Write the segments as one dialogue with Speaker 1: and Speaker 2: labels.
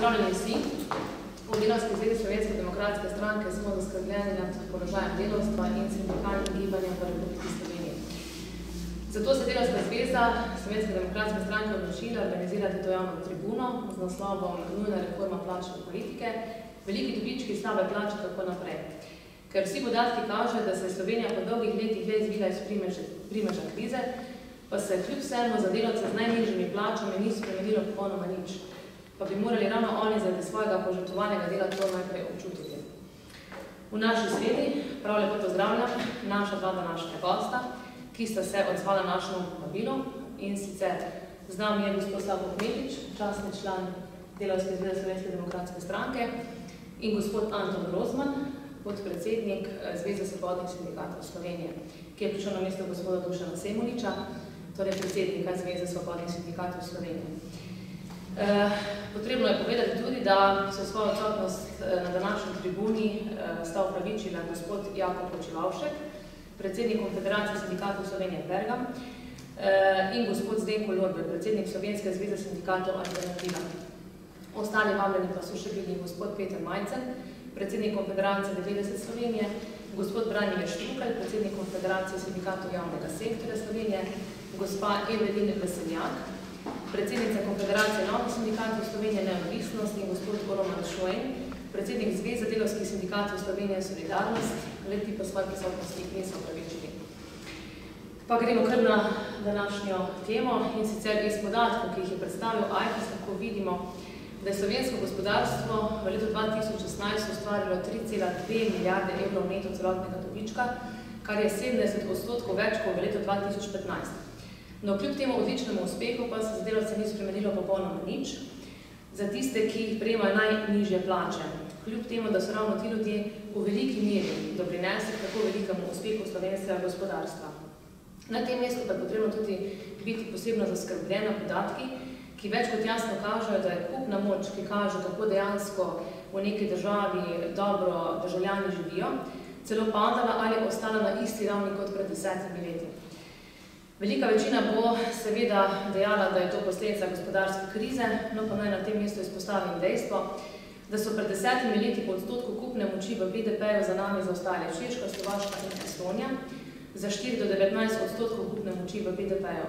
Speaker 1: pozdravljeni vsi. V Delovski zvezi Slovenske demokratske stranke smo zaskrbljeni nad položajem delovstva in sindikalnim gibanjem v Republiki Sloveniji. Zato se Delovska zveza Slovenske demokratske stranke odločila organizirati to javno tribuno z naslovom Nujna reforma plačne politike, veliki dobički, slabe plače, tako naprej. Ker vsi podatki kažejo, da se je Slovenija po dolgih letih le izvila iz primeža, primeža krize, pa se kljub vsemu za delavce z najnižjimi plačami ni spremenilo popolnoma nič pa bi morali ravno oni zaradi svojega požrtovanega dela to najprej občutiti. V naši sredi prav lepo pozdravljam naša dva današnja gosta, ki sta se odzvala našemu povabilu in sicer z nami je gospod Slavko Kmetič, častni član Delovske zveze Slovenske demokratske stranke in gospod Anton Rozman, podpredsednik eh, Zveze svobodnih sindikatov Slovenije, ki je prišel na mesto gospoda Dušana Semuniča, torej predsednika Zveze svobodnih sindikatov Slovenije. Eh, potrebno je povedati tudi, da so svojo odsotnost eh, na današnji tribuni eh, sta upravičila gospod Jakob Počevalšek, predsednik Konfederacije sindikatov Slovenije Bergam in gospod Zdenko Lorbe, predsednik Slovenske zveze sindikatov Alternativa. Ostali vabljeni pa so še bili gospod Peter Majcen, predsednik Konfederacije 90 Slovenije, gospod Branimir Štrukal, predsednik Konfederacije sindikatov javnega sektorja Slovenije, gospa Evelina Veseljak, predsednica Konfederacije Novih sindikatov Slovenije Neodvisnost in gospod Roman Šojen, predsednik Zveze delovskih sindikatov Slovenije Solidarnost, leti pa svoj prisotnosti niso pravičili. Pa gremo kar na današnjo temo in sicer iz podatkov, ki jih je predstavil AIFAS, lahko vidimo, da je slovensko gospodarstvo v letu 2016 ustvarilo 3,2 milijarde evrov neto celotnega dobička, kar je 70 odstotkov več kot v letu 2015. No, kljub temu odličnemu uspehu pa se za delavce ni spremenilo popolnoma nič. Za tiste, ki jih prejemajo najnižje plače, kljub temu, da so ravno ti ljudje v veliki meri doprinesli tako velikemu uspehu slovenskega gospodarstva. Na tem mestu pa je potrebno tudi biti posebno zaskrbljeno podatki, ki več kot jasno kažejo, da je kupna moč, ki kaže, kako dejansko v neki državi dobro državljani živijo, celo padala ali ostala na isti ravni kot pred desetimi leti. Velika večina bo seveda dejala, da je to posledica gospodarske krize, no pa naj na tem mestu izpostavim dejstvo, da so pred desetimi leti po odstotku kupne moči v BDP-ju za nami zaostali Češka, Slovaška in Estonija, za 4 do 19 odstotkov kupne moči v BDP-ju.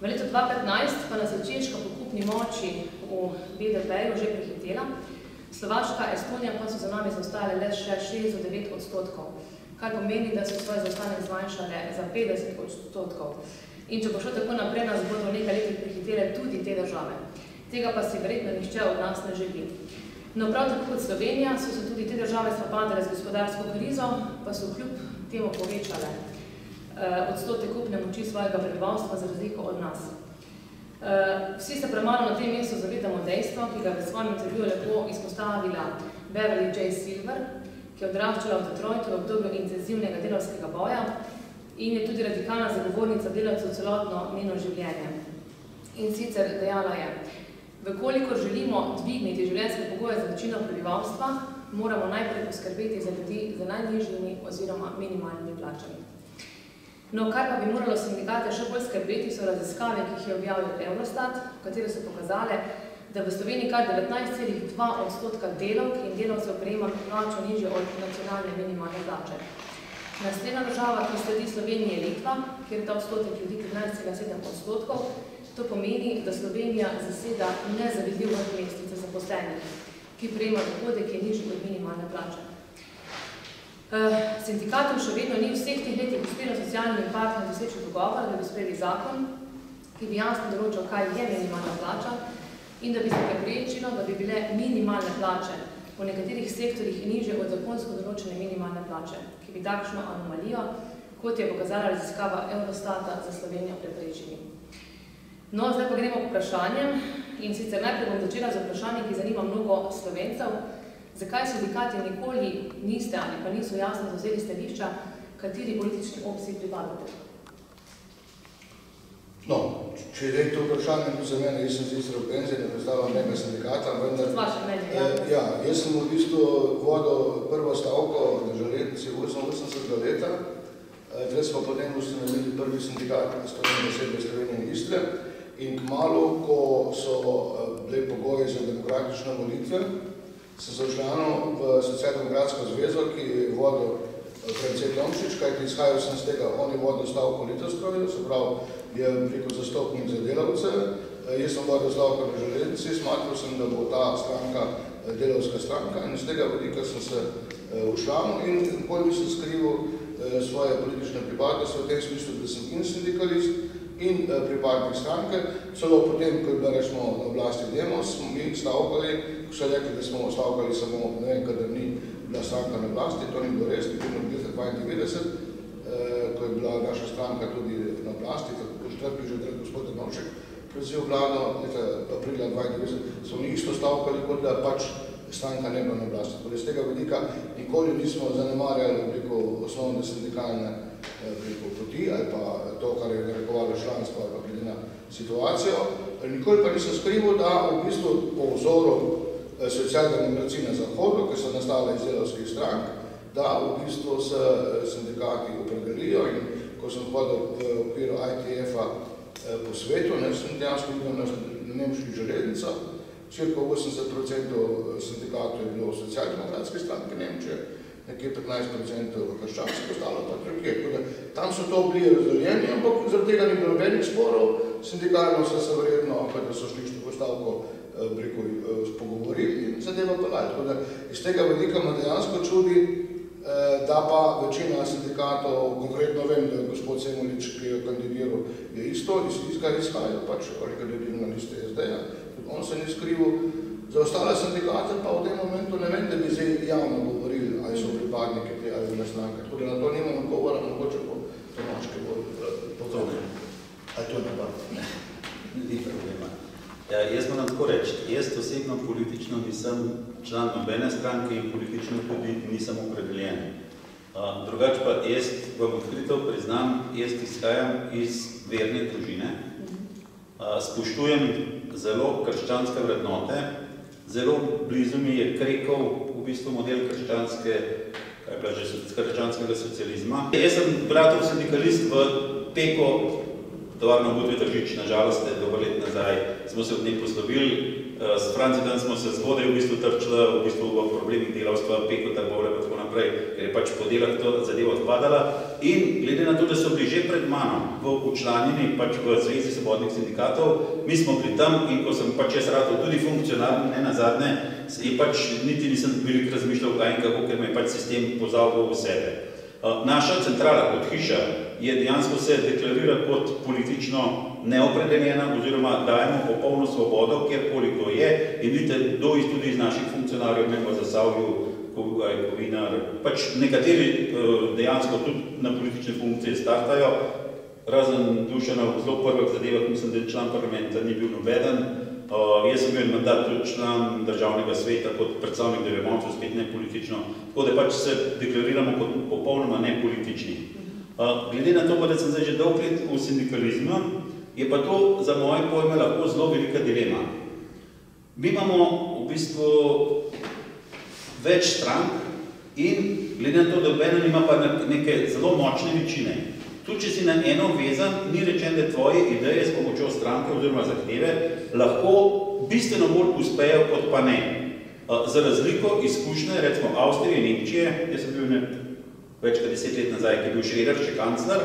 Speaker 1: V letu 2015 pa nas je Češka po kupni moči v BDP-ju že prehitela, Slovaška, Estonija pa so za nami zaostali le še 6 do 9 odstotkov kar pomeni, da so svoj zaostanek zmanjšale za 50 odstotkov. In če bo šlo tako naprej, nas bodo nekaj letih prehitele tudi te države. Tega pa si verjetno nišče od nas ne želi. No, prav tako kot Slovenija so se tudi te države spopadale z gospodarsko krizo, pa so kljub temu povečale eh, odstotek kupne moči svojega prebivalstva za razliko od nas. Eh, vsi se premalo na tem mestu zavedamo dejstvo, ki ga v svojem intervjuju lepo izpostavila Beverly J. Silver, ki je odraščala v Detroitu v obdobju intenzivnega delovskega boja in je tudi radikalna zagovornica delavcev celotno njeno življenje. In sicer dejala je, vekolikor želimo dvigniti življenjske pogoje za večino prebivalstva, moramo najprej poskrbeti za ljudi z najnižjimi oziroma minimalnimi plačami. No, kar pa bi moralo sindikate še bolj skrbeti, so raziskave, ki jih je objavil Eurostat, v kateri so pokazale, da v Sloveniji kar 19,2 odstotka delovk in delovcev prejema plačo nižjo od nacionalne minimalne plače. Naslednja država, ki sledi Sloveniji, je Litva, kjer ta odstotek ljudi 13,7 odstotkov. To pomeni, da Slovenija zaseda nezavidljiv vrh mestice zaposlenih, ki prejema dohodek, je nižji od minimalne plače. Uh, sindikatom še vedno ni vseh teh letih uspelo socialnimi partnerji doseči dogovor, da bi sprejeli zakon, ki bi jasno določil, kaj je minimalna plača, in da bi se preprečilo, da bi bile minimalne plače v nekaterih sektorjih niže od zakonsko določene minimalne plače, ki bi takšno anomalijo, kot je pokazala raziskava Eurostata za Slovenijo preprečili. No, zdaj pa gremo k vprašanjem in sicer najprej bom začela z vprašanjem, ki zanima mnogo slovencev. Zakaj sindikati nikoli niste ali pa niso jasno zazeli stališča, kateri politični opciji pripadate?
Speaker 2: No, če je to vprašanje tudi za mene, jaz sem zistro v penziji, ne predstavljam nekaj sindikata, vendar...
Speaker 1: Vaše meni, ja.
Speaker 2: Eh, ja, jaz sem v bistvu vodil prvo stavko državletnici 88. leta, eh, tukaj smo potem ustanovili prvi sindikat Slovenije Sebe Slovenije in Istre in kmalo, ko so bile pogoji za demokratične volitve, sem se včlanil v Socialdemokratsko zvezo, ki je vodil Francet Tomšič, kajti izhajal sem z tega, on je vodil stavko Litostroju, se pravi, je preko zastopnik za delavce, jaz sem vodil stavko na železnici, smatral sem, da bo ta stranka delavska stranka in z tega vodika sem se včlanil in nikoli nisem skrival svoje politične pripadnosti v tem smislu, da sem in sindikalist in pripadnik stranke. Celo potem, ko je bila rečemo na oblasti Demos, smo mi stavkali, ko so rekli, da smo stavkali samo, ne vem, kadar ni bila stranka na oblasti, to ni bilo res, ni bilo 1992, ko je bila naša stranka tudi na oblasti, tako četrti že drag gospod Drnovšek, prevzel vlado aprila 92, so mi isto stavkali, kot da pač stranka ne bila na oblasti. Torej, z tega vidika nikoli nismo zanemarjali obliko osnovne sindikalne preko poti ali pa to, kar je narekovalo članstvo ali pa glede na situacijo. Nikoli pa nisem skrival, da v bistvu po vzoru socialdemokracije na Zahodu, ki so nastale iz delovskih strank, da v bistvu se sindikati opredelijo in ko sem hodil v okviru ITF-a po svetu, ne, sem dejansko videl na, nemških železnicah, cirka 80% sindikatov je bilo v socialdemokratske stranke Nemčije, nekje 15% v krščanski, ostalo pa drugje. Tam so to bili razdeljeni, ampak zaradi tega ni bilo nobenih sporov, sindikalno so se verjetno, da so šli v stavko preko pogovorili in zadeva pa. Tako da iz tega vedika me dejansko čudi, da pa večina sindikatov, konkretno vem, da je gospod Semolič, ki je kandidiral, je isto, iz izga izhajajo, pač ali kandidiral na liste SD-ja, on se ni skrival. Za ostale sindikate pa v tem momentu ne vem, da bi zdaj javno govorili, ali so pripadniki te ali ne stranke. Tako da na to nimam odgovora, mogoče po Tomačke bo podobno. Ali to ne pa?
Speaker 3: Ne, ni problema. Ja, jaz moram tako reči, jaz osebno politično nisem član nobene stranke in politično tudi nisem opredeljen. Drugač pa jaz vam odkrito priznam, jaz izhajam iz verne družine, spoštujem zelo krščanske vrednote, zelo blizu mi je krekov v bistvu model krščanske, kaj bila že, krščanskega socializma. Jaz sem bratov sindikalist v Peko tovarno Budve Tržič, nažalost, dober let nazaj smo se od njih poslovili. S Franci dan smo se zgodaj v bistvu trčili v bistvu v problemih delavstva, peko, trbovle pa tako naprej, ker je pač po delah to zadevo odpadala. In glede na to, da so bili že pred mano v učlanjeni pač v Zvezi svobodnih sindikatov, mi smo bili tam in ko sem pač jaz radil tudi funkcionarni, ne nazadnje, je pač niti nisem veliko razmišljal kaj in kako, ker me je pač sistem pozavljal v sebe. Naša centrala kot hiša je dejansko se deklarira kot politično neopredeljena oziroma dajemo popolno svobodo, kjerkoli to je in vidite, kdo iz tudi iz naših funkcionarjev, ne pa za Savju, Kovinar, pač nekateri dejansko tudi na politične funkcije startajo, razen Dušana v zelo prvih zadevah, mislim, da je član parlamenta ni bil nobeden, Uh, jaz sem bil mandat tudi član državnega sveta kot predstavnik delojemočev, spet ne politično, tako da pač se deklariramo kot popolnoma nepolitični. Uh, glede na to, pa, da sem zdaj že dolg let v sindikalizmu, je pa to za moje pojme lahko zelo velika dilema. Mi imamo v bistvu več strank in glede na to, da obena ima pa neke zelo močne večine. Tudi, če si na eno vezan, ni rečen, da tvoje ideje s pomočjo stranke oziroma zahteve lahko bistveno bolj uspejo kot pa ne. Za razliko izkušnje, recimo Avstrije, Nemčije, jaz sem bil ne, več kot deset let nazaj, ki je bil Šreder, še kancler,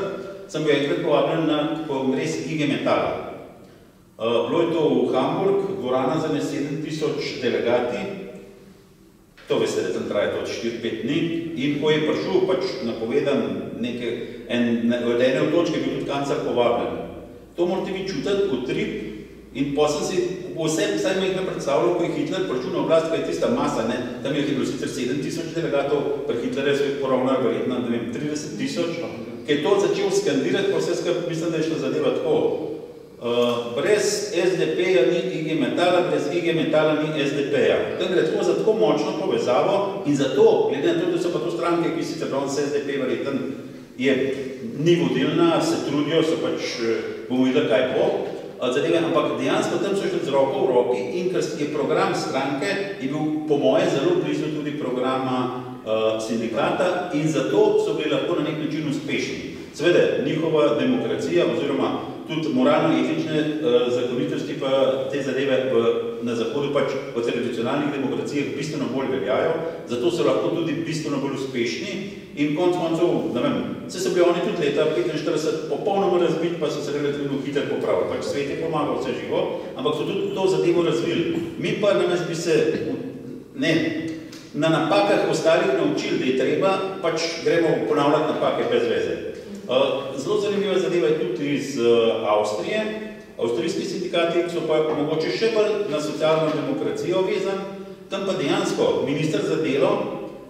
Speaker 3: sem bil enkrat povabljen na kongres IG Metala. Bilo je to v Hamburg, dvorana za ne 7000 delegati, To veste, da tam traje to 4-5 dni in ko je prišel pač napovedan neke, en, od ene od točke, je bil tudi kancer povabljen. To morate vi čutiti, utrip in pa sem si vsem, vsaj me jih predstavljal, ko je Hitler prišel na oblast, ko je tista masa, ne, tam je bilo sicer 7 tisoč delegatov, pri Hitlerju so jih poravnali verjetno, ne vem, 30 tisoč, ki je to začel skandirati, pa vse skupaj mislim, da je šlo zadeva tako. Uh, brez SDP-ja ni IG Metala, brez IG Metala ni SDP-ja. Tam gre tako za tako močno povezavo in zato, glede na to, da so pa to stranke, ki sicer danes SDP verjeten je ni vodilna, se trudijo, so pač, bomo videli, kaj bo, zadeve, ampak dejansko tam so šli z roko v roki in ker je program stranke, je bil po moje zelo blizu tudi programa uh, sindikata in zato so bili lahko na nek način uspešni. Seveda, njihova demokracija oziroma tudi moralno-etične uh, zakonitosti pa te zadeve v, na Zahodu pač v tradicionalnih demokracijah bistveno bolj veljajo, zato so lahko tudi bistveno bolj uspešni in konc koncev, ne vem, se so bili oni tudi leta 45 popolnoma razbiti, pa so se relativno hitro popravili, pač svet je pomagal vse živo, ampak so tudi to zadevo razvili. Mi pa namest bi se, ne, na napakah ostalih naučili, da je treba, pač gremo ponavljati napake brez veze. Zelo zanimiva zadeva je tudi iz Avstrije. Avstrijski sindikati so pa mogoče še bolj na socialno demokracijo vezan, tam pa dejansko minister za delo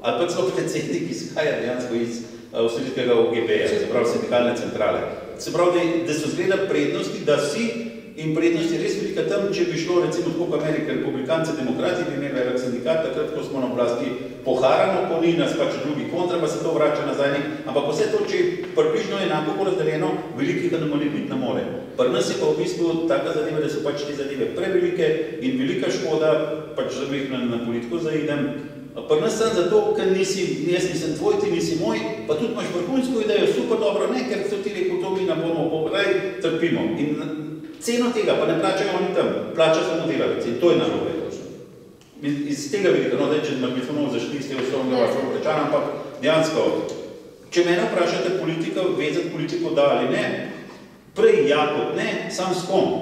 Speaker 3: ali pa celo predsednik izhaja dejansko iz avstrijskega OGB-ja, se pravi sindikalne centrale. Se pravi, da, da so zgleda prednosti, da vsi In prednost je res velika tam, če bi šlo recimo tako v Amerike, republikanci, demokrati bi imeli velik sindikat, takrat, ko smo na oblasti poharano, ko ni nas pač drugi kontra, pa se to vrača nazaj. Ampak vse to, če približno enako porazdeljeno, velikih anomalij biti ne more. Pri nas je pa v bistvu taka zadeva, da so pač te zadeve prevelike in velika škoda, pač za meh na, na politiko zaidem. Pri nas sem zato, ker nisi, jaz nisem tvoj, ti nisi moj, pa tudi imaš vrhunsko idejo, super dobro, ne, ker so ti rekel, to mi ne bomo, poprej, trpimo. In Ceno tega pa ne plačajo oni tam, plača samo delavec in to je narobe. Iz tega vidite, no, zdaj, če bi samo zašli s te osnovne vaše vprašanje, ampak dejansko, če mene vprašate politika, vezati politiko da ali ne, prej ja kot ne, sam s kom.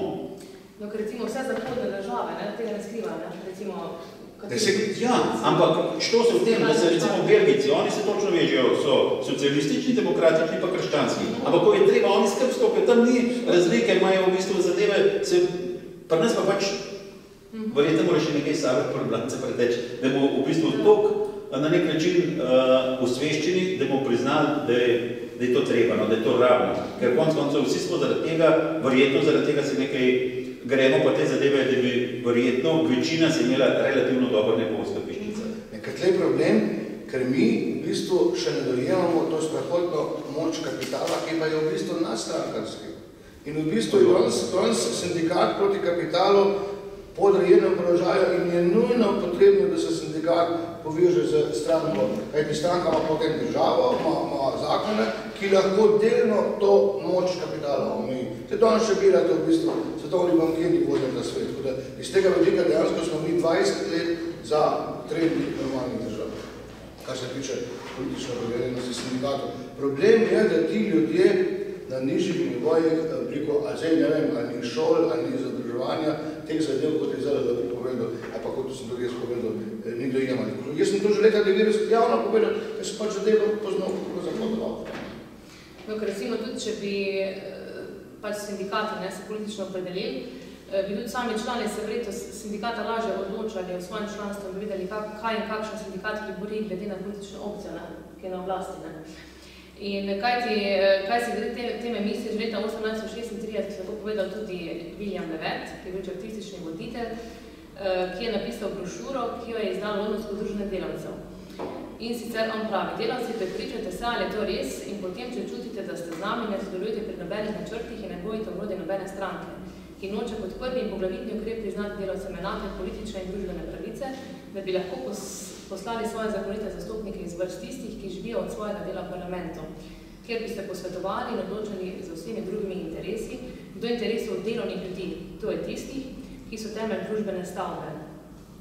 Speaker 1: No, ker recimo vse zahodne države, ne, tega ne skriva, ne, recimo
Speaker 3: Se, ja, ampak što se v tem, da se recimo Belgici, oni se točno vežijo, so socialistični, demokratični pa krščanski. Ampak ko je treba, oni skrb stopijo, tam ni razlike, imajo v bistvu zadeve, se, pri nas pa pač, verjetno mora še nekaj same problance preteči, da bomo v bistvu tok na nek način uh, osveščeni, da bomo priznali, da je, da je to treba, no, da je to ravno. Ker konc koncev vsi smo zaradi tega, verjetno zaradi tega se nekaj gremo pa te zadeve, da bi verjetno večina se imela relativno dobro nepovska piščica.
Speaker 2: Nekaj tle problem, ker mi v bistvu še ne dojemamo to strahodno moč kapitala, ki pa je v bistvu nadstrankarski. In v bistvu je danes sindikat proti kapitalu podrejenem položaju in je nujno potrebno, da se sindikat poveže z stranko. Kajti stranka ima potem državo, ima, ima zakone, ki lahko delno to moč kapitala omeji. Te danes še birate v bistvu svetovni bankirni vodem za svet. Tako da iz tega vidika dejansko smo mi 20 let za tretji normalnih držav, kar se tiče politične poverenosti sindikatov. Problem je, da ti ljudje na nižjih nivojih, preko, ali zdaj ne vem, ali šol, ali ni zadrževanja, teh zadev, kot je zelo lepo povedal, ali pa kot sem tudi jaz povedal, ni dojemali. Jaz sem to že leta 90 javno povedal, ker sem pač zadevo poznal, kako zahodoval.
Speaker 1: No, ker recimo tudi, če bi pač sindikati ne, se politično opredelili, eh, bi tudi sami člani se verjetno sindikata lažje odločali o svojem članstvu, bi videli, kaj in kakšen sindikat pribori glede na politično opcijo, ne, ki je na oblasti. Ne. In kaj, ti, kaj si glede teme, teme misli, že leta 1836 se lahko povedal tudi William Levet, ki je bil čartistični voditelj, eh, ki je napisal brošuro, ki jo je izdal Londonsko združenje delavcev. In sicer on pravi, delavci, prepričajte se, ali je to res in potem, če čutite, da ste z nami, ne sodelujete pri nobenih načrtih in ne bojite vrode nobene stranke, ki noče kot prvi in poglavitni ukrep priznati delavcem enake politične in družbene pravice, da bi lahko pos, poslali svoje zakonite zastopnike iz vrst tistih, ki živijo od svojega dela v parlamentu, kjer bi se posvetovali in odločali za vsemi drugimi interesi, do interesov delovnih ljudi, to je tistih, ki so temelj družbene stavbe,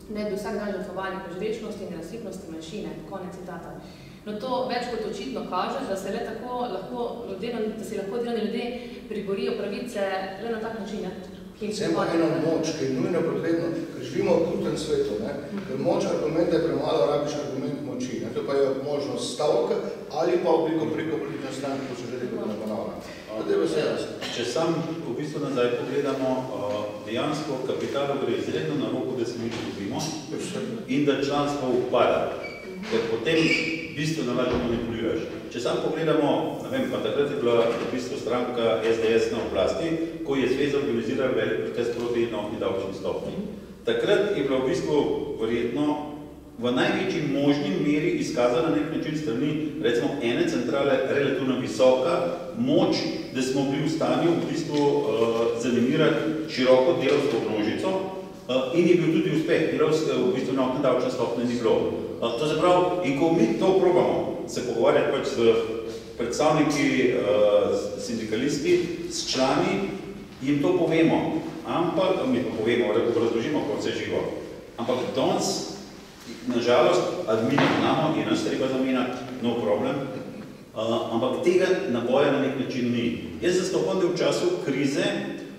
Speaker 1: ne bi vsak dan žrtvovali požrešnosti in razsipnosti manjšine, konec citata. No to več kot očitno kaže, da se le tako lahko, da se lahko delovni ljudje priborijo pravice le na tak način.
Speaker 2: Vse ima eno moč, ki je nujno potrebno, ker živimo v krutem svetu, ne? ker moč argumenta je premalo, rabiš argument moči. Ne? To pa je možnost stavka ali pa obliko preko politične stranke, ko se želi kot naponavlja.
Speaker 3: Če sam v bistvu nazaj pogledamo, dejansko kapitalu gre izredno na roko, da se mi dobimo in da članstvo upada, ker potem bistveno lažje manipuliraš. Če sam pogledamo, ne vem, pa takrat je bila v bistvu stranka SDS na oblasti, ko je zveza organizirala velik protest proti enotni davčni stopni. Takrat je bila v bistvu verjetno v največji možni meri izkazana nek način strani, recimo ene centrale, relativno visoka moč, da smo bili v stanju v bistvu uh, zanimirati široko delovsko množico in je bil tudi uspeh, delovska v bistvu enotna davčna stopna ni bilo. Uh, to se pravi, in ko mi to probamo, se pogovarjati pač z predstavniki uh, sindikalisti, s člani, jim to povemo, ampak, mi to povemo, razložimo, kako se živo. Ampak danes, nažalost, admin imamo in nas treba zamenjati, no problem, ampak tega naboja na nek način ni. Jaz zastopam, da v času krize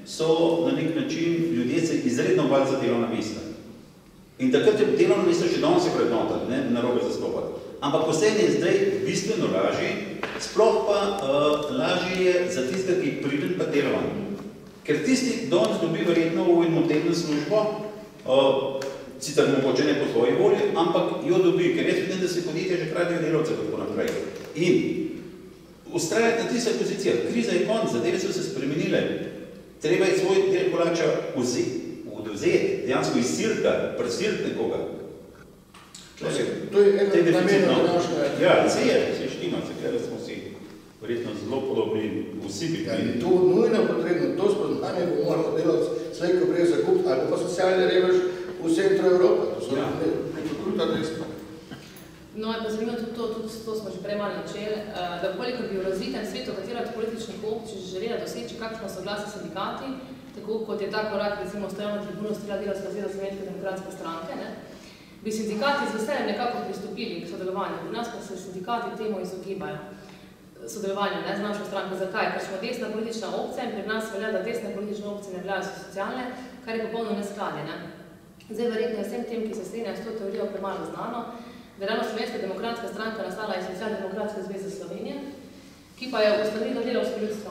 Speaker 3: so na nek način ljudje se izredno bali za delovna mesta. In takrat je delovno mesto še danes je prednota, ne narobe zastopati. Ampak vse je zdaj bistveno lažje, sploh pa uh, lažje je za tiste, ki priden pa delovanje. Ker tisti danes dobi verjetno v eno tedno službo, uh, sicer mogoče ne po svoji volji, ampak jo dobi, ker jaz vidim, da se podjetje že kradijo delovce tako naprej. In ustrajati na tiste pozicije, kriza je konc, zadeve so se spremenile, treba je svoj del kolača vzeti, vzeti, dejansko izsilka, presiliti nekoga.
Speaker 2: To je eno namenov današnje.
Speaker 3: Ja, se je, se štima, se gleda smo si verjetno zelo podobni vsi bi
Speaker 2: ja, to nujno potrebno, to spoznanje bo moralo delati slej, ko prej zakupiti, ali pa socialni revež v centru Evrope. To so ja. kruta dejstva.
Speaker 1: No, je pa zanimivo tudi to, tudi to smo že prej malo načeli, eh, da koliko bi v razvitem svetu, katera od političnih opcij želela doseči, kakšno so glasi sindikati, tako kot je ta korak, recimo, stojano tribuno stila delovska zveza Slovenske demokratske stranke, ne, bi sindikati z veseljem nekako pristopili k sodelovanju. Pri nas pa se sindikati temu izogibajo sodelovanju ne, z našo stranko. Zakaj? Ker smo desna politična opcija in pri nas velja, da desne politične opcije ne veljajo socialne, kar je popolno neskladje. Ne. Zdaj verjetno vsem tem, ki se strinjajo s to teorijo, premalo znano, da je ravno Slovenska demokratska stranka nastala iz Socialno-demokratske zveze Slovenije, ki pa je ustanovila delovsko ljudstvo.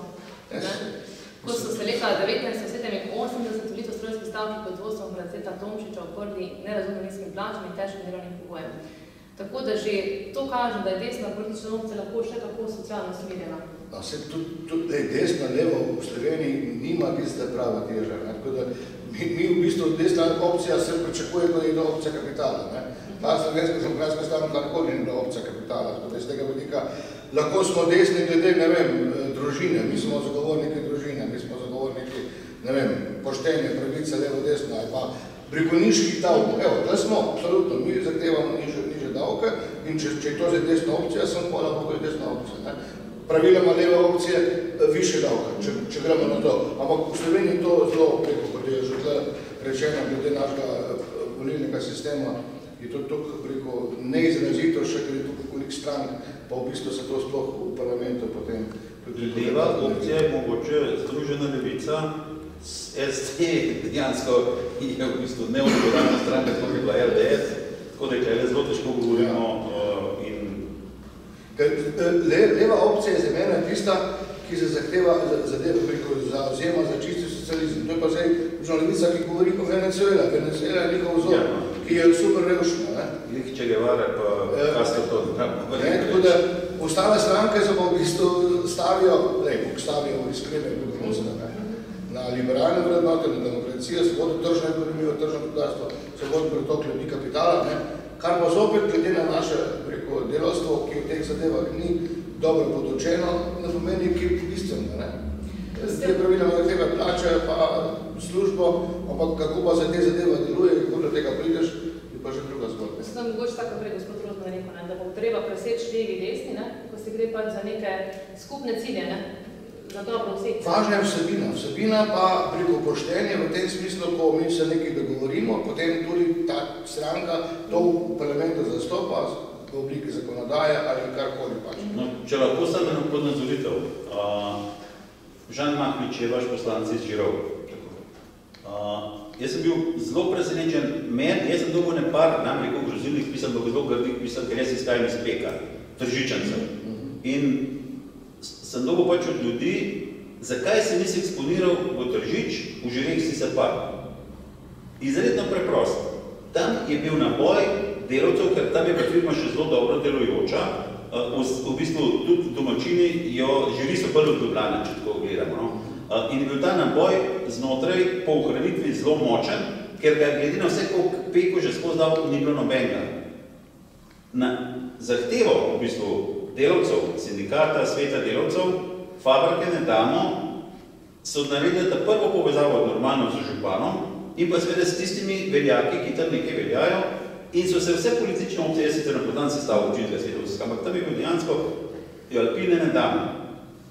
Speaker 1: Ko so se leta 1987 v Litostrojski stavki pod vodstvom Franceta Tomšiča oprli nerazumno nizkim plačam in težkim delovnim pogojem. Tako da že to kaže, da je desna politična opcija lahko še kako socialno smirjena.
Speaker 2: A se tudi, tudi desna levo v Sloveniji nima tiste prava teža. Ne? Tako da mi, mi v bistvu desna opcija se pričakuje, ko je opcija kapitala. Ne? Ta slovenska demokratska stranka nikoli ni do opcija kapitala. Tako da iz tega vidika lahko smo desni glede, ne vem, družine. Mi smo zagovorniki družine, mi smo zagovorniki, ne vem, poštenje, pravice, levo, desno ali pa brikoniških davkov. Evo, da smo, absolutno, mi zahtevamo nižje davke in če, če je to zdaj desna opcija, sem hvala Bogu je desna opcija. Ne? Praviloma leve opcije eh, više davke, če, če gremo na to. Ampak v Sloveniji to zelo, preko, kot je že rečeno, glede našega eh, volilnega sistema, je to tako preko neizrazito, še ker je tukaj kolik strank, pa v bistvu se to sploh v parlamentu potem
Speaker 3: Leva opcija je mogoče združena levica, SD dejansko je v bistvu neodgovorna stranka, kot je bila LDS, Tako da je zelo težko govorimo uh, in...
Speaker 2: Le, leva opcija je za mene tista, ki se zahteva za, za, za ozema za čisti socializem. To je pa zdaj žurnalica, ki govori o Venezuela. Venezuela je njihov vzor, ja. Ki je super. Ne?
Speaker 3: Nik Če Guevara pa e, Castro to.
Speaker 2: Ne, tako da ostale stranke se pa v bistvu stavijo, ne, stavijo iskrene ne? na liberalne vrednote, na demokracijo, svobodo tržno ekonomijo, tržno gospodarstvo, svobodni pretok ljudi kapitala, ne? kar pa zopet glede na naše preko delovstvo, ki v teh zadevah ni dobro podočeno, ne pomeni, ki je bistveno. Ne? Te pravilama, da tebe plačajo pa službo, ampak kako pa za te zadeva deluje, kako do tega prideš, je pa že druga zgodba.
Speaker 1: Mislim, da mogoče tako prej gospod Rozman rekel, ne? da bo treba preseči levi desni, ne? ko se gre pač za neke skupne cilje, ne? za dobro vseh.
Speaker 2: Važna je vsebina. Vsebina pa pri upoštenju v tem smislu, ko mi se nekaj dogovorimo, potem tudi ta stranka to v parlamentu zastopa v obliki zakonodaje ali karkoli pač.
Speaker 3: No, če lahko sem eno podnazoritev. Žan Mahmič je vaš poslanci iz Žirov. Uh, jaz sem bil zelo presenečen. Men, jaz sem dobil ne par namreč grozilnih pisem, pa zelo grdih pisem, ker jaz izkajam iz peka. Tržičan sem. Mhm. In sem dobil pač od ljudi, zakaj se nisi eksponiral v Tržič, v Žirek si se pa. Izredno preprost. Tam je bil naboj delovcev, ker tam je pa firma še zelo dobro delujoča. Eh, v, v bistvu tudi domačini jo žiri so prvi v Ljubljana, če tako gledamo. No? Eh, in je bil ta naboj znotraj po ohranitvi zelo močen, ker ga glede na vse, koliko peko že skozi dal, ni bilo nobenega. Na zahtevo v bistvu delovcev, sindikata, sveta delovcev, fabrike ne damo, so naredili ta prvo povezavo normalno z županom in pa seveda s tistimi veljaki, ki tam nekaj veljajo in so se vse politične opcije sicer na podan sestavili učitve svetovskega, ampak tam je bil dejansko Alpine ne damo.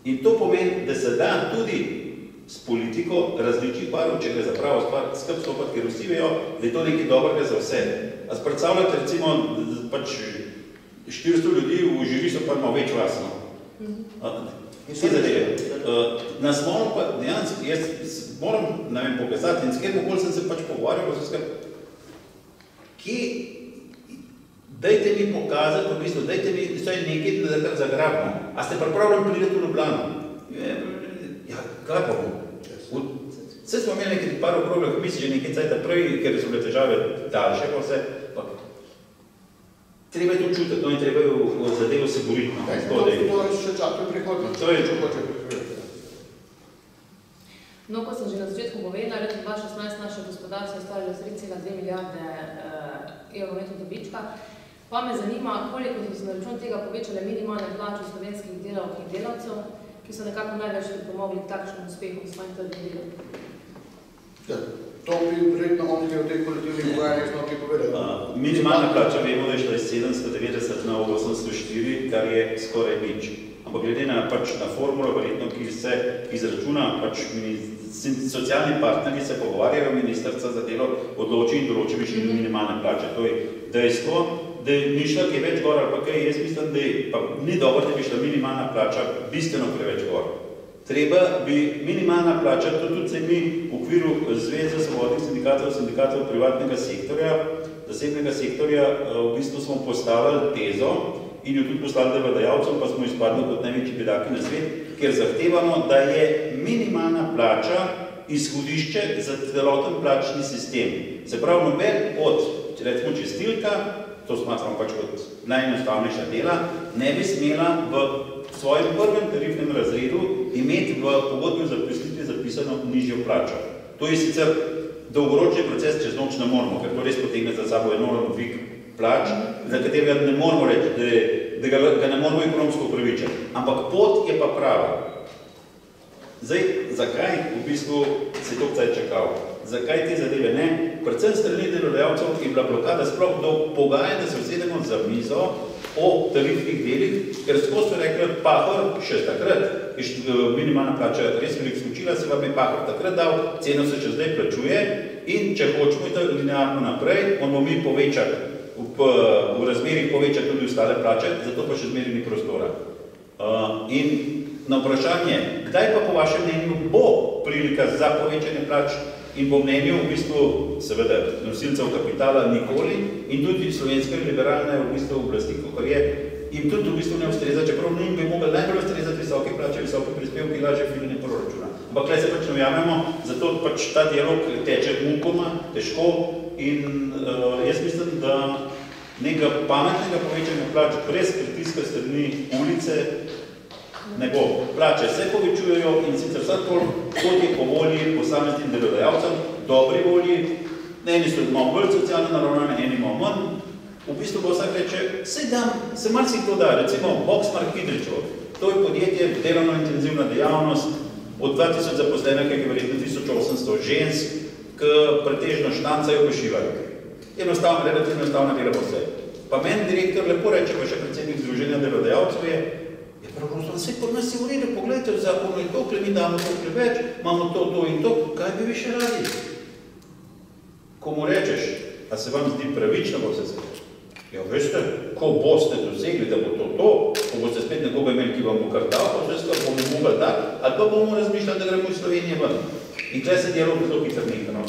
Speaker 3: In to pomeni, da se da tudi s politiko različnih barov, če gre za pravo stvar, skrb stopati, ker vsi vejo, da je to nekaj dobrega za vse. A predstavljate recimo, pač 400 ljudi v žiri so pa malo več vas, no? Vse zadeve. Nas moram pa dejansko, jaz moram, ne vem, pokazati in s kjer bolj sem se pač pogovarjal, pa se skrb, kje, dajte mi pokazati, v bistvu, dajte mi, vsaj nekaj, da je zagrabno. A ste pripravljeni priti v Ljubljano? Ja, kaj pa bo? Vse smo imeli nekaj par okroglih komisij, že nekaj cajta prej, ker so bile težave daljše, pa vse, pa treba je to čutiti, no in treba je v zadevo se boriti. No,
Speaker 2: to, to je še čakaj prihodnost.
Speaker 3: To je
Speaker 1: No, kot sem že na začetku povedala, leto 2016 naše gospodarstvo je stavilo 3,2 milijarde evrov neto dobička. Pa me zanima, koliko so se na račun tega povečale minimalne plače slovenskih delavk in delavcev, ki so nekako največ pripomogli k takšnemu uspehu v svojem trgu dela.
Speaker 2: Ja, to bi verjetno oni v tej kolektivni pogajanjih smo kaj povedali.
Speaker 3: Minimalna plača vemo, da je šla iz 790 na 804, kar je skoraj nič. Ampak glede na, pač, na formulo, verjetno, ki se izračuna, pač socialni partnerji se pogovarjajo, ministrca za delo odloči in določi višino minimalne plače. To je dejstvo, da ni šla kaj več gor, ali pa kaj, jaz mislim, da je, pa ni dobro, da bi šla minimalna plača bistveno preveč gor. Treba bi minimalna plača, to tudi se mi v okviru Zveze svobodnih sindikatov, sindikatov privatnega sektorja, zasebnega sektorja, v bistvu smo postavili tezo in jo tudi poslali delodajalcem, pa smo izpadli kot največji bedaki na svet, ker zahtevamo, da je minimalna plača izhodišče za celoten plačni sistem. Se pravi, noben od, recimo čistilka, to smatram pač kot najenostavnejša dela, ne bi smela v svojem prvem tarifnem razredu imeti v pogodbi o zaposlitvi zapisano nižjo plačo. To je sicer dolgoročni proces, čez noč ne moramo, ker to res potegne za sabo enormen dvig plač, za katerega ne moramo reči, da, je, da ga, ga ne moramo ekonomsko upravičiti. Ampak pot je pa prava. Zdaj, zakaj v bistvu se to kdaj čakal? Zakaj te zadeve ne? Predvsem strani delodajalcev je bila blokada sploh do pogajanja, da se vsedemo za mizo o tarifnih delih, ker skozi so rekli, pahor še takrat, je minimalna plača res veliko skočila, se vam je pahor takrat dal, ceno se še zdaj plačuje in če hočemo linearno naprej, moramo mi povečati, v, v razmerih povečati tudi ostale plače, zato pa še zmeri ni prostora. Uh, in na vprašanje, kdaj pa po vašem mnenju bo prilika za povečanje plač in po mnenju v bistvu, seveda, nosilcev kapitala nikoli in tudi slovenske liberalne v bistvu oblasti, kako je, jim tudi v bistvu ne ustreza, čeprav njim bi mogli najbolj ustrezati visoke plače, visoke prispevke, lažje filmine proračuna. Ampak tukaj se pač ne javimo, zato pač ta dialog teče mukoma, težko in uh, jaz mislim, da nekega pametnega povečanja plač brez pritiska strani ulice ne bo. Plače se povečujejo in sicer vsak kot je po volji posameznim delodajalcem, dobri volji, eni so malo bolj socialno naravnane, eni malo manj. V bistvu bo vsak reče, se dam, se marsi to da, recimo Boxmark Hidričov, to je podjetje, delovno intenzivna dejavnost, od 2000 zaposlenih, je verjetno 1800 žensk, ki pretežno štancajo pošivajo. Enostavno, relativno enostavno dela po vse. Pa meni direktor lepo reče, pa še predsednik združenja delodajalcev je, Pravzaprav se po nas je v redu, pogledajte, v zakonu je tokle, mi damo tokle več, imamo to, to in to, kaj bi vi še radi? Ko mu rečeš, a se vam zdi pravično, bo se se Ja, veste, ko boste dosegli, da bo to to, ko boste spet nekoga imeli, ki vam bo kar dal, pa vse skar bomo mogli dati, ali pa bomo razmišljali, da gremo iz Slovenije ven. In tukaj se dialog zelo hitro nekaj, no,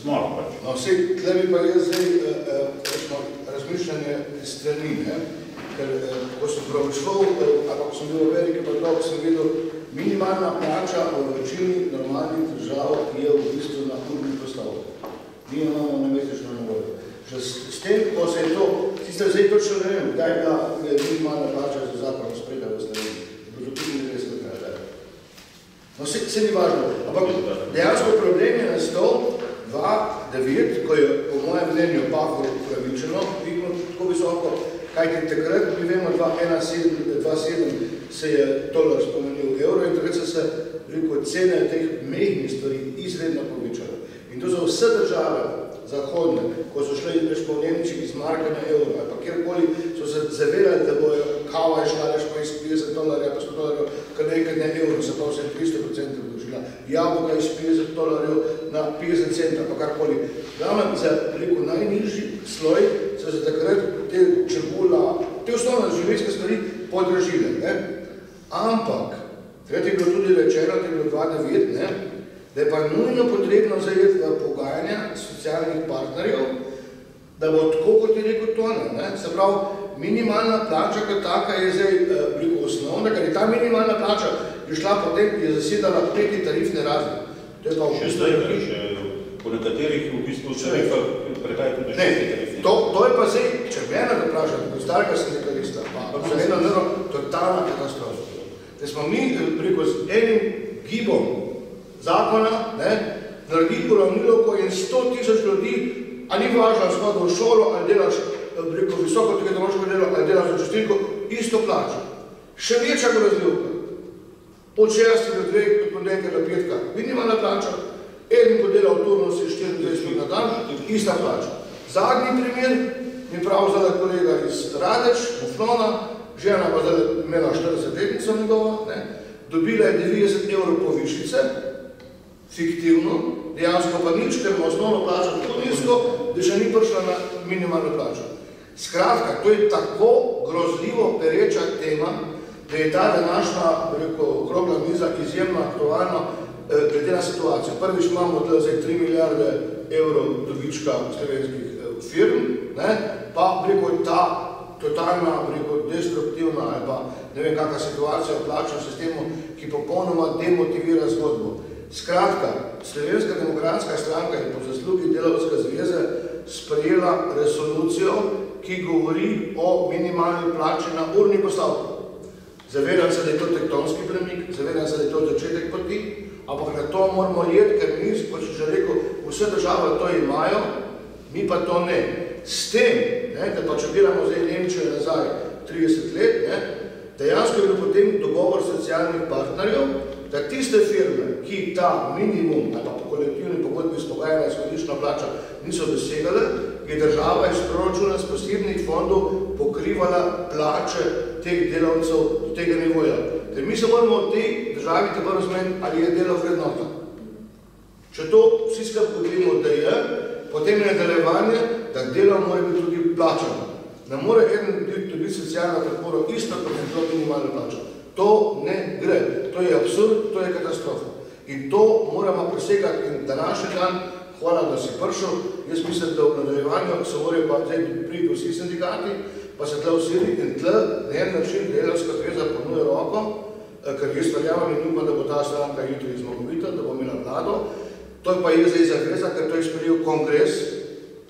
Speaker 3: smolo pač.
Speaker 2: No, vse, tukaj bi pa jaz zdaj, eh, eh, razmišljanje strani, ne? ker eh, ko sem pravoslov, eh, ali ko sem bil v Ameriki, pa tako sem videl, minimalna plača v večini normalnih držav je v bistvu na kurni postav. Mi imamo na mesečno na voljo. Že s, s tem, ko se je to, tiste zdaj točno ne vem, kdaj je bila minimalna plača za zakon spreda v Sloveniji. Je bilo tudi ne res nekaj, da. No, se, se ni važno. Ampak dejansko problem je nastal 2.9, ko je po mojem mnenju Pahor upravičeno, vidno tako visoko, Kajti takrat, mi vemo, 2007 se je dolar spomenil evro in takrat so se veliko cene teh mehnih stvari izredno povečale. In to za vse države zahodne, ko so šli več po Nemčiji iz marka na evro, ali pa kjerkoli so se zavedali, da bojo kava je šla pa iz 50 dolarjev, pa 100 dolarjev, kad nekaj ne evro, se pravi se 300% vložila. Jabolka iz 50 dolarjev na 50 centa, pa karkoli. Glavno, za rekel, najnižji sloj so se takrat te čebula, te osnovne življenjske stvari podražile. Ne? Ampak, takrat je bilo tudi rečeno, da je bilo 2009, ne? da je pa nujno potrebno zajeti v pogajanja socialnih partnerjev, da bo tako, kot je rekel Tone. Ne? Se pravi, minimalna plača kot taka je zdaj veliko osnovna, ker je ta minimalna plača je šla potem, je zasedala peti tarifne razred.
Speaker 3: To je pa v bistvu... Še po nekaterih v bistvu se refa predaj tudi šesti tarifne.
Speaker 2: To, to je pa zdaj, če mene vprašam, kot starega sindikalista, pa pa se eno nero totalna katastrofa. Da smo mi preko z enim gibom zakona ne, naredili uravnilovko in 100 tisoč ljudi a ni važno, ali smo v šolo, ali delaš preko visoko tehnološko delo, ali delaš za čestilko, isto plačo. Še večja grozljivka. Od šesti do dveh, od ponedeljka do petka, minimalna plača, eden ko dela v turnusu 24 na dan, ista plača. Zadnji primer mi prav zdaj kolega iz Radeč, Muflona, žena pa zdaj imela 40 letnico njegova, dobila je 90 evrov povišice, fiktivno, dejansko pa nič, ker ima osnovno plačo tako nizko, da še ni prišla na minimalno plačo. Skratka, to je tako grozljivo pereča tema, da je ta današnja, rekel, okrogla miza izjemno aktualna eh, glede na situacijo. Prvič imamo tle zdaj 3 milijarde evrov dobička slovenskih eh, firm, ne, pa rekel, ta totalna, rekel, destruktivna ali pa ne vem kakva situacija v plačnem sistemu, ki popolnoma demotivira zgodbo. Skratka, Slovenska demokratska stranka je po zaslugi Delovske zveze sprejela resolucijo, ki govori o minimalni plači na urni postavki. Zavedam se, da je to tektonski premik, zavedam se, da je to začetek poti, ampak na to moramo jeti, ker mi, kot še že rekel, vse države to imajo, mi pa to ne. S tem, ne, da pa če gledamo zdaj Nemčijo nazaj 30 let, ne, dejansko je bil potem dogovor socialnih partnerjev, da tiste firme, ki ta minimum ali pa po kolektivni pogodbi spogajala izhodišna plača niso dosegale, je država iz proračuna z posebnih fondov pokrivala plače teh delavcev do tega nivoja. Ker mi se moramo v tej državi tako razumeti, ali je delo vrednota. Če to vsi skupaj govorimo, da je, potem je nadaljevanje, da delo mora biti tudi plačano. Ne more eden dobiti socialna podpora isto, kot je to minimalna plača. To ne gre. To je absurd, to je katastrofa. In to moramo presegati in današnji dan, hvala, da si prišel, jaz mislim, da v nadaljevanju se morajo pa zdaj priti vsi sindikati, pa se tle usili in tle na en način delavska zveza ponuje roko, ker jaz verjamem in upam, da bo ta stranka jutri zmagovita, da bo imela vlado. To pa je zdaj zaveza, ker to je sprejel kongres,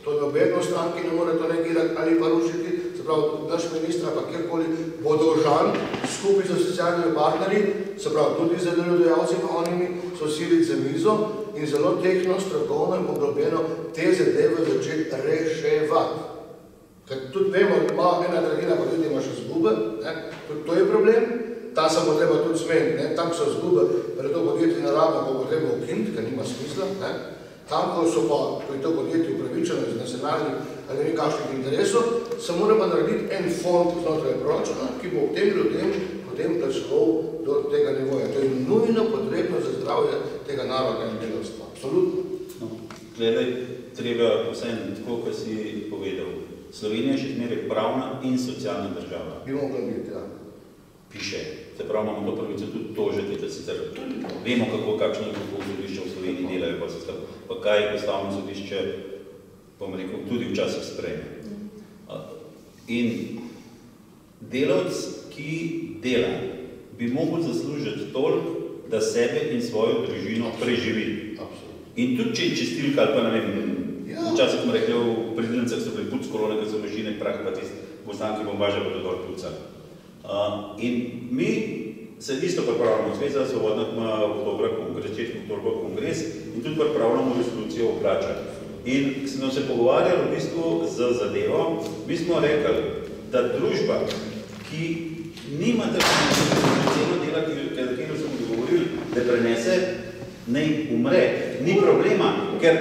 Speaker 2: to je nobeno stranki ne more to negirati ali pa rušiti, se pravi, naš ministra pa kjerkoli bo dolžan skupaj z socialnimi partnerji, se pravi, tudi z delodajalci pa onimi, so siliti za mizo in zelo tehno, strokovno in poglobljeno te zadeve začeti reševati. Ker tudi vemo, ima ena dragina, pa tudi ima še zgube, ne? tudi to je problem, ta se bo treba tudi smeniti, ne? tam so zgube, pred to podjetje naravno bo treba ukiniti, ker nima smisla, ne? tam, ko so pa, ko je to podjetje upravičeno iz nacionalnih ali ne kakšnih interesov, se mora pa narediti en fond znotraj proračuna, ki bo tem ljudem potem plačeval do tega nivoja. To je nujno potrebno za zdravje tega naroda in delovstva. Absolutno.
Speaker 3: No, gledaj, treba vseeno, tako, kot si povedal, Slovenija je še zmeraj pravna in socialna država.
Speaker 2: Bi mogla biti, ja.
Speaker 3: Piše. Se pravi, imamo to pravico tudi tožiti, da sicer vemo, kako, kakšni kako sodišče v Sloveniji delajo, pa, se pa kaj ustavno sodišče, bom rekel, tudi včasih sprejme. In delavc, ki dela, bi mogel zaslužiti toliko, da sebe in svojo družino preživi. In tudi, če je čistilka ali pa ne vem, včasih smo rekli, v prizdeljnicah so bili puc kolone, ker so mašine, prah pa tisti poznanki bombaže pa dodor puca. In mi se isto pripravljamo, Zveza Svobodna ima oktobra kongres, začetku oktobra kongres in tudi pripravljamo resolucijo o plačah. In smo se pogovarjali v bistvu z zadevo, mi smo rekli, da družba, ki nima tako celo dela, ki smo govorili, da prenese, ne umre. Ni problema, ker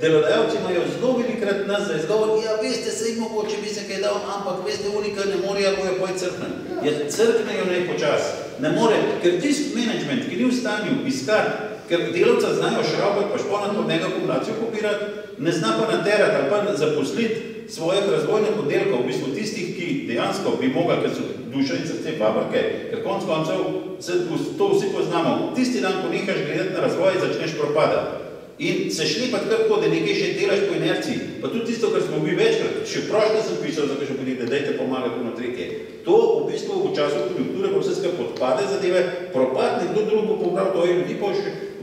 Speaker 3: delodajalci imajo zelo velikrat nas za izgovor, ja, veste, sej mogoče bi se kaj dal, ampak veste, unika ne morejo, bojo poj crkne. Ja, crknejo naj počas. Ne more, ker tist management, ki ni v stanju iskati, ker delavca znajo šrabe, pa šponat od njega kumulacijo pobirati, ne zna pa naterati ali pa zaposliti svojih razvojnih oddelkov, v bistvu tistih, ki dejansko bi mogli, ker so in srce fabrike, ker konc koncev se to vsi poznamo. Tisti dan, ko nehaš gledati na razvoj, začneš propadati. In se šlipat kar tako, da nekaj še delaš po inerciji. Pa tudi tisto, kar smo bili večkrat, še prošle sem pisal za kakšno podjetje, dajte pomagati na tretje. To v bistvu v času konjunkture pa vse skupaj podpade zadeve, propadne, kdo drug bo pobral to in ljudi pa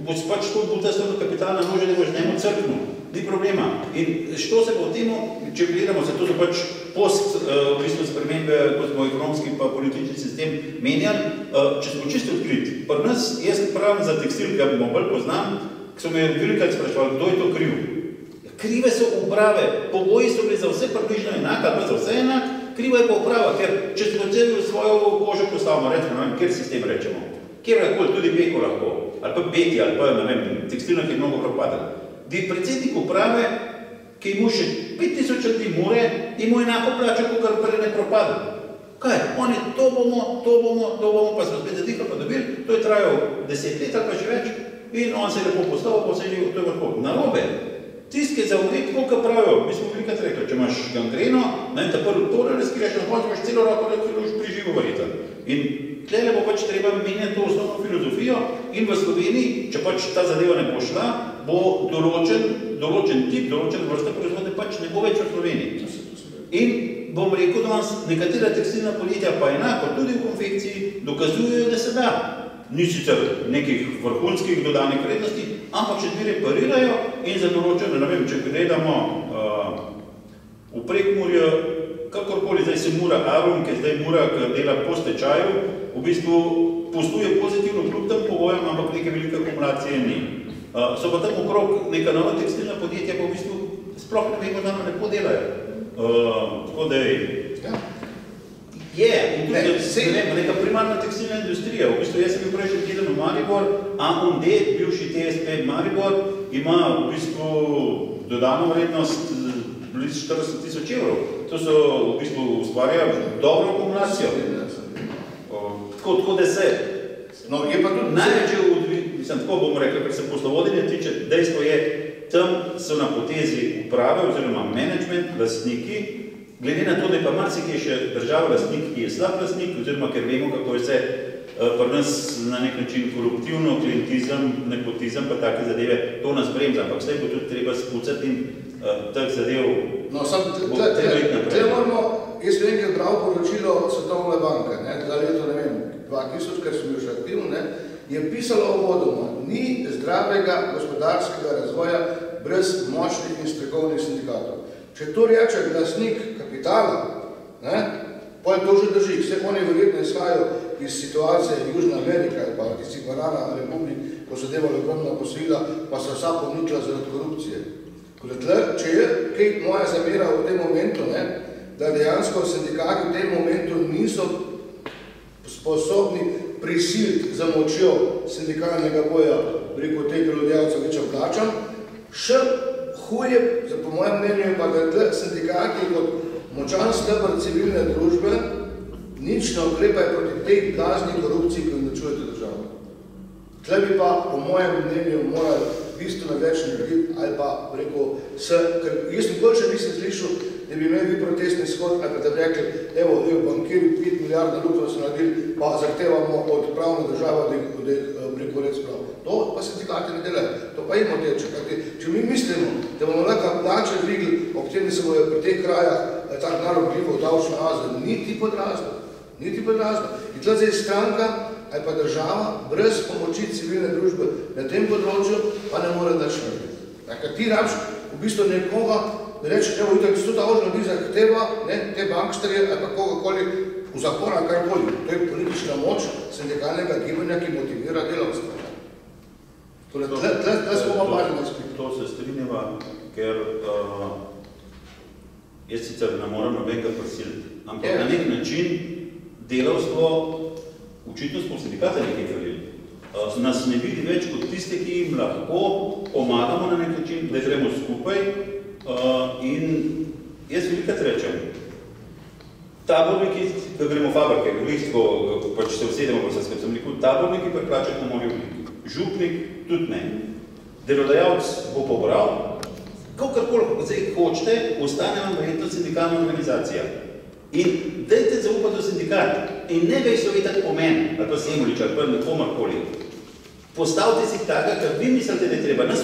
Speaker 3: bo pač to bo tesno kapital naložen, da boš njemu crknu. Ni problema. In što se bo temu, če gledamo, se to so pač post uh, v bistvu spremembe, ko smo ekonomski pa politični sistem menjali, uh, če smo čisto odkriti. Pri nas, jaz pravim za tekstil, ki ga bomo bolj poznam, ki so me velikrat sprašvali, kdo je to kriv. Krive so uprave, pogoji so bili za vse približno enak, ali pa za vse enak, kriva je pa uprava, ker če smo celo svojo kožo postavimo, recimo, ne vem, kjer sistem rečemo, kjer lahko, tudi peko lahko, ali pa beti, ali pa, ne vem, tekstilno, ki je mnogo propadalo. Bi predsednik uprave, ki mu še 5000 ljudi more, ima enako plačo, kot kar prej ne propada. Kaj? Oni, to bomo, to bomo, to bomo, pa smo spet zadihali, pa dobili, to je trajalo deset let, ali pa še več, in on se je lepo postavil, pa se je to vrko. Narobe. Tisti, ki za umret, koliko pravijo, mi smo velikrat rekli, če imaš gangreno, ne, ta prvi tore razkriješ, na koncu imaš celo roko, da ti pri živo verjeten. In tlele bo pač treba menjati to osnovno filozofijo in v Sloveniji, če pač ta zadeva ne bo šla, bo določen, določen tip, določen vrsta proizvode pač ne bo več v Sloveniji. In bom rekel danes, nekatera tekstilna podjetja pa enako, tudi v konfekciji, dokazujejo, da se da ni sicer nekih vrhunskih dodanih vrednosti, ampak še dvire parirajo in za določene, ne vem, če gledamo uh, v prekmurju, kakorkoli zdaj se mura Arum, ki zdaj mura, ki dela po stečaju, v bistvu postuje pozitivno kljub tem povojem, ampak neke velike akumulacije ni. Uh, so pa tam okrog neka nova tekstilna podjetja, pa v bistvu sploh ne vemo, da nam lepo delajo. Uh, tako da je. Ja. Je, in tudi, ne, se, ne neka primarna tekstilna industrija. V bistvu, jaz sem bil prejšnji teden v Maribor, A&D, bivši TSP Maribor, ima v bistvu dodano vrednost blizu 40 tisoč evrov. To so v bistvu ustvarjajo dobro akumulacijo. Tako, tako da se. No, je pa tudi največje mislim, tako bom rekel, ker se poslovodinje tiče, dejstvo je, tam so na potezi uprave oziroma management, lastniki, Glede na to, da je pa marsikaj še država lastnik, ki je slab lastnik, oziroma ker vemo, kako je vse uh, pri nas na nek način koruptivno, klientizem, nepotizem, pa take zadeve, to nas bremza, ampak vse bo tudi treba spucati in uh, teh zadev
Speaker 2: no, sam. Tle moramo, jaz sem nekaj bral poročilo Svetovne banke, ne, za leto, ne vem, 2000, ker sem bil še aktiv, ne, je pisalo o vodoma, ni zdravega gospodarskega razvoja brez močnih in strokovnih sindikatov. Če to reče glasnik kapitala, ne, pa to že drži, vse oni verjetno izhajajo iz situacije Južna Amerika pa iz Banana republik, ko so devali ogromna posvila, pa so vsa ponikla zaradi korupcije. Tle, če je kaj moja zamera v tem momentu, ne, da dejansko sindikati v tem momentu niso sposobni prisiliti za močjo sindikalnega boja preko teh delodajalcev večjo plačam, še huje, po mojem mnenju, pa da tle sindikati kot močan stebr civilne družbe nič ne okrepajo proti tej glazni korupciji, ki načujete državo. Tle bi pa, po mojem mnenju, morali bistveno več narediti ali pa rekel, s, ker jaz nikoli še nisem slišal, da bi imeli protestni shod, ali pa da bi rekli, evo, evo, bankiri 5 milijardna lukov so naredili, pa zahtevamo od pravne države, da je preko rec prav. To pa sindikati ne delajo, to pa jim oteče. Če mi mislimo, da bomo lahko plače dvigli, ob tem, da se bojo pri teh krajah tak narod blivo davčno azor, niti pod razlog, niti pod razlog. In tle zdaj stranka ali pa država brez pomoči civilne družbe na tem področju pa ne more dač narediti. Dakle, ti rabiš v bistvu nekoga, da reče, evo, itak, sto ta ožno bi zahteva, ne, te banksterje ali pa kogarkoli v zakona, karkoli. To je politična moč sindikalnega gibanja, ki motivira delavstvo. Torej, tle, tle, tle smo pa mali na spit.
Speaker 3: To se strinjava, ker uh, jaz sicer ne moram nobenega prisiliti, ampak je. na nek način delavstvo Očitno smo sindikate nekaj falili. uh, nas ne vidi več kot tiste, ki jim lahko pomagamo na nek način, da gremo skupaj uh, in jaz velikrat rečem, taborniki, ko gremo v fabrike, v listko, pač se usedemo, pa se sem rekel, taborniki pa plačati ne morajo biti. Župnik tudi ne. Delodajalc bo pobral, kakorkoli zdaj hočete, ostane vam verjetno sindikalna organizacija. In dajte zaupati v sindikat in ne vej sovjetati pomen, ali pa Semolič, ali pa nekomorkoli. Postavite si taka, kar vi mislite, da je treba. Nas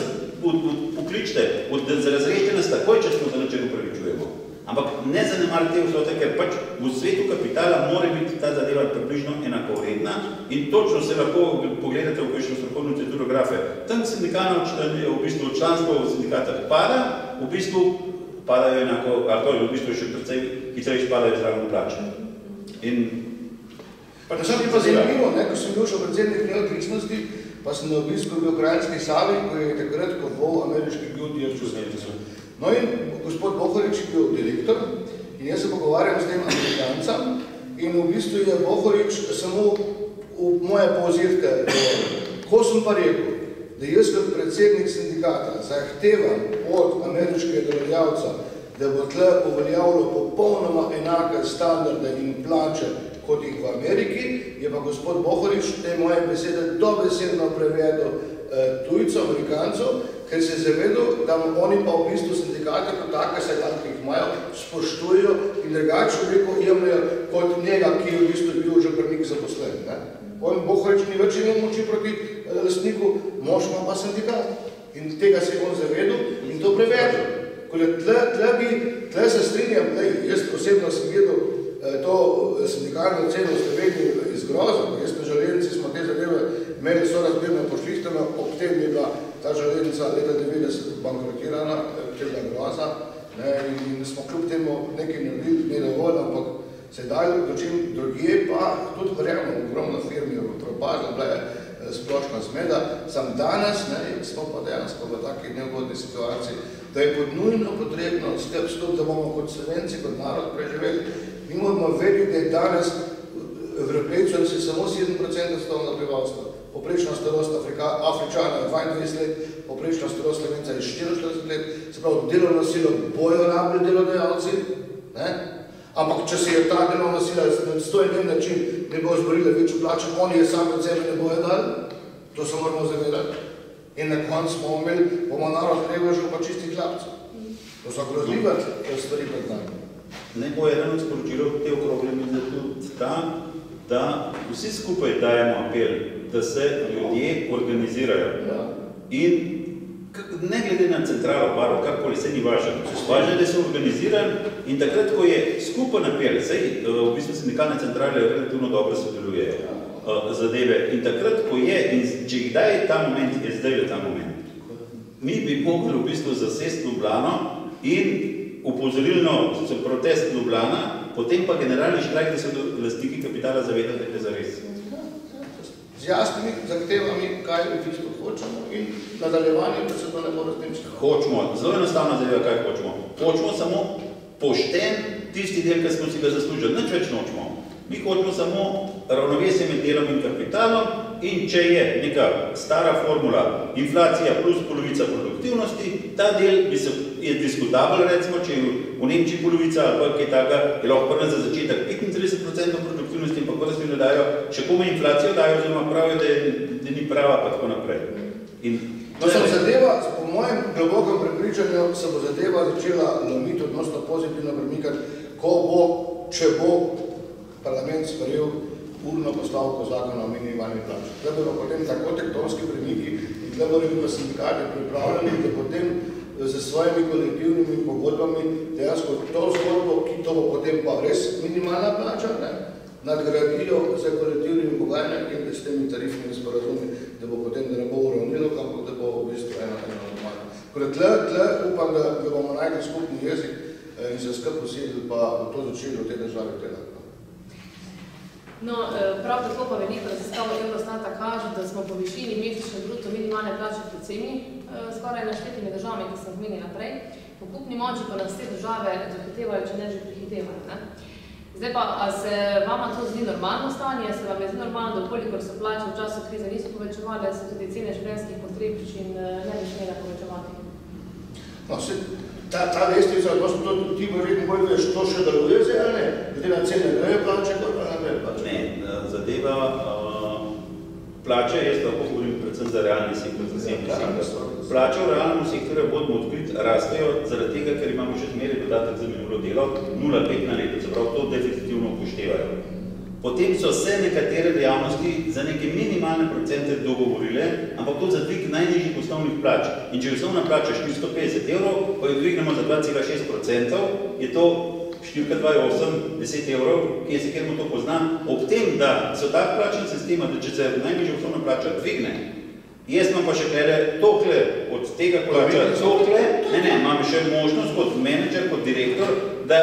Speaker 3: pokličite, za razrešite nas takoj, če smo za način upravičujemo. Ampak ne zanemarite vsote, ker pač v svetu kapitala mora biti ta zadeva približno enakovredna in točno se lahko pogledate v kakšno strokovno citorografe. Tam sindikalno v bistvu članstvo v sindikatah pada, v bistvu padajo enako, ali to je v bistvu še predvsej hitreje spadajo zraven plače. In
Speaker 2: Pa da sem pa zanimivo, ne, ko sem bil še predsednik neodvisnosti, pa sem na obisku bil Krajinski Savi, ko je takrat kot vol ameriški bil diačusnic. No in gospod Bohorič je bil direktor in jaz se pogovarjam s tem amerikancem in v bistvu je Bohorič samo v moje povzetke, ko sem pa rekel, da jaz kot predsednik sindikata zahtevam od ameriškega delodajalca, da bo tle uveljavilo popolnoma enake standarde in plače kot jih v Ameriki, je pa gospod Bohorič te moje besede dobesedno prevedel eh, tujcev, amerikancov, ker se je zavedal, da oni pa v bistvu sindikate kot take tam, ki jih imajo, spoštujejo in drugače rekel jemljajo kot njega, ki je v bistvu bil že prnik zaposlen. Ne? On Bohorič ni več imel moči proti eh, lastniku, mož ima pa sindikat. In tega se je on zavedal in to prevedel. Tle, tle, bi, tle se strinjam, tle, jaz osebno sem eh, to sindikalno ceno v Sloveniji iz groza, jaz na želenici smo te zadeve imeli so razbirno pošlihteno, ob tem je bila ta železnica leta 90 bankrotirana, tega groza, ne, in smo kljub temu nekaj naredili, ne dovolj, ampak se dali dočim drugje, pa tudi verjamo, ogromno firmi propadla, bila je eh, splošna zmeda, sam danes, ne, smo pa dejansko v taki neugodni situaciji, da je pod nujno potrebno step stop, da bomo kot slovenci, kot narod preživeli. Moramo vedeti, da je danes Evropejcev si samo 7% stavno prebivalstva poprečna starost Afrika, Afričana je 22 let, poprečna starost Slovenca je 44 let, se pravi, delovno silo bojo rabili delodajalci, ne? ampak če se je ta delovna sila na stoj en način ne bo zborila večjo plačo, oni je sami od sebe ne bojo dali, to se moramo zavedati. In na konc smo imeli, bomo narod revežil pa čistih hlapcev. To so grozljive stvari pred nami.
Speaker 3: Ne bo eden od sporočilov te okrogle mi tudi ta, da vsi skupaj dajemo apel, da se ljudje organizirajo. In ne glede na centralo, baro, karkoli se ni važno. Važno je, da se organiziran in takrat, ko je skupen apel, sej eh, v bistvu sindikalne centrale relativno dobro sodelujejo eh, zadeve. In takrat, ko je, in če kdaj je ta moment, je zdaj ta moment. Mi bi mogli v bistvu zasest Ljubljano in upozorilno protest Ljubljana, potem pa generalni štrajk, da se lastniki kapitala zavedajo, da je za res
Speaker 2: z jasnimi zahtevami, kaj v bistvu hočemo in nadaljevanje, da se to ne bo razničilo.
Speaker 3: Hočemo, zelo enostavno zadeva, kaj hočemo. Hočemo samo pošten tisti del, ki smo si ga zaslužili. Nič več nočemo. Mi hočemo samo ravnovesje med delom in kapitalom in če je neka stara formula inflacija plus polovica produktivnosti, ta del bi se, je diskutabel, recimo, če je v Nemčiji polovica ali pa kaj taka, je lahko prven za začetek 35% produktivnosti in pa ko razvino dajo, še kome inflacijo dajo, oziroma pravijo, da, je, da ni prava, pa tako naprej. In
Speaker 2: to se zadeva, po mojem globokem prepričanju, se bo zadeva začela lomiti odnosno pozitivno premikati, ko bo, če bo parlament sprejel urno postavko zakona o minimalni plači. Tle bodo potem tako tektonski premiki in tle bodo pa sindikati pripravljeni, da potem z svojimi kolektivnimi pogodbami dejansko to zgodbo, ki to bo potem pa res minimalna plača, ne, nadgradijo z kolektivnimi pogajanji in s temi tarifnimi sporazumi, da bo potem, da ne bo uravnilo, ampak da bo v bistvu ena ena normalna. Tle, tle upam, da, da bomo najti skupni jezik eh, in se skrb posedili, pa to začeli v tej državi delati.
Speaker 1: No, eh, prav tako pa veliko raziskav Eurostata kaže, da smo po višini mesečne bruto minimalne plače pred vsemi eh, skoraj naštetimi državami, ki sem omenila prej, po kupni moči pa nas te države zahitevajo, če ne že prihitevajo. Ne? Zdaj pa, a se vama to zdi normalno stanje, se vam je zdi normalno, da kolikor se plače v času krize niso povečevali, se tudi cene življenjskih potrebščin ne bi smela povečevati?
Speaker 2: No, se, ta, ta smo to ti verjetno bolj veš, to še deluje zdaj ali ne? Glede na cene grejo plače, pa.
Speaker 3: Zadeva uh, plače, jaz lahko govorim predvsem za realni sektor, za zasebni sektor. Plače v realnem sektorju, bodimo odkrit, rastejo zaradi tega, ker imamo še zmeraj dodatek za minulo delo, 0,5 na leto, se pravi, to definitivno upoštevajo. Potem so se nekatere dejavnosti za neke minimalne procente dogovorile, ampak to za dvig najnižjih osnovnih plač. In če je osnovna plača 450 evrov, pa jo dvignemo za 2,6 procentov, je to številka 2,8, 10 evrov, kje se kjer to pozna, ob tem, da so tak plačni sistema, da če se najnižja osnovna plača dvigne, jaz imam pa še klede tokle od tega plača, tokle, ne, ne, imam še možnost kot menedžer, kot direktor, da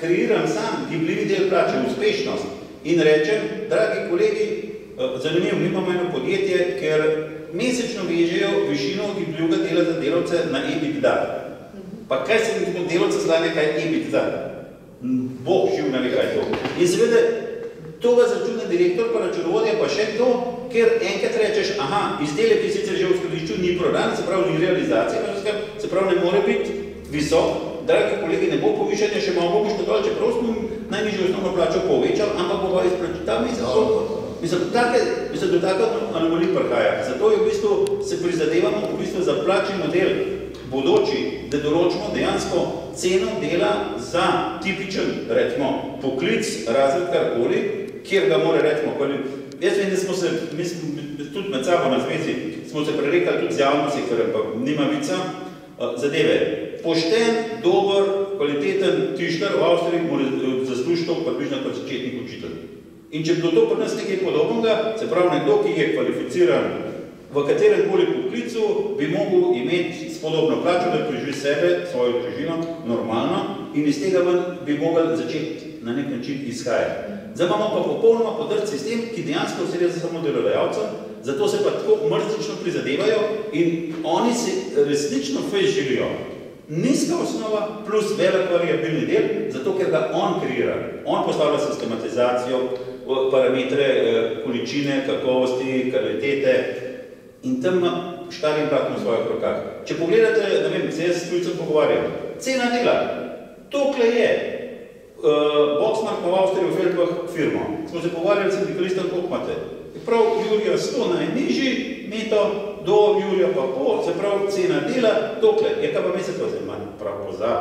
Speaker 3: kreiram sam gibljivi del plače, uspešnost. In rečem, dragi kolegi, zanimivo, mi imamo eno podjetje, ker mesečno vežejo višino gibljivega dela za delavce na EBITDA. Pa kaj se mi delavce zlane, kaj EBITDA? Bog živ na nekaj to. In seveda, to ga zračuna direktor, pa računovodja, pa še to, ker enkrat rečeš, aha, izdelek je sicer že v skladišču, ni prodan, se pravi, ni realizacija, se pravi, ne more biti visok, dragi kolegi, ne bo povišanja, še malo bomo škodali, čeprav smo najnižjo osnovno plačo povečali, ampak bo pa izplačil ta mesec. Mislim, take, mislim, do tako anomalij prihaja. Zato je v bistvu, se prizadevamo v bistvu za plačni model bodoči, da določimo dejansko ceno dela za tipičen, recimo, poklic, razred karkoli, kjer ga mora, recimo, koli. Jaz vem, da smo se, mi smo tudi med sabo na zvezi, smo se prerekali tudi z javno sektorem, pa nima vica, zadeve. Pošten, dober, kvaliteten tištar v Avstriji mora zaslužiti to približno kot začetnik učitelj. In če bi to pri nas nekaj podobnega, se pravi nekdo, ki je kvalificiran v katerem koli poklicu, bi mogel imeti spodobno plačo, da preživi sebe, svojo družino, normalno, in iz tega bi mogel začeti na nek način izhajati. Zdaj imamo pa popolnoma podrt sistem, ki dejansko vse za samo delodajalcem, zato se pa tako mrzlično prizadevajo in oni si resnično fej želijo nizka osnova plus velik variabilni del, zato ker ga on kreira. On postavlja sistematizacijo, parametre, količine, kakovosti, kvalitete in tam ima štari in platno v svojih rokah. Če pogledate, ne vem, se jaz s tujcem pogovarjam, cena dela, tokle je, uh, Boxmark pa v Avstriji v Feldbach firmo. Smo se pogovarjali s sindikalistom, koliko imate. Prav Jurija 100 najnižji meto, do Jurija pa po, se pravi cena dela, tokle, je kaj pa mesec pa zdaj manj, prav poza.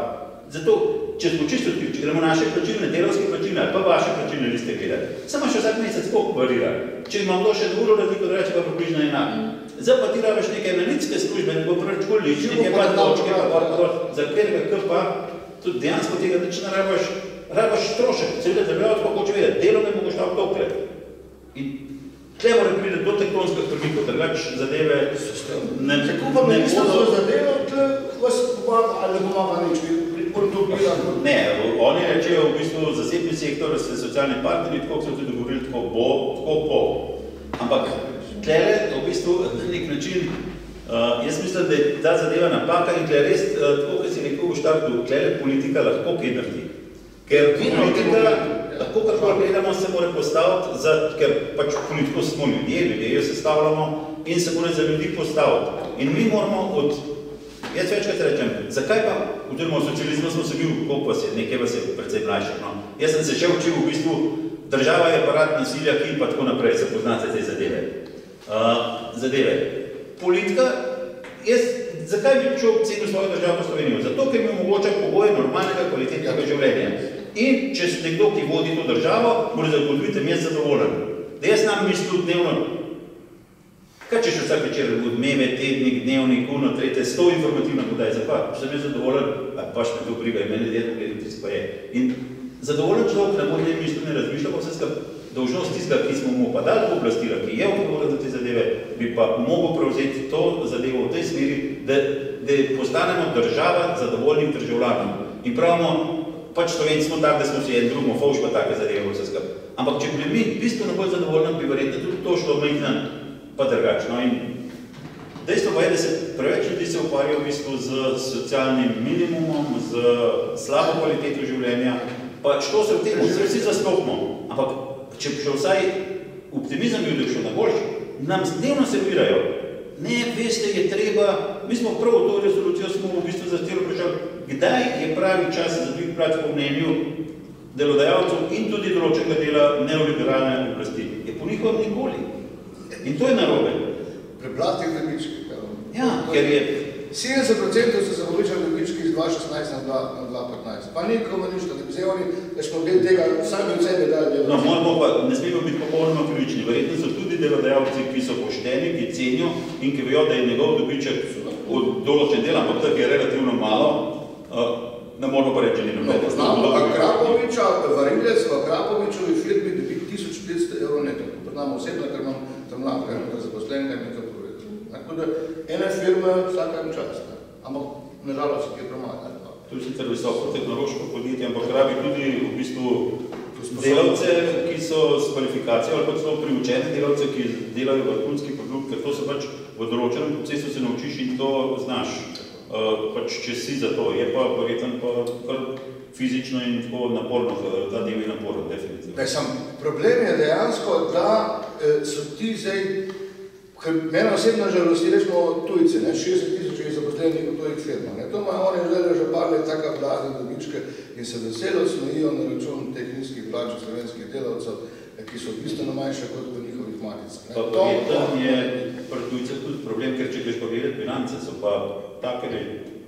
Speaker 3: Zato, če smo čisto odkrili, če gremo naše plačilne, delovske plačilne ali pa vaše plačilne liste gledati, samo še vsak mesec koliko varira. Če imam to še uro razliko, da reče pa približno enak. Zdaj pa ti rabiš neke analitske službe, ne bo prvič količ, neke pa točke, pa pa pa za katerega pa, tudi dejansko tega nič ne rabiš, rabiš strošek, seveda država tako hoče vedeti, delo ne mogoš tam tokle. In tle mora priti do tektonskih prvnikov, drugač zadeve
Speaker 2: ne Tako pa ministrstvo za delo, tle vas pomaga, ali ne pomaga nič,
Speaker 3: Ne, oni rečejo v bistvu zasebni sektor, se socialni partneri, tako so tudi govorili, tako bo, tako po. Ampak tlele v bistvu na nek način, uh, jaz mislim, da je ta zadeva napaka in tle res, uh, tako kot si rekel v štartu, tlele politika lahko kaj naredi. Ker politika, lahko kako gledamo, se mora postaviti, za, ker pač politiko smo ljudje, ljudje jo sestavljamo in se mora za ljudi postaviti. In mi moramo od Jaz večkrat rečem, zakaj pa, oziroma v socializmu smo se bil, koliko vas je, nekaj vas je precej mlajši, no. Jaz sem se še učil v bistvu, država je aparat nasilja, ki pa tako naprej, se poznate te zadeve. Uh, zadeve. Politika, jaz, zakaj bi šel cenil svojo državo Slovenijo? Zato, ker mi omogoča pogoje normalnega kvalitetnega življenja. In če nekdo, ki vodi to državo, mora zagotoviti, mi je zadovoljen. Da jaz nam mislim dnevno, Kaj če še vsak večer odmeve, tednik, dnevnik, uno, tretje, sto informativno podaj, za pa, sem jaz zadovoljen, a paš me to briga, in meni djeto gledam, tisto pa je. In zadovoljen človek ne bo ne misli, ne razmišlja, pa vse dolžnost tistega, ki smo mu pa dali pooblastila, ki je odgovoren za te zadeve, bi pa mogel prevzeti to zadevo v tej smeri, da, da postanemo država zadovoljnih državljanov. In pravimo, pač Slovenci smo tak, da smo si en drugo, fauš pa take zadeve vse skupaj. Ampak če bi mi bistveno bolj zadovoljni, bi verjetno tudi to šlo majhna pa drugačno. In dejstvo pa je, da se preveč ljudi se ukvarjajo v bistvu z socialnim minimumom, z slabo kvaliteto življenja Pa što se v tem, vsi, vsi zastopimo. Ampak, če bi šel vsaj optimizem bi šel na boljši, nam dnevno servirajo. Ne, veste, je treba, mi smo prav to resolucijo smo v bistvu zahtevali vprašali, kdaj je pravi čas za dvig plač po mnenju delodajalcev in tudi določenega dela neoliberalne oblasti. Je po njihovem nikoli. In to je narobe.
Speaker 2: Preplati dobički.
Speaker 3: Ja, ker je
Speaker 2: 70% so se povečali dobički iz 2016 na 2015. Pa ni komuništa, da bi oni, da smo del tega sami od sebe dali
Speaker 3: No, moramo pa, ne smemo biti popolnoma krivični. Verjetno so tudi delodajalci, ki so pošteni, ki cenijo in ki vejo, da je njegov dobiček od določen del, ampak tako je relativno malo, uh, ne moramo pa reči, ni
Speaker 2: No,
Speaker 3: nobene.
Speaker 2: poznamo Akrapoviča, varilec v Akrapovičovi firmi dobi 1500 evrov neto. Poznamo osebno, ker imam tam mlado, ker imam zaposlenka in mi to povedal. Tako da ena firma vsaka jim čas, ne. ampak nažalost je premalo.
Speaker 3: To je sicer visoko tehnološko podjetje, ampak rabi tudi v bistvu delavce, ki so s kvalifikacijo ali pa celo priučene delavce, ki delajo vrhunski produkt, ker to se pač v določenem procesu se naučiš in to znaš. Uh, pač če si za to, je pa verjetno pa kar fizično in tako naporno, ta del je naporen, definitivno.
Speaker 2: Ne, sam, problem je dejansko, da eh, so ti zdaj, ker mene osebno žalosti, rečemo tujci, ne, 60 tisoč je zaposlenih v tujih firmah. To imajo oni zdaj že par let taka blazne dobičke in se veselo smejijo na račun teh nizkih plač slovenskih delavcev, ki so bistveno manjše kot v njihovih maticah.
Speaker 3: Pa
Speaker 2: To-
Speaker 3: verjetno je pri tujcih tudi problem, ker če greš pogledati bilance, so pa take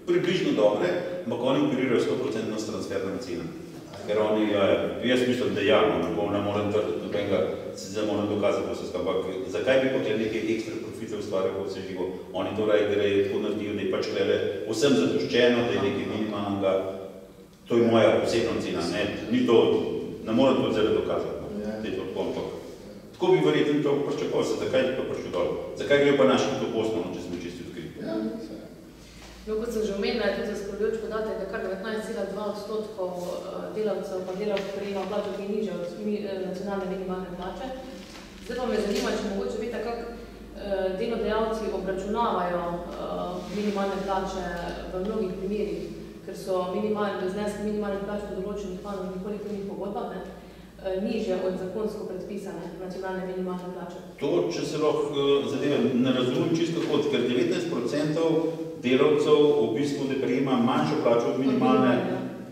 Speaker 3: približno dobre, ampak oni operirajo 100% s transfernimi cenami. Ker oni, ja, jaz mislim, da ja, no, ne bom, ne morem trditi nobenega, si zdaj moram dokazati, da se skam, ampak zakaj bi potem nekaj ekstra profite ustvarjal, ko se živo? Oni torej grejo tako naredijo, da je pač glede vsem zadoščeno, da je nekaj minimalnega. To je moja osebna cena, ne, ni to, ne morem to zdaj dokazati, no,
Speaker 2: Ja.
Speaker 3: da je to tako, ampak tako bi verjetno to pričakoval, se zakaj bi pa prišel dol? Zakaj grejo pa naši to poslovno, če smo čisti odkriti?
Speaker 2: Ja.
Speaker 1: No, kot sem že omenila, je tudi zaskrbljujoč podatek, da kar 19,2 odstotkov eh, delavcev pa delavk prejema plačo, ki je nižja od eh, nacionalne minimalne plače. Zdaj pa me zanima, če mogoče veste, kako eh, delodajalci obračunavajo minimalne plače v mnogih primerih, ker so minimalne, zneski minimalne plače po določenih panovnih kolektivnih pogodbah ne, eh, nižje od zakonsko predpisane nacionalne minimalne plače.
Speaker 3: To, če se lahko zadeve ne razumem čisto kot, ker 19% delavcev v bistvu ne prejema manjšo plačo od minimalne,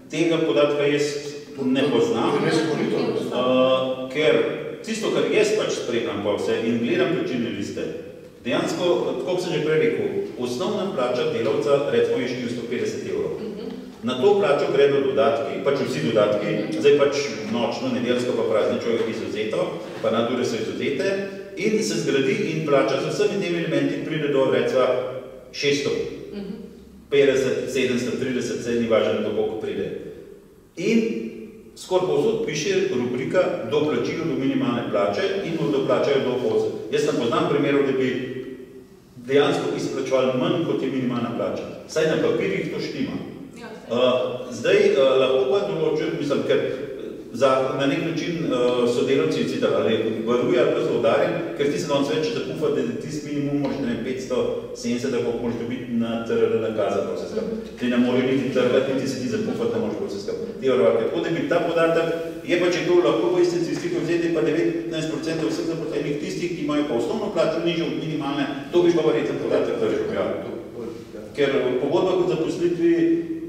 Speaker 3: tega podatka jaz ne poznam. Uh, ker tisto, kar jaz pač spremljam pa vse in gledam plačilne liste, dejansko, tako kot sem že prej rekel, osnovna plača delavca recimo je 450 evrov. Na to plačo gredo dodatki, pač vsi dodatki, zdaj pač nočno, nedeljsko pa praznično je izuzeto, pa nadure so izuzete in se zgradi in plača z vsemi temi elementi pride do recimo 600, 50, 730, sej ni važno, do koliko pride. In skoraj povsod piše rubrika do plačilo do minimalne plače in do plačajo do 8. Jaz ne poznam primerov, da bi dejansko izplačevali manj, kot je minimalna plača. Saj na papirjih to štima.
Speaker 1: Ja,
Speaker 3: Uh, zdaj uh, lahko pa določen, mislim, ker za, na nek način uh, sodelavci sicer ali varuje ali pa so udarjen, ker ti se danes več zakufa, da tisti minimum moraš, ne vem, 570, da koliko moraš dobiti na TRL nakaza, pa vse skupaj. Ti ne morejo niti trgati, niti se ti zakufati, da moraš pa vse skupaj. Te varovalke. Tako da bi ta podatek, je pa če to lahko v statistiki vzeti, pa 19% vseh zaposlenih tistih, ki imajo pa osnovno plačo nižjo od minimalne, to bi pa verjetno podatek držal. Ja. Ker pogodba kot zaposlitvi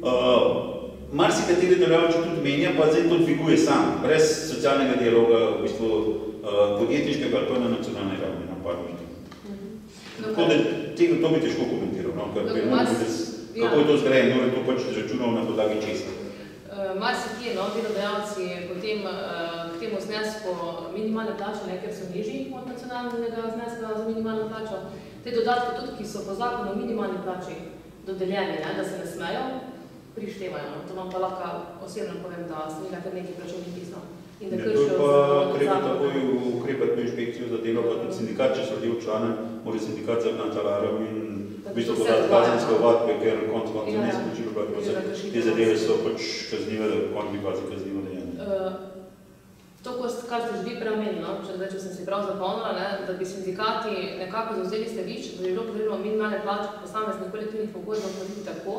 Speaker 3: uh, marsikateri delavci tudi menja, pa zdaj to dviguje sam, brez socialnega dialoga, v bistvu uh, podjetniškega ali pa na nacionalni ravni, na parniški. Tako da tega, to bi težko komentiral, no, ker moral
Speaker 1: mas- ja.
Speaker 3: kako je to zgrajeno, no, je to pač izračunal na podlagi česa.
Speaker 1: Uh, Marsikje no, delodajalci potem uh, k temu znesku minimalne plače, ne, ker so nižji od nacionalnega zneska za minimalno plačo, te dodatke tudi, ki so po zakonu o minimalni plači dodeljeni, ne, da se ne smejo, prištevajo. No. To vam pa lahko osebno povem, da sem kar nekaj plačevnih pisma. In da
Speaker 3: Ne, to
Speaker 1: kršijo
Speaker 3: pa
Speaker 1: zakon.
Speaker 3: treba takoj ukrepati inšpekcijo za delo, pa tudi sindikat, če so del člane, mora sindikat zagnati alarm in v bistvu
Speaker 1: To se
Speaker 3: podati kazenske
Speaker 1: no.
Speaker 3: ovadbe, ker konc koncev
Speaker 1: Ja,
Speaker 3: ne
Speaker 1: ja.
Speaker 3: smočilo, pa
Speaker 1: Gre za kršitev.
Speaker 3: te zadeve so pač kaznive, končni fazi kaznivo dejanje.
Speaker 1: Uh, To, ko ste- kar ste že vi preomenili, no, če, zdaj, če sem si prav zapomnila, ne, da bi sindikati nekako zauzeli stališče, da bi bilo potrebno minimalne plače po posameznih kolektivnih narediti tako,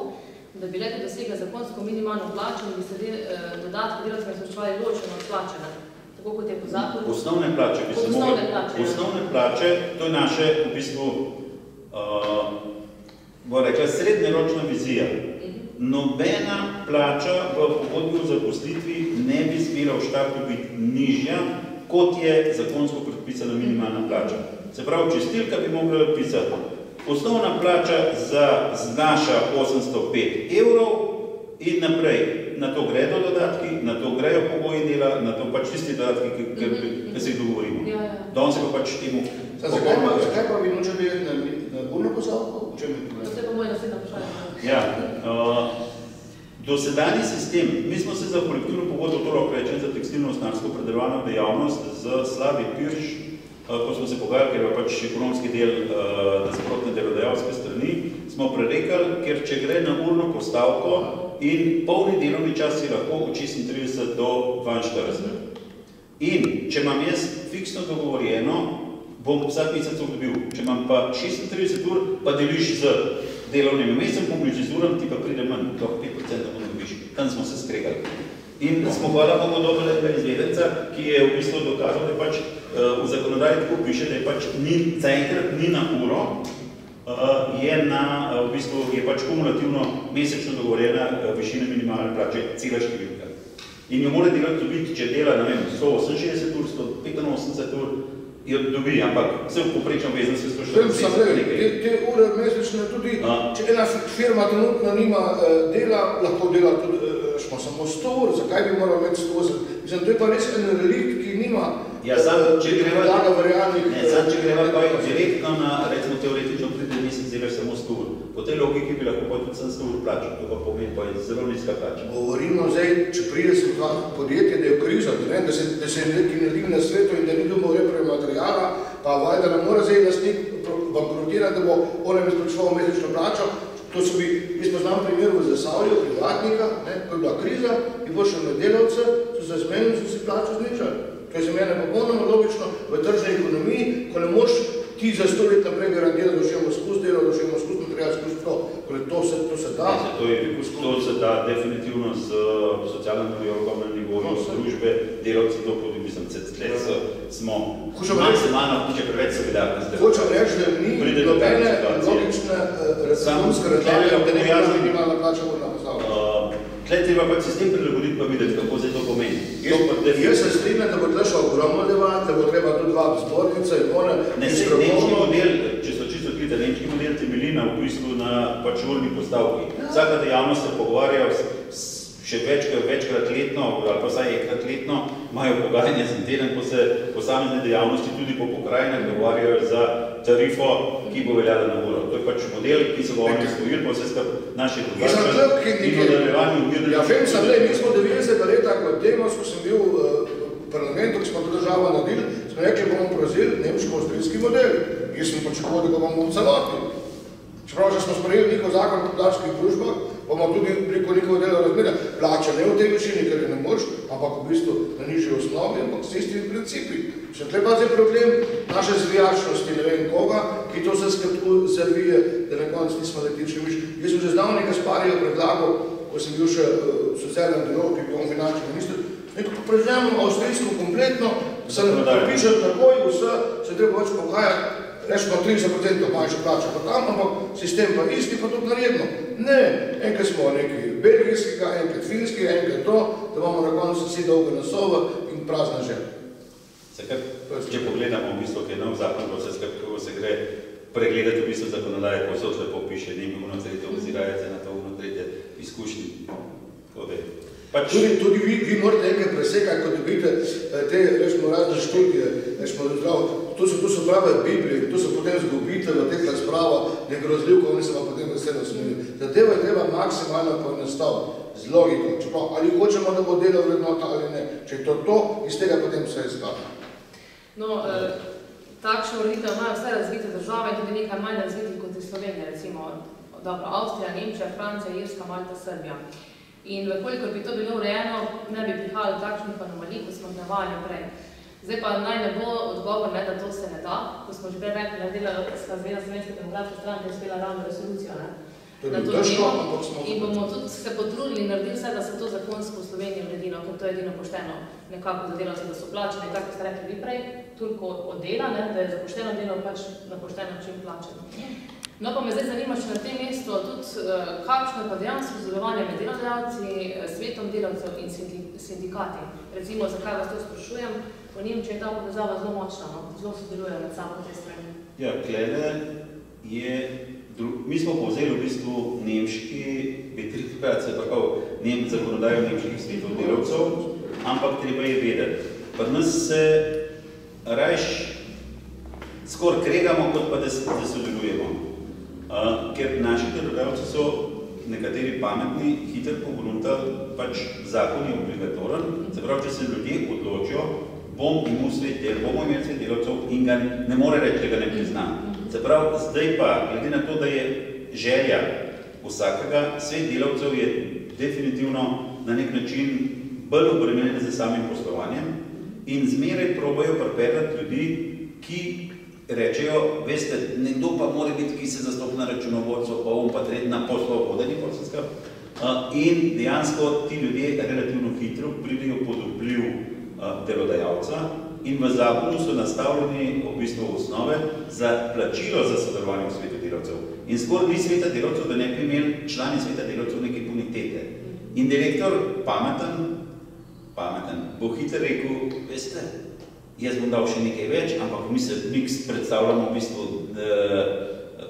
Speaker 1: da bi leta dosegla zakonsko minimalno plačo in bi se del, eh, dodatki delavcem izvrševali ločeno od plačene, tako kot je po zakonu.
Speaker 3: Osnovne plače bi se
Speaker 1: Osnovne
Speaker 3: mogli-
Speaker 1: plače, ja.
Speaker 3: Osnovne plače, to je naše v bistvu, uh, bo rekla, srednjeročna vizija.
Speaker 1: Mhm.
Speaker 3: Nobena plača v pogodbi o zaposlitvi ne bi smela v štartu biti nižja, kot je zakonsko predpisana minimalna plača. Se pravi, čistilka bi mogla pisati, osnovna plača za znaša 805 evrov in naprej. Na to gredo dodatki, na to grejo pogoji dela, na to pač tisti dodatki, ki, ki, ki se jih dogovorimo.
Speaker 1: Ja, ja.
Speaker 3: Danes se pa pač temu
Speaker 2: zakaj pa, zakaj pa vi noče biti na, na burno postavko?
Speaker 1: To je pa moje naslednje vprašanje.
Speaker 3: Ja, uh, dosedanji sistem, mi smo se za kolektivno pogodbo, to lahko rečem, za tekstilno osnarsko predelovalno dejavnost z Slavi Pirš, ko smo se pogajali, ker je pač ekonomski del uh, nasprotne delodajalske strani, smo prerekali, ker če gre na urno postavko in polni delovni čas je lahko od 36 do 42. In če imam jaz fiksno dogovorjeno, bom vsak mesec dobil. Če imam pa 36 ur, pa deliš z delovnim mesecem, pomoči z uram, ti pa pride manj, to 5% mu dobiš. Tam smo se skregali. In smo hvala Bogu dobili enega izvedenca, ki je v bistvu dokazal, da pač uh, v zakonodaji tako piše, da je pač ni, zaenkrat ni na uro, uh, je, na, uh, v bistvu, je pač kumulativno mesečno dogovorjena višina minimalne plače, cela številka. In jo mora delati dobiti, če dela, ne vem, 168 ur, 185 ur, jo dobi, ampak vse v poprečnem vezno se
Speaker 2: Vem, sem le, te, te ure mesečne tudi,
Speaker 3: A.
Speaker 2: če ena firma trenutno nima eh, dela, lahko dela tudi, eh, smo samo 100 ur, zakaj bi moral imeti 180? Mislim, to je pa res en relikt, ki nima
Speaker 3: Ja, sam, če greva,
Speaker 2: podlaga v realnih...
Speaker 3: ne, sam, če greva pa direktno na, recimo teoretično pride mesec delaš samo 100 ur. Po tej logiki bi lahko pa tudi sem 100 ur plačal, to pa pomeni pa je zelo nizka plača.
Speaker 2: Govorimo zdaj, če pride se v podjetje, da je v krizo, ne, da se, da se neki naredi na svetu in da ni dobil repre materijala, pa valjda ne more zdaj lastnik bankrotirati, da bo onem izplačeval mesečno plačo. To so bi, mi smo znam primer v Zasavlju, privatnika, ne, ko je bila kriza, in bo šel med delavce, so se zmenili, so si plačo znižali. To je za mene popolnoma logično v tržni ekonomiji, ko ne moš ti za sto let naprej garantirati, da še imamo skus delo, da še imamo skus material, skus to, ko to se, to se da.
Speaker 3: Ne, to, je, to se da definitivno z uh, socialnim dialogom na nivoju
Speaker 2: No, saj.
Speaker 3: družbe, delavci to tudi, mislim, se tle so, smo
Speaker 2: Hočem reči-
Speaker 3: maksimalno, če preveč solidarni zdaj.
Speaker 2: Hočem reči, da ni nobene logične eh, razumske razlage, da ne bi
Speaker 3: pojasnim.
Speaker 2: minimalna plača urna postavka.
Speaker 3: Tle treba pač sistem prilagoditi pa videti, kako se to pomeni.
Speaker 2: Jaz,
Speaker 3: To pa
Speaker 2: jaz se strinjam, da bo tle šel ogromno debat, da bo treba tudi dva zbornica in one
Speaker 3: Ne, se, nemški model, če so čisto odkrite, nemški model temelji na v bistvu na pač urni postavki. Vsaka dejavnost se pogovarja s, s, še večkrat, večkrat letno, ali pa vsaj enkrat letno, imajo pogajanje za teden, ko se posamezne dejavnosti tudi po pokrajinah dogovarjajo za tarifo, ki bo veljala na uro. To je pač model, ki so ga oni usvojili, pa vse skupaj drugačni
Speaker 2: tukaj
Speaker 3: in nadaljevanju mirno.
Speaker 2: Ja, vem sem, le, mi smo 90 leta kot demos, ko sem bil eh, v parlamentu, ko smo to državo naredili, smo rekli, bomo prevzeli nemško-avstrijski model. Jaz sem pričakoval, da ga bomo v celoti. Čeprav, če smo sprejeli njihov zakon o gospodarskih družbah, bomo tudi preko njihovega dela razmerja plače ne v tej višini, ker je ne moč, ampak v bistvu na nižji osnovi, ampak s istimi principi. Še tle pa zdaj problem naše zvijačnosti, ne vem koga, ki to vse skupaj zavije, da na koncu nismo letiči miš. Jaz sem že zdavni Gasparija predlagal, ko sem bil še uh, v socialnem dialogu, ki je bil on finančni minister, neko prevzemem avstrijsko kompletno, se ne
Speaker 3: Zakonodajo.
Speaker 2: piše takoj, vse, se treba več pogajati, rečemo 30% manjša plača pa tam, ampak sistem pa isti, pa tudi naredno. Ne, enkrat smo neki belgijskega, enkrat finskega, enkrat to, da imamo na koncu vsi dolge nasove in prazna želja.
Speaker 3: Zakaj, če pogledamo v bistvu, kaj je nov zakon, ko se, skrb- kako se gre pregledati v bistvu zakonodaje, ko se lepo piše, ne bi ono tretje ozirajce na to ono tretje izkušnji. Tako da, Pač,
Speaker 2: Tudi, tudi vi, vi morate enkrat presekati, ko dobite eh, te, rečemo, razne študije, rečemo, zdrav, to so, to so prave Biblije, to so potem zgubite v teh razpravah, ne grozljivko, oni se vam potem veselo smili. Zadeva je treba maksimalno poenostaviti, z logiko, čeprav ali hočemo, da bo delo vrednota ali ne. Če je to to, iz tega potem vse izhaja.
Speaker 1: No, eh, takšno ureditev imajo vse razvite države tudi nekaj manj razvitih kot je Slovenija, recimo dobro, Avstrija, Nemčija, Francija, Irska, Malta, Srbija. In vekolikor bi to bilo urejeno, ne bi prihajalo takšnih anomalij, kot smo jih navajali prej. Zdaj pa naj ne bo odgovor, ne, da to se ne da, ko smo že prej rekli, da dela Zveza Slovenske demokratske stranke je uspela ravno resolucijo, ne. Na to
Speaker 2: težko, ampak smo-
Speaker 1: in bomo tudi se potrudili naredili vse, da se to zakonsko v Sloveniji uredi, no, ker to je edino pošteno nekako za delavce, da so plačeni, tako ste rekli vi prej, toliko od dela, ne, da je za pošteno delo pač na pošten način plačeno. No, pa me zdaj zanima še na tem mestu tudi, eh, kakšno pa dejansko sodelovanje med delodajalci, eh, svetom delavcev in sindi- sindikati. Recimo, zakaj vas to sprašujem, v Nemčiji je ta povezava zelo močna, no? zelo sodelujejo med sabo te strani.
Speaker 3: Ja, klede je, dru- mi smo povzeli v bistvu nemški se pravi, nem, zakonodajo nemških svetov delavcev, ampak treba je vedeti. Pri nas se rajš skoraj kregamo, kot pa da, s- da sodelujemo. Uh, ker naši delodajalci so nekateri pametni, hitro pogruntali, pač zakon je obligatoren, se pravi, če se ljudje odločijo, bom imel svet del, bomo imeli svet delavcev in ga ne more reči, da ga ne prizna. Se pravi, zdaj pa, glede na to, da je želja vsakega, svet delavcev je definitivno na nek način bolj obremenjen za samim poslovanjem in zmeraj probajo pripeljati ljudi, ki rečejo, veste, nekdo pa mora biti, ki se zastopi na računovodcu, pa on pa tretji na poslov vodenje poslovska. In dejansko ti ljudje relativno hitro pridejo pod vpliv delodajalca in v zakonu so nastavljeni v bistvu osnove za plačilo za sodelovanje v svetu delavcev. In skoraj ni sveta delavcev, da ne bi imeli člani sveta delavcev neke bonitete. In direktor pameten, pameten, bo hitro rekel, veste, jaz bom dal še nekaj več, ampak mi se mi predstavljamo v bistvu eh,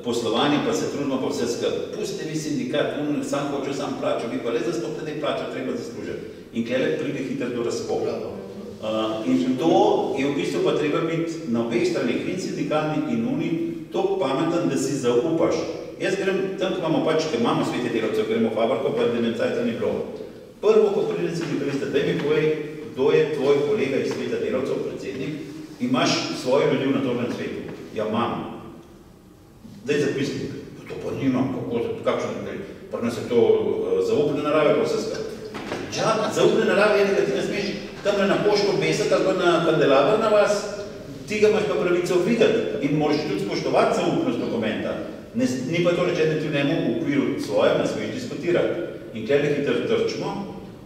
Speaker 3: poslovanje, pa se trudimo pa vse skupaj. Pustite vi sindikat, on sam hoče sam plačo, vi pa le zastopite, da je plača treba zaslužiti. In klele pride hitro do razkola. Uh, in to je v bistvu pa treba biti na obeh stranih, in sindikalni in uni, to pameten, da si zaupaš. Jaz grem tam, ko imamo pač, ker imamo svete delavcev, gremo v fabriko, pa da ne cajta ni bilo. Prvo, ko pride sindikalista, daj mi povej, kdo je tvoj kolega iz sveta delavcev, predsednik, imaš svoje ljudi v nadzornem svetu. Ja, imam. Daj zapisnik. To pa nimam, kako, kakšen je, pa nas je to uh, zaupne narave, pa vse skupaj. Ja, zaupne narave je, da ti ne smeš tam na pošto besati ali na kandelaber na vas, ti ga imaš pa pravico videti in moraš tudi spoštovati zaupnost dokumenta. Ne, ni pa to rečeno, da ti ne v okviru svojem, ne smeš diskutirati. In klede hitro trčimo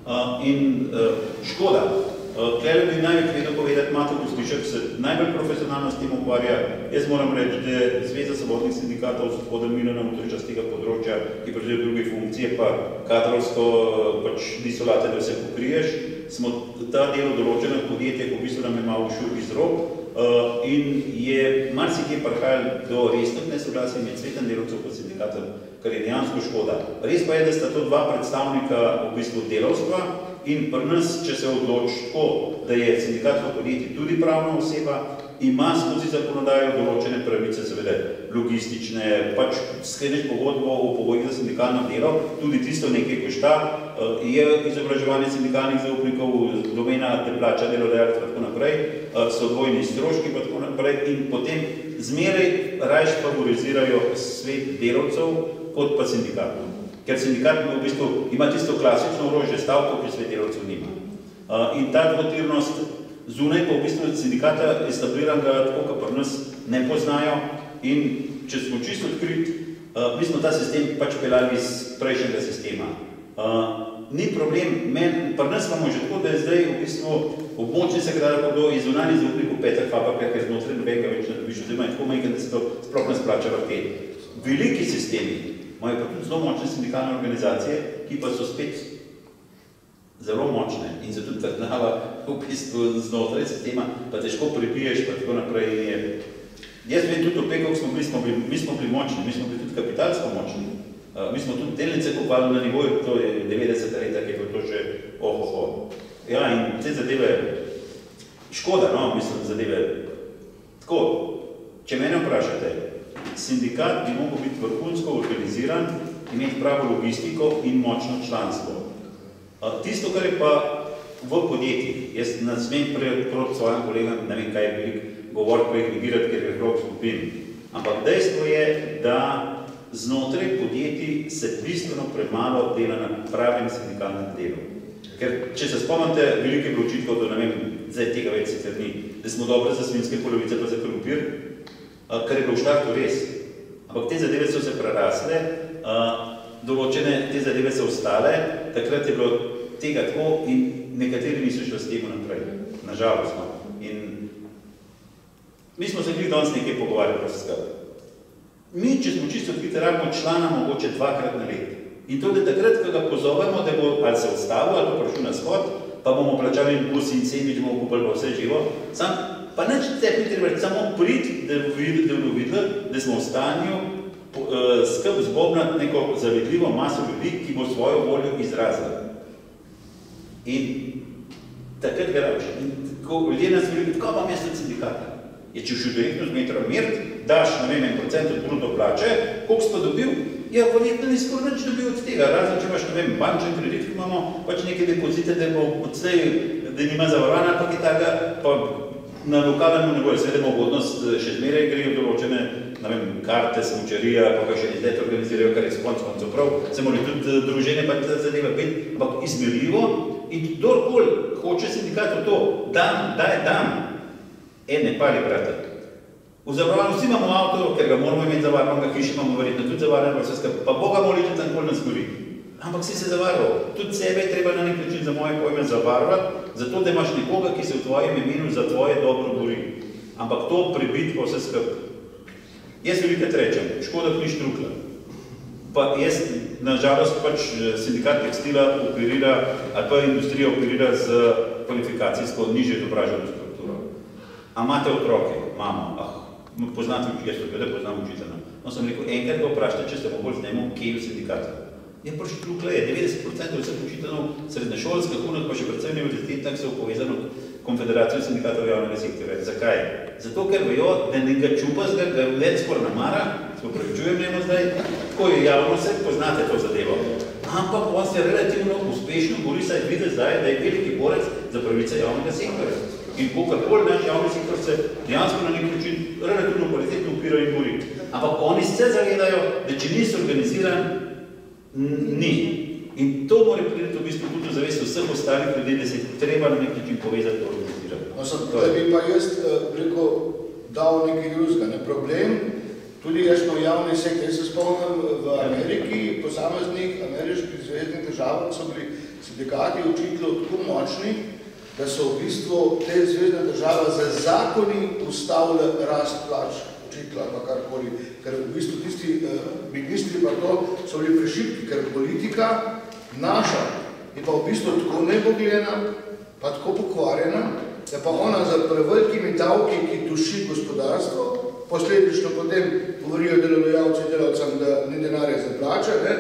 Speaker 3: uh, in uh, škoda. Uh, klede bi največ vedel povedati, Mato Pustišek se najbolj profesionalno s tem ukvarja. Jaz moram reči, da je Zveza svobodnih sindikatov s gospodom Milanom Utriča z tega področja, ki prevzel druge funkcije, pa kadrovsko pač niso late, da se pokriješ, smo ta del določenih podjetij, v bistvu nam je malo šel iz rok uh, in je marsikje prihajal do resnih nesoglasij med svetem delavcev pa sindikatom, kar je dejansko škoda. Res pa je, da sta to dva predstavnika v bistvu delavstva in pri nas, če se odloči tako, da je sindikat v podjetju tudi pravna oseba, ima skozi zakonodajo določene pravice, seveda logistične, pač skleneš pogodbo o pogojih za sindikalno delo, tudi tisto nekaj košta, eh, je izobraževanje sindikalnih zaupnikov, domena te plača delodajalec pa tako naprej, eh, so dvojni stroški pa tako naprej in potem zmeraj rajš favorizirajo svet delavcev kot pa sindikatov. Ker sindikat v bistvu ima tisto klasično orožje stavko, ki svet delavcev nima. Uh, in ta dvotirnost zunaj pa v bistvu sindikata establiranega tako, kot pri nas ne poznajo in če smo čisto odkrit, uh, mi smo ta sistem pač pelali iz prejšnjega sistema. Uh, ni problem, men, pri nas imamo že tako, da je zdaj v bistvu območni sekretar pa kdo iz zunanji zaupnikov Peter Fabrika, ker znotraj nobenega več ne dobiš, oziroma je tako majhen, da se to sploh ne splača vrteti. Veliki sistemi imajo pa tudi zelo močne sindikalne organizacije, ki pa so spet zelo močne in se tudi trdnava v bistvu znotraj sistema, pa težko pripiješ, pa tako naprej je. Jaz vem tudi o tem, kako smo bili, smo bili, mi smo bili močni, mi smo bili tudi kapitalsko močni. Uh, mi smo tudi delnice kupovali na nivoju, to je 90 let, ki je bilo to že oho, oho. Ja, in te zadeve, škoda, no, mislim, zadeve. Tako, če mene vprašate, sindikat bi mogel biti vrhunsko organiziran, imeti pravo logistiko in močno članstvo. Tisto, kar je pa v podjetjih, jaz ne smem proti svojim kolegam, ne vem, kaj je velik govor prehligirati, ker je krog skupin. Ampak dejstvo je, da znotraj podjetij se bistveno premalo dela na pravem sindikalnem delu. Ker, če se spomnite, velike bilo očitkov, da ne vem, zdaj tega več sicer ni, da smo dobri za svinske polovice pa za krompir, kar je bilo v štartu res. Ampak te zadeve so se prerasle določene te zadeve so ostale, takrat je bilo tega tako in nekateri niso šli s tem naprej. Nažalost. No. In mi smo se glih danes nekaj pogovarjali, se skrbi. Mi, če smo čisto odkriti, rabimo člana mogoče dvakrat na let. In to, da takrat, ko ga pozovemo, da bo ali se ustavil ali pa prišel na shod, pa bomo plačali bus in semič, bomo kupili pa vse živo, sam, pa neč tebi treba samo prid, da bomo videli, da smo v stanju skrb zbobnati neko zavedljivo maso ljudi, ki bo svojo voljo izrazila. In takrat ga rabiš. In ko ljudje nas veli, kako vam jaz od sindikata? Je, če še direktno z metra mirt, daš, ne vem, en procent od bruto plače, koliko si pa dobil? Ja, verjetno ni skoraj nič dobil od tega, razen če imaš, ne vem, bančen kredit, ki imamo pač neke depozite, da bo odslej, da nima zavarovana, pa ki taga, pa na lokalnem nivoju, seveda mogodnost še zmeraj grejo določene, ne vem, karte, smučarija, pa kaj še izlet organizirajo, kar je s konc koncev prav, se mora tudi druženje pa zadeva biti, ampak izmerljivo in kdorkoli hoče sindikat to, dan, daj dan, ene pari brate. V zavarovanju vsi imamo avto, ker ga moramo imeti zavarovan, ga hiši imamo verjetno tudi zavarovan, pa vse skupaj, pa Boga moli, če tam nas gori. Ampak si se zavaroval. Tudi sebe treba na nek način za moje pojme zavarovati, zato da imaš nekoga, ki se v tvojem imenu za tvoje dobro bori. Ampak to prebiti pa vse skupaj. Jaz velikrat rečem, škoda, ki ni štrukla. Pa jaz, nažalost, pač sindikat tekstila operira, ali pa industrija operira z kvalifikacijsko nižje izobraženost. A imate otroke? Mamo. Ah, poznate učitelj, jaz tudi poznam učitelja. No, sem rekel, enkrat ga vprašajte, če ste mogli z njemu, kje je v sindikatu. Je pa še tukaj je, 90% vseh učiteljev srednješolskih, unah pa še predvsem univerzitetnih se je povezano konfederacijo sindikatov javnega sektorja. Zakaj? Zato, ker vejo, da nekega čupa z ga let skoraj namara, se upravičujem njemu zdaj, ko je javno se, poznate to zadevo. Ampak on se relativno uspešno bori, saj vidi zdaj, da je veliki borec za pravice javnega sektorja in kakorkoli naš javni sektor se dejansko na nek način relativno kvalitetno upira in bori. Ampak oni se zavedajo, da če nisi organiziran, ni. In to mora priti v bistvu tudi zavest vseh ostalih ljudi, da se treba na nek način povezati to organizirati.
Speaker 2: No, sem, da bi pa jaz eh, rekel, dal nekaj drugega. Ne? Problem, tudi jaz smo javni sektor, jaz se spomnim v Ameriki, posameznih ameriških zvezdnih držav, so bili sindikati učitelj tako močni, da so v bistvu te zvezdne države za zakoni ustavile rast plač učitla pa karkoli, ker v bistvu tisti eh, ministri pa to so bili prešipki, ker politika naša je pa v bistvu tako nebogljena, pa tako pokvarjena, da pa ona za prevelikimi davki, ki duši gospodarstvo, posledično potem govorijo delodajalci delavcem, da ni denarja za plače, ne,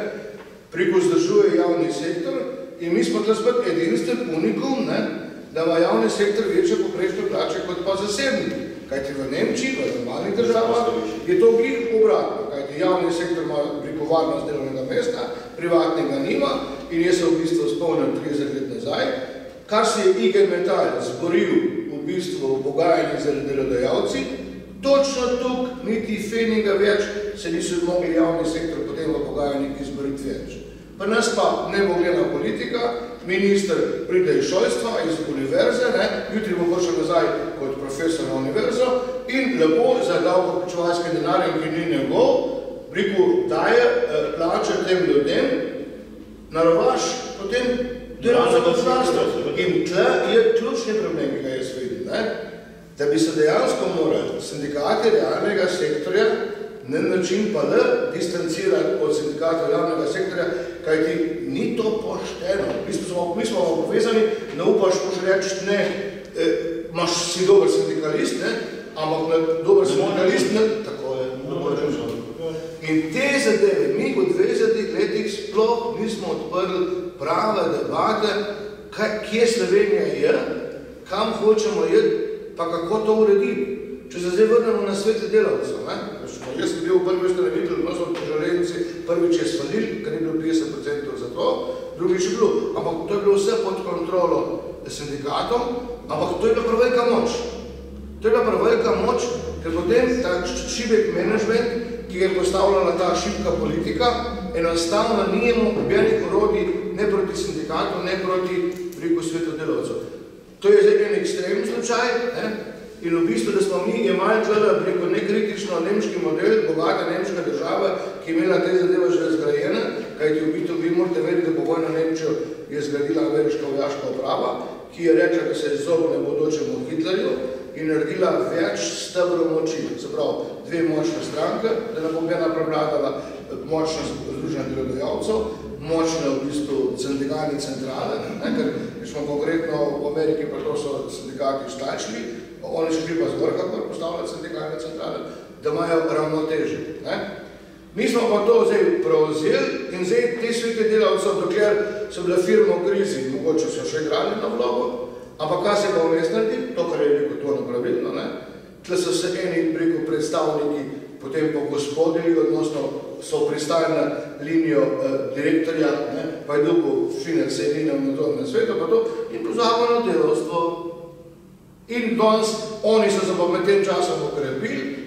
Speaker 2: preko zdržuje javni sektor in mi smo tle spet edinstven unikum, ne, da ima javni sektor večje poprečne plače kot pa zasebni. Kajti v Nemčiji, v normalnih državah, je to glih obratno. Kajti javni sektor ima prikovarnost delovnega mesta, privatnega nima in je se v bistvu spomnil 30 let nazaj, kar se je IG Metal zboril v bistvu v pogajanji z delodajalci, točno tuk, niti feninga več, se niso mogli javni sektor potem v pogajanjih izboriti več. Pri nas pa nebogljena politika, minister pride iz šolstva, iz univerze, ne, jutri bo prišel nazaj kot profesor na univerzo in lepo za davkoplačevalske denarje, ki ni njegov, rekel, daje eh, plače tem ljudem, narovaš potem delavce gospodarstvo. In tle je ključni problem, ki ga jaz vidim, ne, da bi se dejansko morali sindikati realnega sektorja na način pa le distancirati od sindikatov javnega sektorja, kajti ni to pošteno. Mi smo, mi smo povezani, ne upaš poš reči, ne, eh, imaš si dober sindikalist, ne, ampak ne, dober sindikalist, ne, tako je, no, In te zadeve, mi v 20 letih sploh nismo odprli prave debate, kaj, kje Slovenija je, kam hočemo jeti, pa kako to urediti. Če se zdaj vrnemo na svete delavcev, ne? jaz sem bil v prvi ustanovitelj, no smo požalenci, prvič je svalil, ker ni bilo 50% za to, drugič je bilo, ampak to je bilo vse pod kontrolo sindikatom, ampak to je bila prevelika moč. To je bila prevelika moč, ker potem ta šibek management, ki je postavljala ta šibka politika, enostavno ni imel objenih orodij ne proti sindikatu, ne proti preko svetu delavcev. To je zdaj en ekstremni slučaj, ne? in v bistvu, da smo mi imeli tle preko nekritično nemški model, bogata nemška država, ki je imela te zadeve že zgrajene, kajti v bistvu vi morate vedeti, da po vojno Nemčijo je zgradila ameriška vojaška uprava, ki je rekla, da se je izogne bodočemu Hitlerju in naredila več stebrov moči, se pravi, dve močne stranke, da ne bo ena prevladala močne združenje delodajalcev, močne v bistvu sindikalne centrale, ne, ker smo konkretno v Ameriki, pa to so sindikati štačili, oni so šli pa z vrha, ko postavljali sindikalne centrale, da imajo ravnoteže. Ne. Mi smo pa to zdaj prevzeli in zdaj te svete delavcev, dokler so bile firme v krizi, mogoče so še igrali na vlogo, ampak kaj se pa vmes naredi, to, kar je rekel to napravilno, ne? tle so se eni preko predstavniki potem po gospodili, odnosno so pristali na linijo eh, direktorja, ne? pa je dobil Finec se je na nadzornem svetu, pa to, in pozabil na delovstvo. In danes, oni so se pa med tem časom okrepili,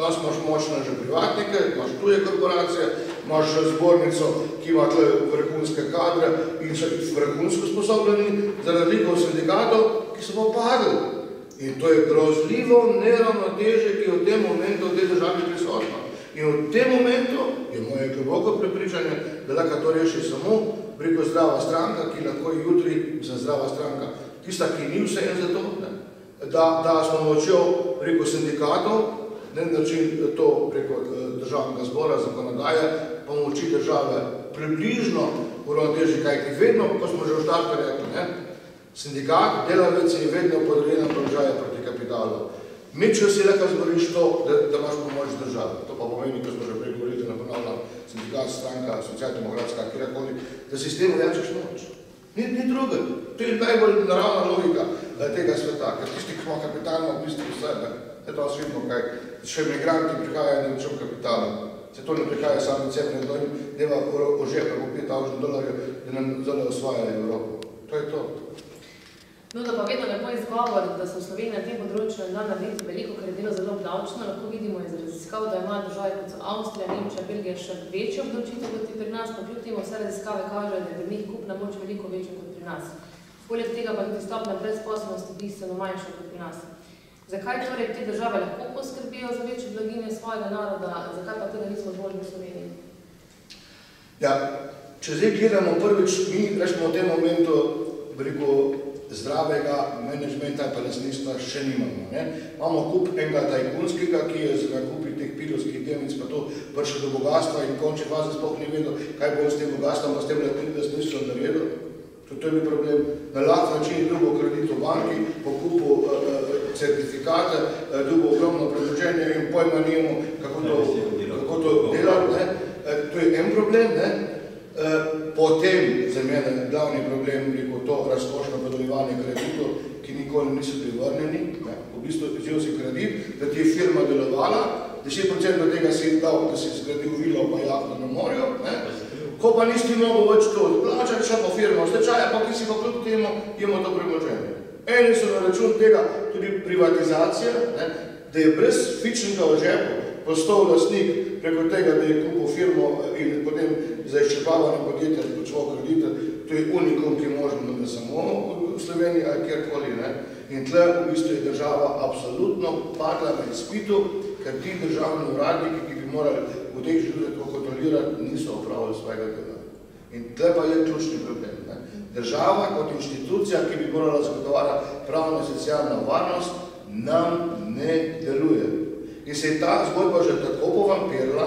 Speaker 2: danes imaš močne že privatnike, imaš tuje korporacije, imaš zbornico, ki ima tle vrhunske kadre in so vrhunsko sposobljeni, za razliko sindikatov, ki so pa padli. In to je grozljivo neravnoteže, ki je v tem momentu v tej državi prisotno. In v tem momentu je moje globoko prepričanje, da lahko to reši samo preko zdrava stranka, ki lahko jutri za zdrava stranka, tista, ki ni vse za to, da, da smo močjo preko sindikatov, na način to preko eh, državnega zbora, zakonodaje, pomoči države približno uravnoteži, kajti vedno, ko smo že v štartu rekli, ne, sindikat, delavec je vedno podrejen položaje proti kapitalu. Mičko si lahko zboriš to, da, da imaš pomoč države. To pa pomeni, ko smo že pregovorili na ponovno sindikat, stranka, socialdemokratska, kjerkoli, da si s tem vlečeš moč. Ni, ni druga. To je najbolj naravna logika eh, tega sveta, ker tisti, ki smo kapitalno v bistvu vse, ne, je to vidimo, kaj še migranti prihajajo na račun kapitala. Se to ne prihaja sami sebe, ne dojim, deva o žepe po 5000 dolarjev, da nam zelo osvajajo Evropo. To je to.
Speaker 1: No, da pa vedno lepo izgovor, da so v Sloveniji na tem področju in da narediti veliko, ker je delo zelo obdavčno, lahko vidimo iz raziskav, da imajo države kot so Avstrija, Nemčija, Belgija še večjo obdavčitev kot pri nas, pa kljub temu vse raziskave kažejo, da je pri njih kupna moč veliko večja kot pri nas. Poleg tega pa tudi stopna brezposobnosti bistveno manjša kot pri nas. Zakaj torej te države lahko poskrbijo za večje blaginje svojega naroda, zakaj pa tega nismo zvolili v Sloveniji?
Speaker 2: Ja, če zdaj gledamo prvič, mi rečemo v tem momentu, veliko zdravega menedžmenta pa lasništva še nimamo. Ne? Imamo kup enega tajkunskega, ki je za nakupi teh pilovskih delnic pa to prišel do bogatstva in končne faze sploh ni vedel, kaj bo s tem bogatstvom pa s tem lasništvom naredil. To je bil problem. Na lahko način je dobil kredit v banki, pokupil uh, certifikate, uh, dobil ogromno premoženje in pojma nijemo, kako to, kako to delati. Ne? Uh, to je en problem. Ne? Uh, potem za mene glavni problem je to razkošno podeljevanje kreditov, ki nikoli niso privrnjeni. Ne? V bistvu vzel si kredit, da ti je firma delovala, 10% tega si dal, da si zgradil vilo pa jahto na morju. Ne? ko pa nisi mogel več to odplačati, še po firmo stečaja, pa ki si pa kljub temu imel to premoženje. Eni so na račun tega tudi privatizacija, ne, da je brez fičnika v žepu postal lastnik preko tega, da je kupil firmo in potem za izčepavanje podjetja počval kredite, to je unikum, ki je možno ne samo v Sloveniji ali kjerkoli. Ne. In tle v bistvu je država absolutno padla na izpitu, ker ti državni uradniki, ki bi morali v teh življenjih kontrolirati, niso opravili svojega dela. In tle pa je ključni problem. Ne? Država kot inštitucija, ki bi morala zagotovati pravno in socialno varnost, nam ne deluje. In se je ta zgodba že tako povampirila,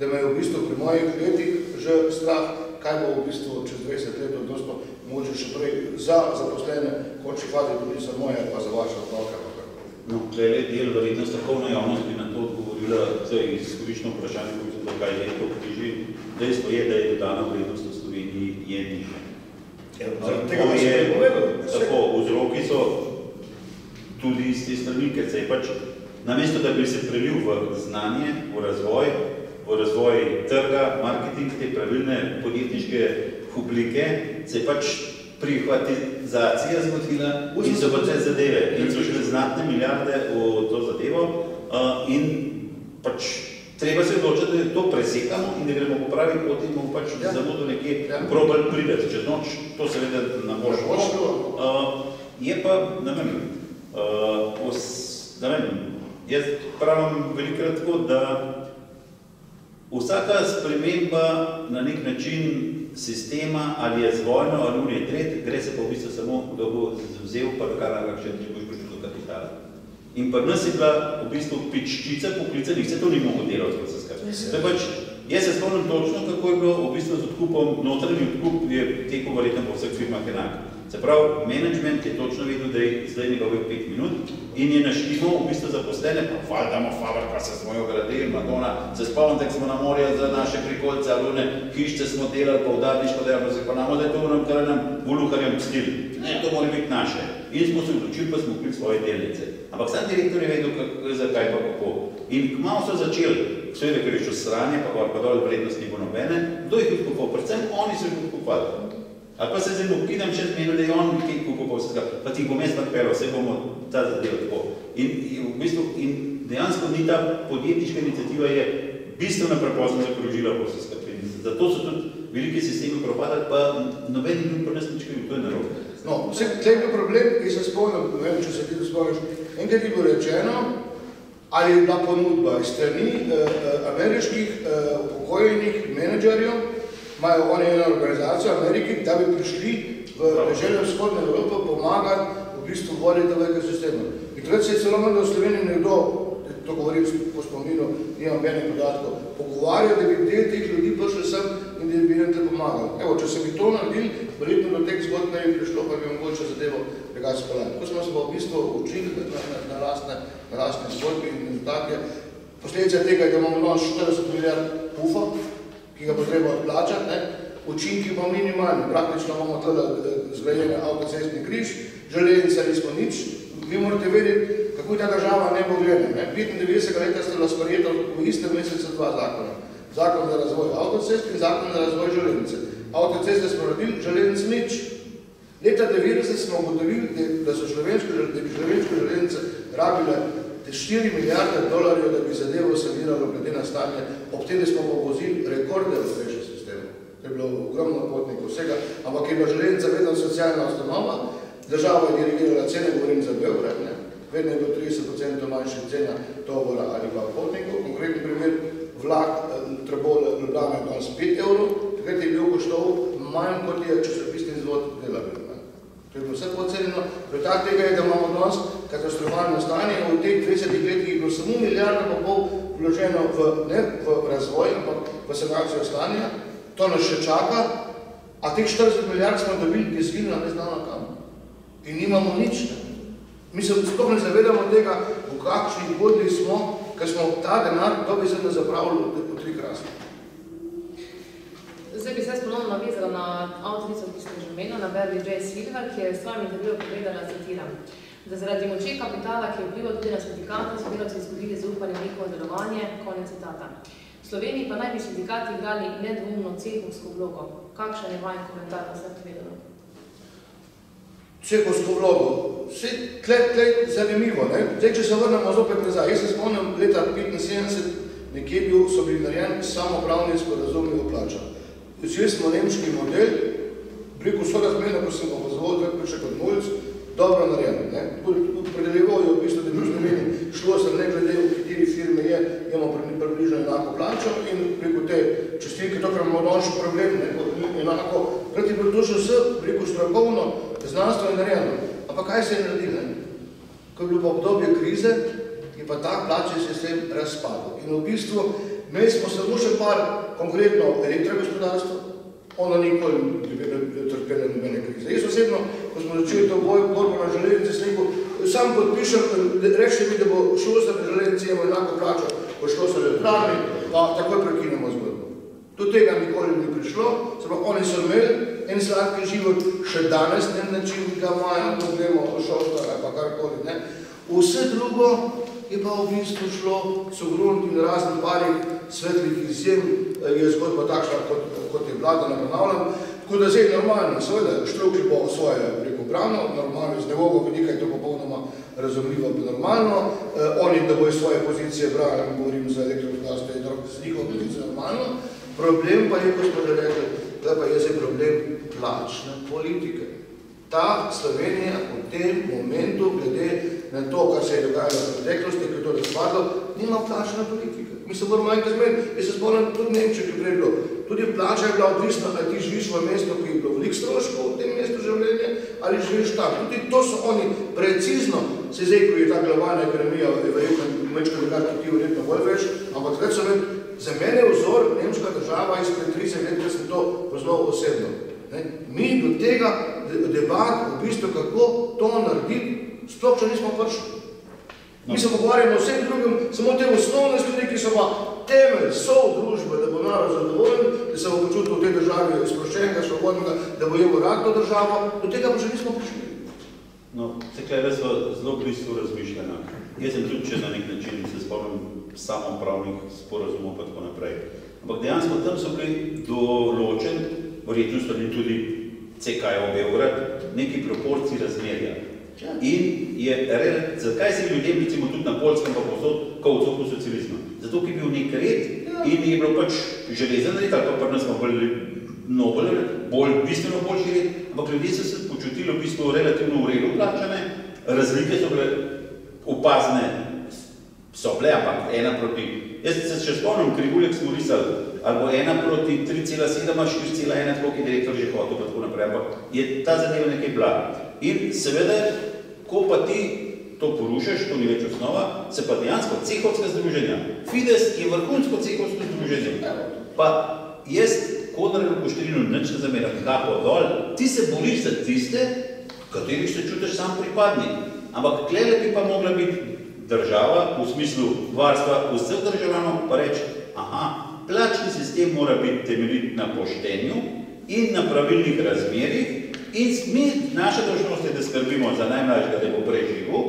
Speaker 2: da me je v bistvu pri mojih letih že strah, kaj bo v bistvu čez 20 let, odnosno mogoče še prej za zaposlene, končni fazi tudi za moje, pa za vaše otroke.
Speaker 3: No, glede del verjetno strokovna javnost bi na to odgovorila, to je izhodično vprašanje, ko mislim, da kaj je to križi. Dejstvo je, da je dodana vrednost v Sloveniji je nižja.
Speaker 2: Ja, tega je,
Speaker 3: tako, vzroki so tudi iz te strani, ker se je pač, namesto da bi se prelil v znanje, v razvoj, v razvoj trga, marketing, te pravilne podjetniške oblike, se je pač prihvatizacija zgodila in so pač zadeve. In so šle znatne milijarde v to zadevo uh, in pač treba se odločiti, da to presekamo in da gremo popraviti, potem bomo pač ja. zamudo nekje ja. probali prideti čez noč. To seveda ne možemo. Uh, je pa, ne vem, uh, os, da vem, jaz pravim velikrat tako, da vsaka sprememba na nek način sistema, ali je z vojno, ali je tret, gre se pa v bistvu samo, kdo bo vzel, pa kar kakšen, če boš. In pri nas je bila v bistvu piččica poklicanih, vse to ni mogel delati, ko se je pač, jaz se spomnim točno, kako je bilo v bistvu z odkupom, notranji odkup je tekel verjetno po vseh firmah enak. Se pravi, management je točno vedel, da je zdaj njegovih pet minut in je naštimal v bistvu zaposlene, pa hvala, damo Faber, kar se smo jo gradili, Madonna, se spomnim, da smo na morje za naše prikolce, alune, hišče smo delali, pa vdarniško dejavnost, pa namo, da je to nam, kar nam voluharjem stil. Ne, to mora biti naše. In smo se odločili, pa smo kupili svoje delnice. Ampak sam direktor je vedel, kak, zakaj pa kako. In kmalo so začeli, seveda, ker je šlo sranje, pa gor pa dol vrednost ni bo nobene, kdo jih odkupal? Predvsem oni so jih odkupali. Ali pa se zdaj ukidam še zmenu, da je on nekaj kupil vsega, pa ti bom jaz nadpeljal, vse bomo ta zadeva tako. In, in, v bistvu, in dejansko ni ta podjetniška iniciativa je bistveno prepozno zakrožila po vse skupaj. Zato so tudi veliki sistemi propadali, pa noben ni bil pri nas nič kriv, to je narobe.
Speaker 2: No, vse tle je problem, ki se spomnim, ne vem, če se ti to spomniš, enkrat je bilo rečeno, ali je bila ponudba iz strani eh, ameriških eh, upokojenih menedžerjev, imajo oni eno organizacijo v Ameriki, da bi prišli v deželje vzhodne Evrope pomagati v bistvu voditi veliko sistema. In takrat se je celo menda v Sloveniji nekdo, to govorim po spominu, nimam benih podatkov, pogovarjal, da bi del teh ljudi prišli sem da bi jim te pomagali. Evo, če se bi to naredili, verjetno do teh zgodb ne bi prišlo, pa bi mogoče zadevo tega speljati. Ko smo se pa v bistvu učili na, na, na, lastne, na lastne zgodbe in take, posledice tega, da imamo danes 40 milijard pufa, ki ga bo treba odplačati, ne? učinki pa minimalni, praktično imamo tle eh, zgrajene avtocestni križ, železnice nismo nič, vi morate vedeti, kako je ta država ne bo gledana. 95. leta ste bila sprejeta v istem mesecu dva zakona. Zakon za razvoj avtocest in zakon za razvoj železnice. Avtoceste smo radili, železnice nič. Leta 90 smo ugotovili, da so človeške železnice rabile 4 milijarde dolarjev, da bi zadevo saniralo glede na stanje, ob tem, smo pa vozili rekorde v prejšnjem sistemu. To je bilo ogromno potnikov vsega, ampak je bila železnica vedno socialna ustanova, država je dirigirala cene, govorim za Beograd, ne? vedno je bilo 30% manjša cena tovora ali pa potnikov. Konkretni primer, vlak Trebole Ljubljana je danes 5 evrov, takrat je bil koštov manj kot je časopisni izvod delabil. To je bilo vse pocenjeno. Rezultat tega je, da imamo danes katastrofalno stanje. V teh 20 letih je bilo samo milijarda pa pol vloženo v, ne v razvoj, ampak v sanacijo stanja. To nas še čaka, a teh 40 milijard smo dobili, ki zginila ne znamo kam. In nimamo nič. Mi se sploh ne zavedamo tega, v kakšnih godli smo, ker smo ta denar dobesedno zapravili v tri krasne.
Speaker 1: Zdaj bi se ponovno navezala na avtorico, ki ste že omenili, na Beverly J. Silver, ki je v svojem intervjuju povedala, citiram, da zaradi moči kapitala, ki je vplival tudi na sindikate, so delavci izgubili zaupanje v njihovo delovanje, konec citata. V Sloveniji pa naj bi sindikati igrali nedvomno cehovsko vlogo. Kakšen je vajen komentar na vse povedano?
Speaker 2: Cehovsko vlogo. Vse tle, tle zanimivo. Ne? Zdaj, če se vrnemo zopet nazaj. Jaz se spomnim leta 1975, nekje bil, so bili narejen samopravni sporazumi o plačah vzeli smo nemški model, preko vso razmena, ko sem pozval, tako prišel kot mulc, dobro narejen. Predeljeval je v bistvu, da bi v Sloveniji šlo se ne glede, v kateri firme je, imamo približno enako plačo in preko te čestilke, to, kar imamo danes problem, ne, enako, krat je bilo to še vse, preko strokovno, znanstvo je narejeno. Ampak kaj se je naredilo? Ko je bilo obdobje krize, je pa ta plačni sistem razpadel. In v bistvu Imeli smo samo še par konkretno elektrogospodarstvo, ono nikoli ni trpelo nobene krize. Jaz osebno, ko smo začeli to boj, borbo na železnici, sliku, sam podpišem, reči mi, da bo šlo se na železnici, imamo enako plačo, ko šlo se pravi, pa takoj prekinemo zgodbo. Do tega nikoli ni prišlo, se pa oni so imeli en sladki život, še danes ne način, ga imajo, to vemo, šolstva ali pa karkoli, ne. Vse drugo je pa v bistvu šlo, so grunt in razni parih svetlih izjem eh, je zgodba takšna, kot, kot je vlada, ne ponavljam. Tako da zdaj normalno, seveda, Štruklj bo svoje preko brano, normalno, z njegovega vidika je to popolnoma razumljivo in normalno. Eh, oni, da bojo svoje pozicije brali, govorim za elektrogospodarstvo, je z njihovo pozicijo normalno. Problem pa je, ko smo že rekli, da pa je zdaj problem plačne politike. Ta Slovenija v tem momentu, glede na to, kar se je dogajalo v preteklosti, ki je to razpadlo, nima plačna politika. Mi se moramo enkrat zmeniti, jaz se spomnim tudi Nemčije, ki je bilo. Tudi plača je bila odvisna, ali ti živiš v mestu, ki je bilo veliko stroškov v tem mestu življenja, ali živiš tam. Tudi to so oni precizno, se zdaj, ko je ta globalna ekonomija, je verjetno mečka drugače, kot ti verjetno bolj veš, ampak takrat so imeli za mene vzor nemška država izpred 30 let, ko sem to poznal osebno. Mi do tega debat, v bistvu, kako to narediti, sploh še nismo prišli. Mi se pogovarjamo vsem drugem, samo te osnovne stvari, ki so pa temelj, so družbe, da bo narod zadovoljen, da se bo počutil v tej državi sproščenega, svobodnega, da bo imel rad to državo, do tega pa še nismo prišli.
Speaker 3: No, se kaj res zelo blizu razmišljanja. Jaz sem tudi, če na nek način se spomnim samopravnih sporazumov pa tako naprej. Ampak dejansko tam so bili določen, verjetno so bili tudi CKO Beograd, neki proporciji razmerja. In je, zakaj se ljudem, recimo tudi na Polskem, pa posod, kot v coku socializma? Zato, ker je bil nek red in je bilo pač železen red, ali pa pa nas smo bolj nobel bolj, bistveno boljši red, ampak ljudje so se počutili v bistvu relativno v redu plačane, razlike so bile opazne, so bile, ampak ena proti, jaz se še spomnim, krivulek smo risali, ali bo ena proti 3,7, 4,1, koliko je direktor že hotel, pa tako naprej, ampak je ta zadeva nekaj bila. In seveda, ko pa ti to porušaš, to ni več osnova, se pa dejansko cehovska združenja, Fides je vrhunsko cehovsko združenje, pa jaz, Kodar Koštrinu, neč ne zameram, kapo dol, ti se boriš za tiste, katerih se čutiš sam pripadnik. Ampak klele bi pa mogla biti država, v smislu varstva vseh državljanov, pa reči, aha, plačni sistem mora biti temeljit na poštenju in na pravilnih razmerih, In mi, naša dožnost je, da skrbimo za najmlajšega, da bo preživel,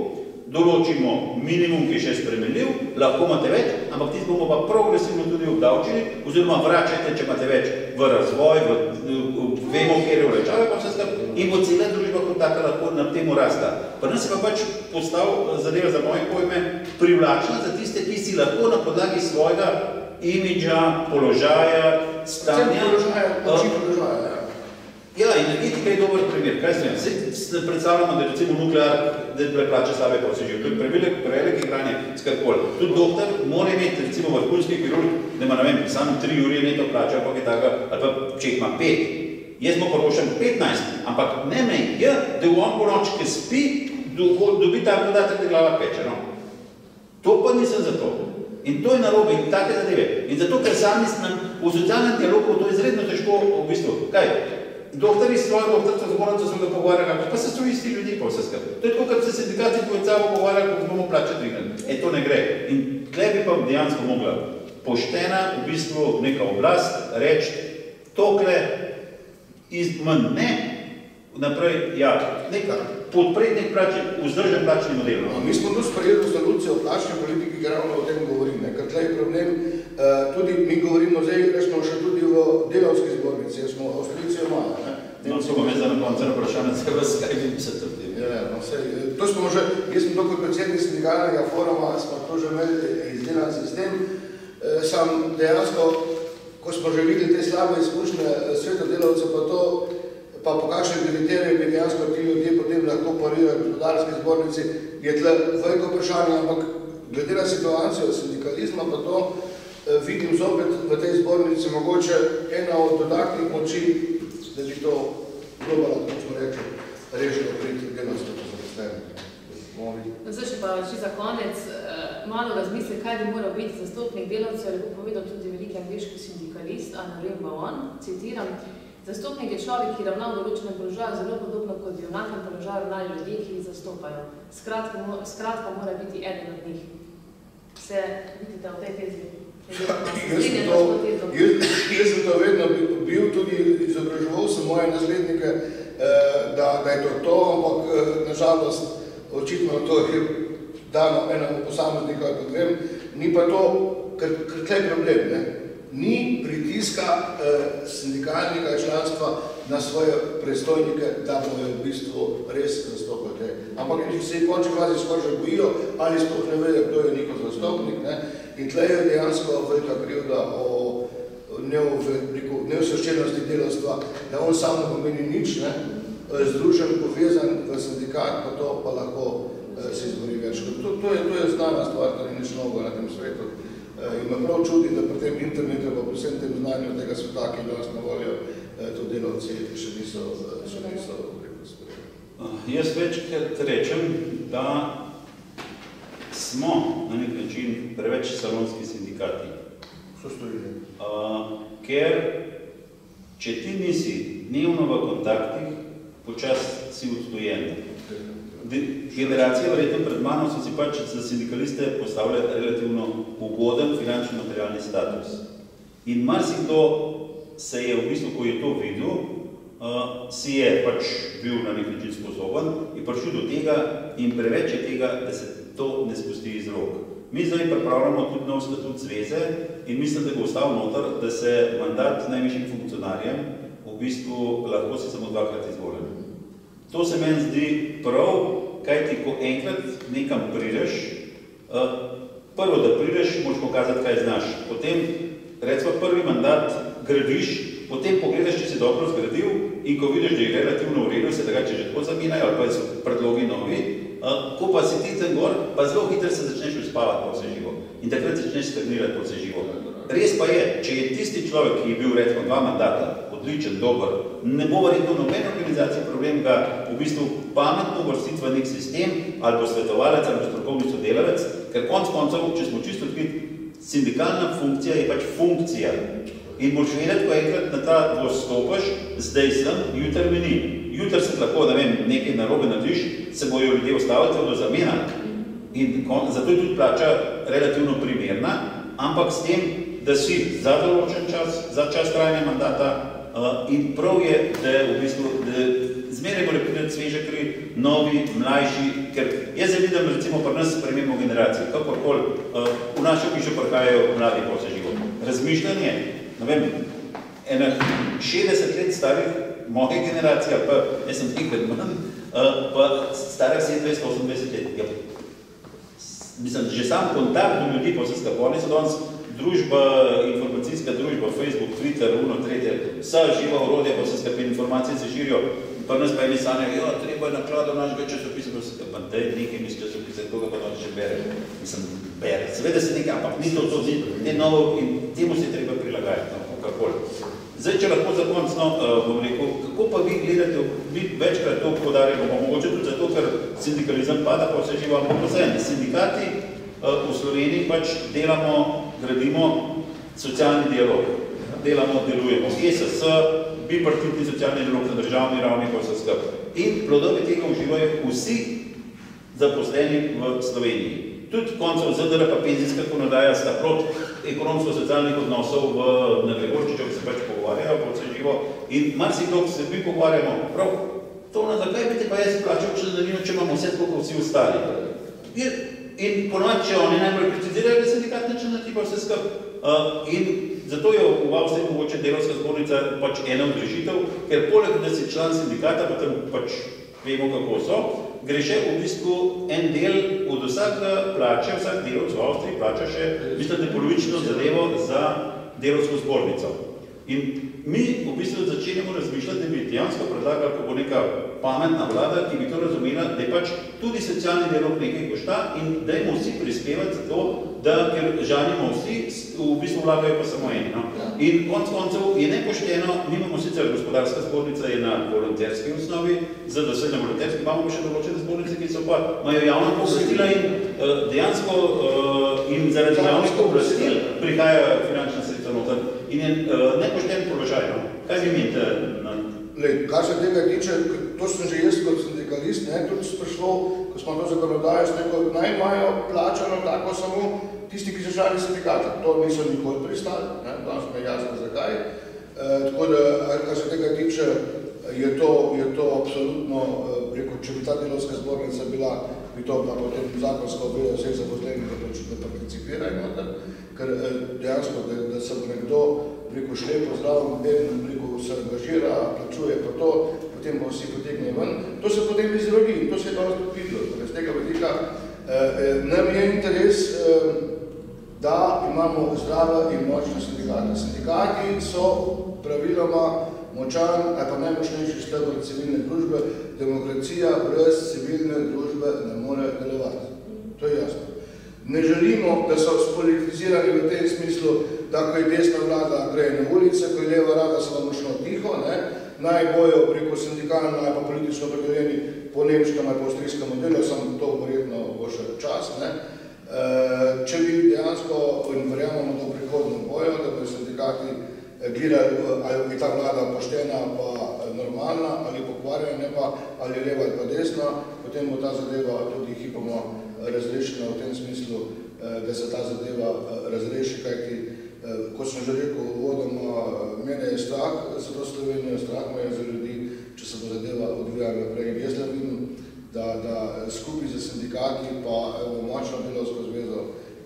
Speaker 3: določimo minimum, ki je še spremenljiv, lahko imate več, ampak tisti bomo pa progresivno tudi obdavčili, oziroma vračajte, če imate več v razvoj, v, v, v, vemo, kjer je vrečave, pa vse in bo cela družba kot taka lahko na temu rasta. Pa nas je pa pač postal zadeva za moje pojme privlačna za tiste, ki si lahko na podlagi svojega imidža, položaja, stanja,
Speaker 2: položaja, položaja, ja.
Speaker 3: Ja, energetika je dober primer. Kaj? Se predstavljamo, da recimo nuklear, da bile plače slabe, živ. To je prevelik, prevelik igranje, skrkoli. Tudi doktor mora imeti, recimo vrhunski kirurg, da ima, ne vem, samo tri uri neto plače, ali pa kaj taka, ali pa če jih ima pet. Jaz mu porošam 15, ampak ne me je, da v on po noč, ki spi, dobi ta podatek, da glava peče, no. To pa nisem za to. In to je narobe in take zadeve. In zato, ker sami sem v socialnem dialogu, to je izredno težko, v bistvu, kaj? Doktori svojo doktorco zbornico sem ga pogovarjal, pa se so isti ljudi pa vse skrbi. To je tako, kot se sindikati policajavo pogovarjali, kako bomo plače dvignili. E, to ne gre. In tle bi pa dejansko mogla poštena, v bistvu neka oblast, reči, tokle iz manj ne, naprej, ja, neka podpreti nek plači, vzdržen plačni model.
Speaker 2: No, mi smo tu sprejeli rezolucijo o plačni politiki, ki ravno o tem govorim, ne, ker tle je problem, uh, tudi mi govorimo zdaj, rečemo še tudi v delavski zbornici, smo Avstralici imajo.
Speaker 3: No, so pa me za na koncu vprašanje, se vas kaj vi se trdim.
Speaker 2: Ja, no, sej, to smo že, jaz sem to kot predsednik sindikalnega foruma, smo to že imeli izdelan sistem, uh, sam dejansko, ko smo že videli te slabe izkušnje sveta delavcev, pa to, pa po kakšne kriterije bi dejansko ti ljudje potem lahko parirali v gospodarski zbornici, je tle veliko vprašanje, ampak glede na situacijo sindikalizma pa to eh, vidim zopet v tej zbornici mogoče ena od dodatnih moči, da bi to globalo, kot smo rekli, rešilo pri delovstvu zaposlenih.
Speaker 1: Zdaj še pa še za konec, eh, malo razmisli, kaj bi moral biti zastopnik delavcev, ali bo povedal tudi veliki angliški sindikalist, Anna Rimbaon, citiram, Zastopnik je človek, ki ravna v določenem položaju zelo podobno kot v enakem položaju ravnajo ljudje, ki jih zastopajo. Skratka, skratka mora biti eden od njih. Se vidite v tej tezi?
Speaker 2: Jaz sem to vedno bil, tudi izobraževal sem moje naslednike, da, da je to to, ampak nažalost, očitno to je dano enemu posamezniku, ali pa dvem, ni pa to, ker, ker tle problem, ne? Ni pritiska eh, sindikalnega članstva na svoje predstojnike, da bojo v bistvu res zastopati. Ampak se jih končni fazi skoraj že bojijo, ali sploh ne vedo, kdo je njihov zastopnik. Ne? In tle je dejansko velika krivda o neosveščenosti delovstva, da on sam ne pomeni nič, ne? združen, povezan v sindikat, pa to pa lahko eh, se izbori to, je, to je znana stvar, to ni nič novo na tem svetu. Uh, in me prav čudi, da pri tem internetu, pa pri vsem tem znanju tega sveta, ki danes na voljo, uh, to delavci še niso, uh, še niso sprejeli.
Speaker 3: Jaz večkrat rečem, da smo na nek način preveč salonski sindikati.
Speaker 2: So storili?
Speaker 3: Ker če ti nisi dnevno v kontaktih, počas si odstojen. Generacije verjetno pred mano so si pač za sindikaliste postavljali relativno ugoden finančno materialni status. In marsikdo se je v bistvu, ko je to videl, uh, si je pač bil na nek način sposoben in prišel do tega in preveč je tega, da se to ne spusti iz rok. Mi zdaj pripravljamo tudi nov statut zveze in mislim, da bo ostal noter, da se mandat najvišjim funkcionarjem v bistvu lahko si samo dvakrat izvoljen. To se meni zdi prav, kaj ti, ko enkrat nekam prideš, prvo, da prideš, moraš pokazati, kaj znaš. Potem, recimo, prvi mandat gradiš, potem pogledaš, če si dobro zgradil in ko vidiš, da je relativno v redu, se tega, če že tako zaminajo, ali pa so predlogi novi, ko pa si ti tam gor, pa zelo hitro se začneš uspavati po vse živo. In takrat začneš stagnirati po vse živo. Res pa je, če je tisti človek, ki je bil recimo dva mandata, odličen, dober, ne bo verjetno noben organizaciji problem ga v bistvu pametno vrstiti v nek sistem, ali bo svetovalec, ali strokovni sodelavec, ker konc koncev, če smo čisto odkriti, sindikalna funkcija je pač funkcija. In boš vedeti, ko enkrat na ta dostopaš, zdaj sem, jutr mi ni. Jutr se lahko, da vem, nekaj narobe narediš, se bojo ljudje ustaviti do zamena. In zato je tudi plača relativno primerna, ampak s tem, da si za določen čas, za čas trajanja mandata uh, in prav je, da v bistvu, da zmeraj mora priti sveže kri, novi, mlajši, ker jaz se vidim, recimo, pri nas sprememo generacije, kakorkoli, uh, v našo hišo prihajajo mladi po vse živo. Razmišljanje, ne vem, ena 60 let starih, moje generacija, pa jaz sem nekaj manj, uh, pa starih 27-28 let. Ja, mislim, že sam kontakt do ljudi, pa vse skupaj, oni so danes družba, informacijska družba, Facebook, Twitter, uno, tretje, vsa živa orodja, pa vse skupaj informacije se širijo, pa nas pa eni sanjajo, jo, treba je nakladal našega časopisa, pa vse skupaj, daj nekaj mis časopisa, koga pa danes še bere, mislim, bere, seveda se nekaj, ampak ni to to, ni novo in temu se treba prilagajati, no, kakoli. Zdaj, če lahko za konc, no, bom rekel, kako pa vi gledate, mi večkrat to podarjamo, pa mogoče tudi zato, ker sindikalizem pada, pa vse živo, ampak vse, sindikati v Sloveniji pač delamo, gradimo socialni dialog, delamo, delujemo, ESS, bipartitni socialni dialog na državni ravni, pa vse skupaj. In plodovi tega uživajo vsi zaposleni v Sloveniji. Tudi koncev ZDR pa penzijska konodaja sta prot ekonomsko-socialnih odnosov v Nagregorčičev, ki se pač pogovarjajo, pa vse živo. In marsikdo, ki se mi pogovarjamo, prav, to na zakaj bi te pa jaz plačal članarino, če imamo vse tako, kot vsi ostali. In, in ponovno, če oni najbolj kritizirajo, da sindikatne članarki pa vse skup. Uh, in zato je v Avstriji mogoče delovska zbornica pač ena od rešitev, ker poleg, da si član sindikata, potem pač vemo, kako so, gre še v bistvu en del od vsakega plače, vsak delovc v Avstriji plača še, mislim, da polovično zadevo za delovsko zbornico. In mi v bistvu začenjamo razmišljati, da bi dejansko predlagali, ko bo neka pametna vlada, ki bi to razumela, da je pač tudi socialni dialog nekaj košta in dajmo vsi prispevati za to, da ker žanimo vsi, v bistvu vlagajo pa samo eni. No? In konc koncev je nepošteno, mi imamo sicer gospodarska zbornica je na volonterski osnovi, za da se na volonterski imamo še določene zbornice, ki so pa imajo javna pooblastila in uh, dejansko uh, in zaradi javnih pooblastil prihaja finančna sredstva noter in je uh, nepošten položaj. No? Kaj vi menite?
Speaker 2: Lej, kar se tega tiče, to sem že jaz kot sindikalist, ne, tudi sprašval, ko smo to zakonodajo, stekel, naj imajo plačano tako samo tisti, ki so člani sindikata. To niso nikoli pristali, ne, danes me jasno zakaj. E, tako da, kar se tega tiče, je to, je to absolutno, preko, če bi ta delovska zbornica bila, bi to pa potem zakonsko obveza vseh zaposlenih, da, da participirajo, ker dejansko, da, da se bo nekdo preko šlepo zdravim, en preko se angažira, plačuje pa to, potem bo vsi potegne ven. To se potem izrodi in to se je dobro tudi videlo. Torej, z tega vedika eh, nam je interes, eh, da imamo zdrave in močne sindikate. Sindikati so praviloma močan ali pa najmočnejši stebr civilne družbe. Demokracija brez civilne družbe ne more delovati. To je jasno. želimo, da so spolitizirani v tem smislu, da ko je desna vlada gre na ulice, ko je leva vlada se vam šlo tiho, ne, naj bojo preko sindikalno ali pa politično predeljeni po nemškem ali po avstrijskem modelu, samo to verjetno bo še čas. Ne. E, če bi dejansko, in verjamemo do prihodno bojo, da bi sindikati gledali, ali je ta vlada poštena pa normalna ali pokvarjena, ne pa ali leva ali pa desna, potem bo ta zadeva tudi hipoma razrešena v tem smislu, da se ta zadeva razreši, kajti kot sem že rekel vodoma, mene je strah za to Slovenijo, strah me je za ljudi, če se bo zadeva odvijala naprej. Jaz da vidim, da, da skupaj za sindikati pa močno delovsko zvezo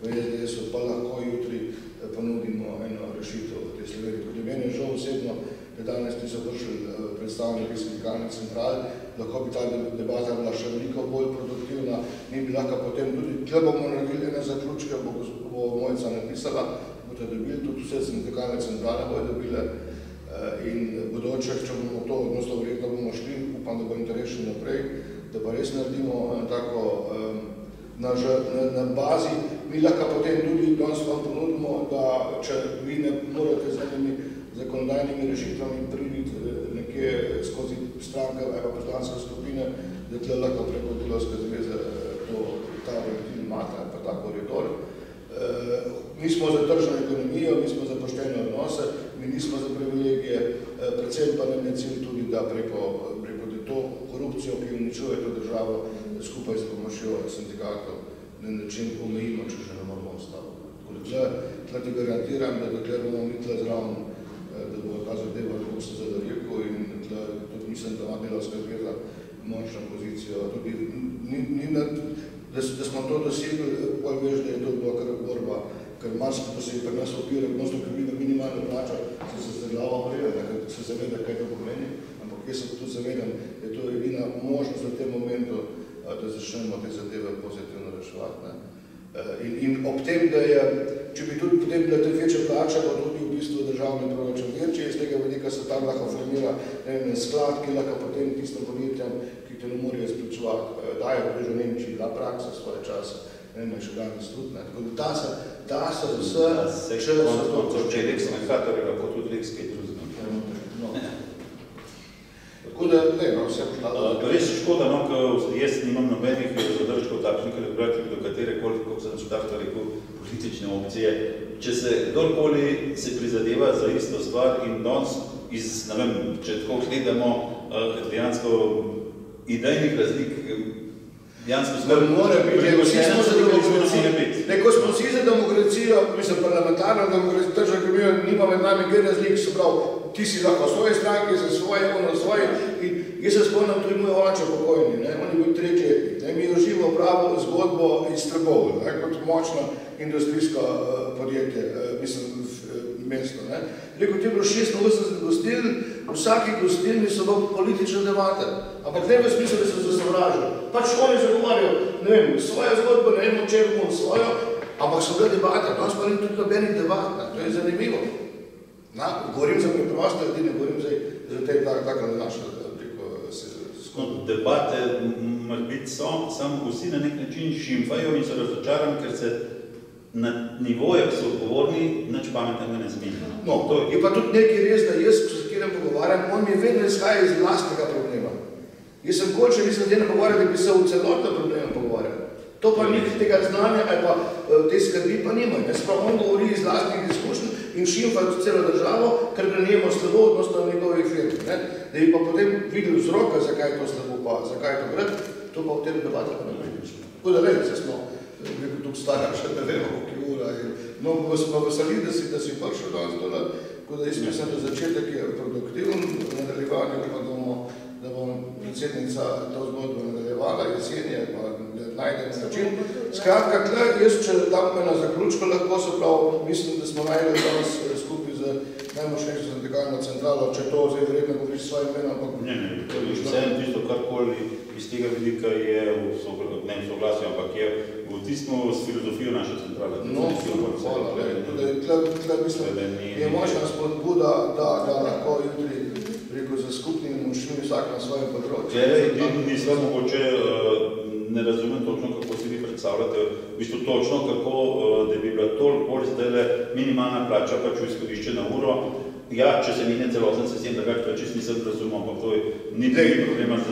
Speaker 2: v SDS-u pa lahko jutri ponudimo eno rešitev v tej Sloveniji. Tudi meni je žal osebno, da danes niso prišli predstavniki sindikalnih central, lahko bi ta debata bila še veliko bolj produktivna, mi bi lahko potem tudi, tle bomo naredili ene zaključke, bo, bo Mojca napisala, boste dobili, tudi vse sindikalne centrale bojo dobile in bodoče, če bomo to, odnosno verjetno bomo šli, upam, da bo interes še naprej, da pa res naredimo tako na, na, na bazi, mi lahko potem tudi danes vam ponudimo, da če vi ne morate z enimi zakonodajnimi rešitvami priditi nekje skozi stranke ali pa poslanske skupine, da tle lahko preko delovske zveze to, ta vredil imate pa ta koridor. E, mi smo za tržno ekonomijo, mi smo za poštene odnose, mi nismo za privilegije, predvsem pa nam je cilj tudi, da preko, korupcijo, ki uničuje to državo, skupaj s pomočjo sindikatov na način omejimo, če že ne moramo ostati. Tle, ti garantiram, da dokler bomo mi tle zraven, da bo ta zadeva, kako se rekel, in tle, tudi mislim, da ima delovska zveza močno pozicijo. Tudi, ni, ni na, da, da smo to dosegli, pol veš, da je to bila kar borba, ker marsikdo se je pri nas opira, odnosno, ker bi minimalno plača, se se za glavo vreda, da se zaveda, kaj to pomeni, jaz se tudi zavedam, da je to edina možnost v tem momentu, da začnemo te zadeve pozitivno reševati. Ne. In, in ob tem, da je, če bi tudi potem bile te večje plače, bo tudi v bistvu državni proračun večji, iz tega vedika se tam lahko formira ne sklad, ki lahko potem tistim podjetjem, ki te ne morejo izplačevati, dajo tudi že v Nemčiji, bila praksa svoje čase, ne vem, še danes tudi. Ne. Tako da da se, da se z vse,
Speaker 3: če so to, je Lex Mercator, je lahko tudi Lex Ketruzno.
Speaker 2: No. Tako da, ne, no, vse
Speaker 3: Uh, res škoda, no, ko jaz nimam nobenih zadržkov takšnih kalibracij do katere, koliko sem čutakta rekel, politične opcije. Če se kdorkoli se prizadeva za isto stvar in danes iz, ne vem, če tako gledamo, uh, dejansko idejnih razlik, dejansko
Speaker 2: smo... Ne more biti, vsi smo za demokracijo. Ne, ko smo vsi za demokracijo, mislim, parlamentarno demokracijo, tržno ekonomijo, nima med nami kjer razlik, se pravi, ti si lahko svoje stranke, za svoje, ono svoje. In jaz se spomnim tudi moj oče pokojni, ne, on je bil tretletni. Ne, mi je doživel pravo zgodbo iz Trbovel, ne, kot močno industrijsko uh, podjetje, uh, mislim, v, uh, mesto. Ne. Rekel, ti je bilo 86 gostil, v vsaki gostilni so bilo politične debate, ampak ne v smislu, da se sovražili. Pač oni zagovarjajo, ne vem, svojo zgodbo, ne vem, o čem bom svojo, ampak so bile debate, danes pa ni tudi nobenih debat, to je zanimivo. Na, govorim za preproste ljudi, ne govorim za, za te tak, tako naše preko
Speaker 3: no, Debate biti so, samo vsi na nek način šimfajo in so razočarani, ker se na nivojah so odgovorni, nič pametnega ne zmenja.
Speaker 2: No, to je pa tudi nekaj res, da jaz, s katerem pogovarjam, on mi vedno izhaja iz vlastnega problema. Jaz sem končen, nisem tega pogovarjal, da bi se v celotnem problemu pogovarjal. To pa ni tega znanja ali pa te skrbi pa nima. Ne? Sprav on govori iz vlastnih izkušnj in šimfa celo državo, ker ga njemo slabo odnosno njegovih firm. Ne? Da bi pa potem videli vzroka, zakaj je to slabo pa, zakaj je to gre, to pa v tem debatu pa ne vidiš. Tako da vem, se smo nekaj tukaj stara še ne vemo, koliko ura. In, no, vas pa veseli, da si, da si prišel danes dole, tako da jaz mislim, da začetek je produktiven, v nadaljevanju pa bomo, da bom predsednica to zgodbo nadaljevala jesenje, pa najde način. Skratka, tle, jaz, če dam me na zaključko, lahko se prav, mislim, da smo najdeli danes skupaj z najmočnejšo sindikalno centralo, če to zdaj verjetno govoriš s svojim imenom, ampak...
Speaker 3: Ne, ne, to je vse tisto, karkoli iz tega vidika je v soglasju, ampak je v tistem s filozofijo naše centrale.
Speaker 2: No, hvala, le, tle, tle mislim, je močna spodbuda, da, da lahko jutri preko za skupnimi močmi vsak na svojem področju.
Speaker 3: Če, nisem mogoče ne razumem točno, kako si vi predstavljate v bistvu točno, kako, da bi bila toliko bolj zdajle minimalna plača pač v izhodišče na uro. Ja, če se minje celoten sistem, da več pač nisem razumel, ampak to je ni problema z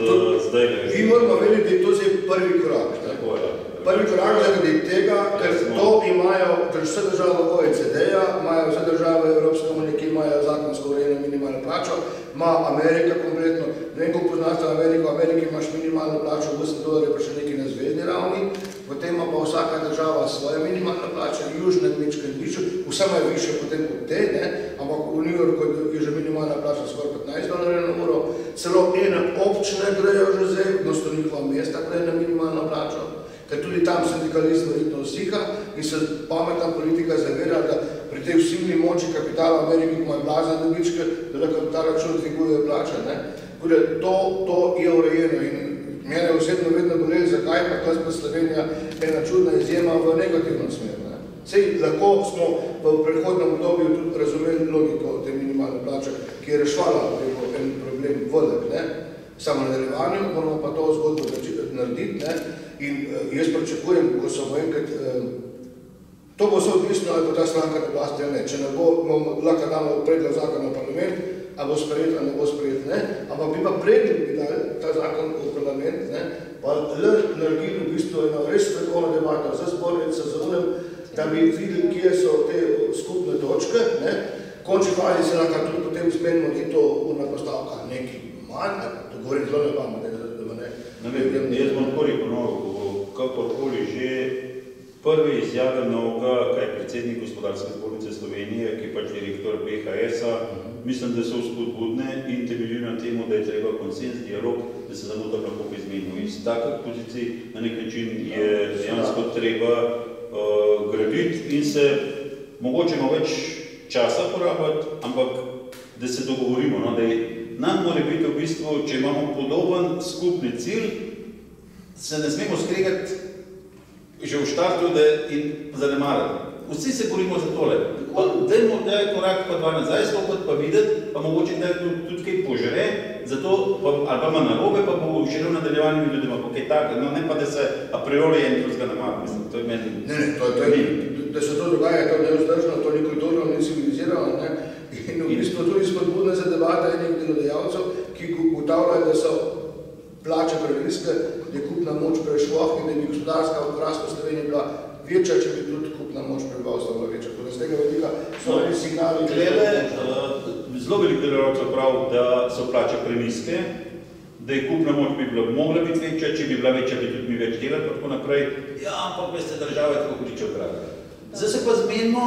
Speaker 3: zdaj.
Speaker 2: Vi moramo vedeti, da je to zdaj prvi korak.
Speaker 3: Tako je.
Speaker 2: Prvi korak zaradi tega, ker to imajo vse države OECD-ja, imajo vse države Evropske unije, imajo zakonsko urejeno minimalno plačo, ima Amerika kompletno, ne vem, koliko poznate Ameriko, v Ameriki imaš minimalno plačo 8 dolarjev, pa še neki na zvezdni ravni, potem ima pa vsaka država svoje minimalno plače, južne, in višje, vse imajo više potem kot te, ne? ampak v New Yorku je že minimalna plača skoraj 15 dolarjev na uro, celo ene občine grejo že zdaj, odnosno njihova mesta grejo na minimalno plačo, ker tudi tam sindikalizm verjetno usiha in se pametna politika zavira, da pri tej vsilni moči kapitala Ameriki, ko imajo blazne dobičke, da lahko ta račun dviguje plače. Ne? Kure, to, to je urejeno in mene osebno vedno boleli, zakaj pa klas pa Slovenija ena čudna izjema v negativno smer. Ne? Sej lahko smo v prehodnem obdobju tudi razumeli logiko te minimalne plače, ki je rešvala en problem velik. Ne? Samo na nadaljevanju moramo pa to zgodbo narediti. Ne? In uh, jaz pričakujem, ko sem enkrat, uh, to bo vse odvisno, ali bo ta stranka na oblasti ali ne. Če ne bo, bomo lahko damo predlog zakona v parlament, ali bo sprejet ali ne bo sprejet, ne. Ampak bi pa predlog bi dali ta zakon v parlament, ne, pa le naredili v bistvu eno res strokovno debato za zbornico, za unem, da bi videli, kje so te skupne točke, ne. Končni fazi se lahko tudi potem zmenimo, je to urna postavka neki manj, to govorim zelo nebamo, da ne.
Speaker 3: Ne vem, jaz bom prvi ponovil, kakorkoli že prve izjave novega, kaj predsednik gospodarske zbornice Slovenije, ki je pač direktor BHS-a, mislim, da so spodbudne in temeljijo na temu, da je treba konsens, dialog, da se samo tako lahko izmenimo. Iz takih pozicij na nek način je dejansko treba uh, graditi in se mogoče malo več časa porabiti, ampak da se dogovorimo, no, da je nam mora biti v bistvu, če imamo podoben skupni cilj, se ne smemo skregati že v štartu da in zanemarati. Vsi se borimo za tole. Dajmo da je korak pa dva nazaj stopati, pa videti, pa mogoče da tudi kaj požere, zato, pa, ali pa ima narobe, pa bo še v nadaljevanju ljudima, pa kaj tak, no ne pa da se a priori en drugega namara, mislim, to je meni.
Speaker 2: Ne, ne, to, to je, da se to dogaja, to je vzdržno, to ni kulturno, ni civilizirano, ne. In v bistvu tudi spodbudne za debata enih delodajalcev, ki ugotavljajo, da so plače preniske, da je kupna moč prešla in da bi gospodarska rast v Sloveniji bila večja, če bi tudi kupna moč prebivalstva bila večja. Torej, z tega vedika so no, signali.
Speaker 3: Glede, uh, zelo veliko delodajalcev prav, da so plače preniske, da je kupna moč bi bila mogla biti večja, če bi bila večja, bi tudi mi več delali, pa tako naprej. Ja, ampak veste, država je tako hudičev draga. Zdaj se pa zmenimo,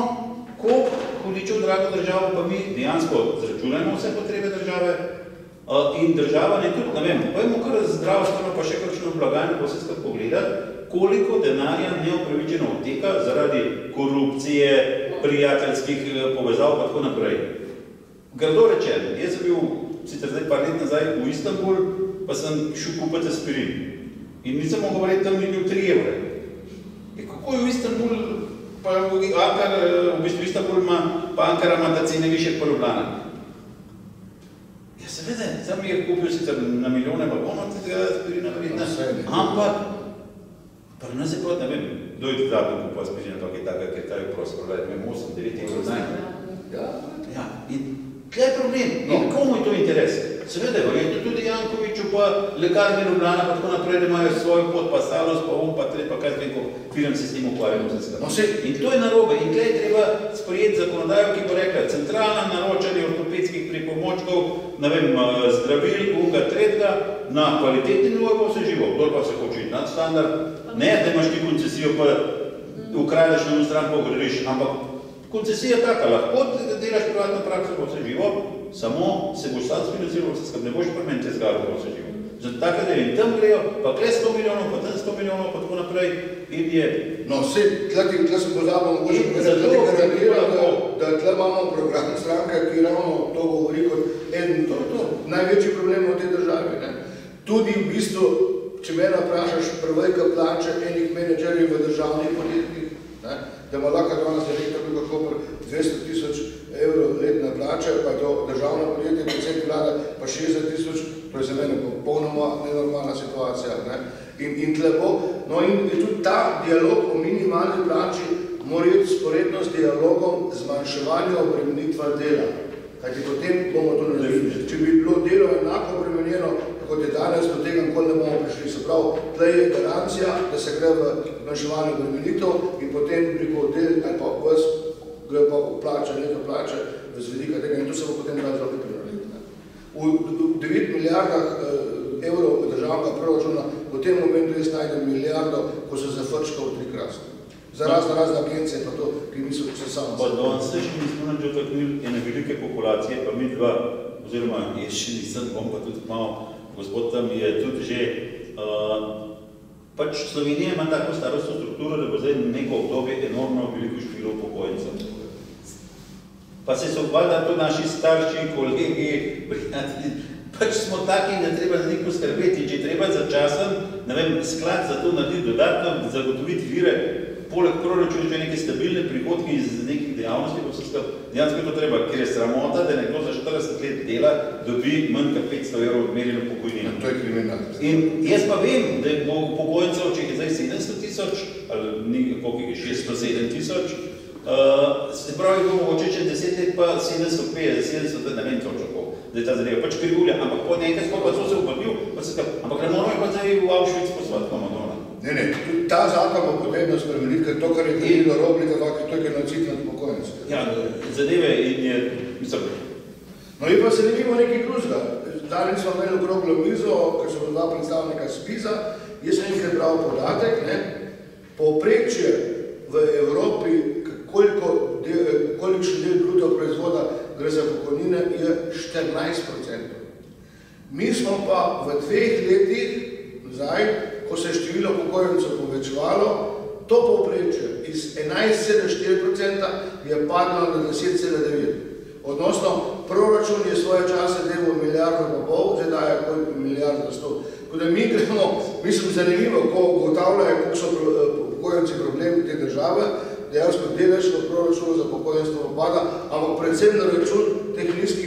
Speaker 3: koliko hudičev drago državo pa mi dejansko zračunajmo vse potrebe države, In država ne tudi, ne vem, pojmo kar zdravstveno, pa še kakšno blagajno, pa vse skupaj pogledati, koliko denarja neopravičeno odteka zaradi korupcije, prijateljskih eh, povezav, pa tako naprej. Grdo rečeno, jaz sem bil sicer zdaj par let nazaj v Istanbul, pa sem šel kupiti aspirin. In nisem mogel govoriti, da mi bil 3 evre. E kako je v Istanbul, pa Ankar, eh, v bistvu Istanbul ima, pa Ankara ima ta cene više kot Ljubljana. Seveda, sam je kupil sicer na milijone vagonov tega aspirina verjetno, ampak pri nas je pa, ne vem, kdo je zadnji kupil aspirina, tako je tako, ker ta je prosto prodajati, ne vem, 8, 9 evrov znaj. Ja, ja, in tle je problem, no. in komu je to interes? Seveda, verjetno tudi Jankoviču, pa lekarni Ljubljana, pa tako naprej, da imajo svoj pot, pa stalost, pa um, pa tre, pa kaj zveko, film se s tem ukvarjamo vse skupaj. No, se, in to je narobe, in tle je treba sprejeti zakonodajo, ki bo rekla, centralna naročanje ortopedskih pripomočkov, ne vem, zdravil, unga, tretjega, na kvalitetni nivo pa vse živo. Kdor pa se hoče iti nadstandard, ne, da imaš ti koncesijo, pa ukrajdaš na stran, pa gradiš, ampak koncesija taka, lahko delaš privatno prakso, pa vse živo, samo se boš sam sfinanciral, vse skupaj ne boš pa meni te zgaro, pa vse živo. Zato tako, da in tam grejo, pa kle 100 milijonov, pa tam 100 milijonov, pa tako naprej, in je...
Speaker 2: No, vse, tle, tle sem pozabil, mogoče povedati, da, da, da, tle imamo program stranke, ki ravno to govori kot en to, to, največji problem v tej državi. Ne? Tudi v bistvu, če mene vprašaš prvejka plače enih menedžerjev v državnih podjetjih, ne? Da ima lahko danes direktor bi lahko 200 tisoč evrov letna plača, pa je to državno podjetje, predsednik vlade pa 60 tisoč, to je za mene popolnoma nenormalna situacija. Ne? In, in tlebo, no in, in tudi ta dialog o minimalni plači mora iti sporedno s dialogom zmanjševanja obremenitva dela. Kajti potem bomo to naredili. Če bi bilo delo enako obremenjeno, kot je danes, do tega nikoli ne bomo prišli. Se pravi, tle je garancija, da se gre v zmanjševanje obremenitev in potem preko del ali pa vas gre pa v plače, nekaj plače, v zvedika tega in to se bo potem dal zelo hitro narediti. V 9 milijardah eh, evrov državnega proračuna v tem momentu jaz najdem milijardo, ko se zafrčkal trikrat. Za razne razne agencije pa to, ki niso se samo.
Speaker 3: Pa danes se še nismo nič dotaknili ene velike populacije, pa mi dva, oziroma jaz še nisem, bom pa tudi malo, gospod tam je tudi že, uh, pač Slovenija ima tako starostno strukturo, da bo zdaj neko obdobje enormno veliko število upokojencev. Pa se so valjda to naši starši, kolegi, prijatelji, pač smo taki, da treba za neko skrbeti, če treba za časen, ne vem, sklad za to narediti dodatno, zagotoviti vire, poleg proračuna že neke stabilne prihodke iz nekih dejavnosti, pa so skrat, dejansko to treba, ker je sramota, da nekdo za 40 let dela dobi manj kot 500 evrov odmerjeno pokojnino.
Speaker 2: To je kriminal.
Speaker 3: In jaz pa vem, da bo upokojencev, če je zdaj 700 tisoč, ali koliko je 607 tisoč, uh, se pravi, bo mogoče če 10 let pa 750, 700, ne vem točno koliko, da je ta zadeva, pač krivulja, ampak po nekaj smo pa so se upadil, pa se skrat, ampak ne moramo pa zdaj v Auschwitz poslati pa Madonna.
Speaker 2: Ne, ne, tudi ta zakon bo potrebno spremeniti, ker to, kar je delilo Roblika, to je genocid nad upokojenci.
Speaker 3: Ja, zadeve in je, mislim,
Speaker 2: No in pa se ne vimo nekaj drugega. Danes smo imeli okroglo mizo, ker so bila predstavnika SPIZA, jaz sem enkrat bral podatek, ne, povprečje v Evropi, koliko del, kolikšen del bruto proizvoda gre za pokojnine, je 14%. Mi smo pa v dveh letih, zdaj, ko se je število pokojencev povečevalo, to povprečje iz 11,4% je padlo na 10,9%. Odnosno, proračun je svoje čase delal milijardo pa pol, zdaj daje koliko milijardo sto. Tako da mi gremo, mislim, zanimivo, ko ugotavljajo, koliko so pokojenci problemi te države, dejansko delež v proračunu za pokojenstvo pada, ampak predvsem na račun teh nizkih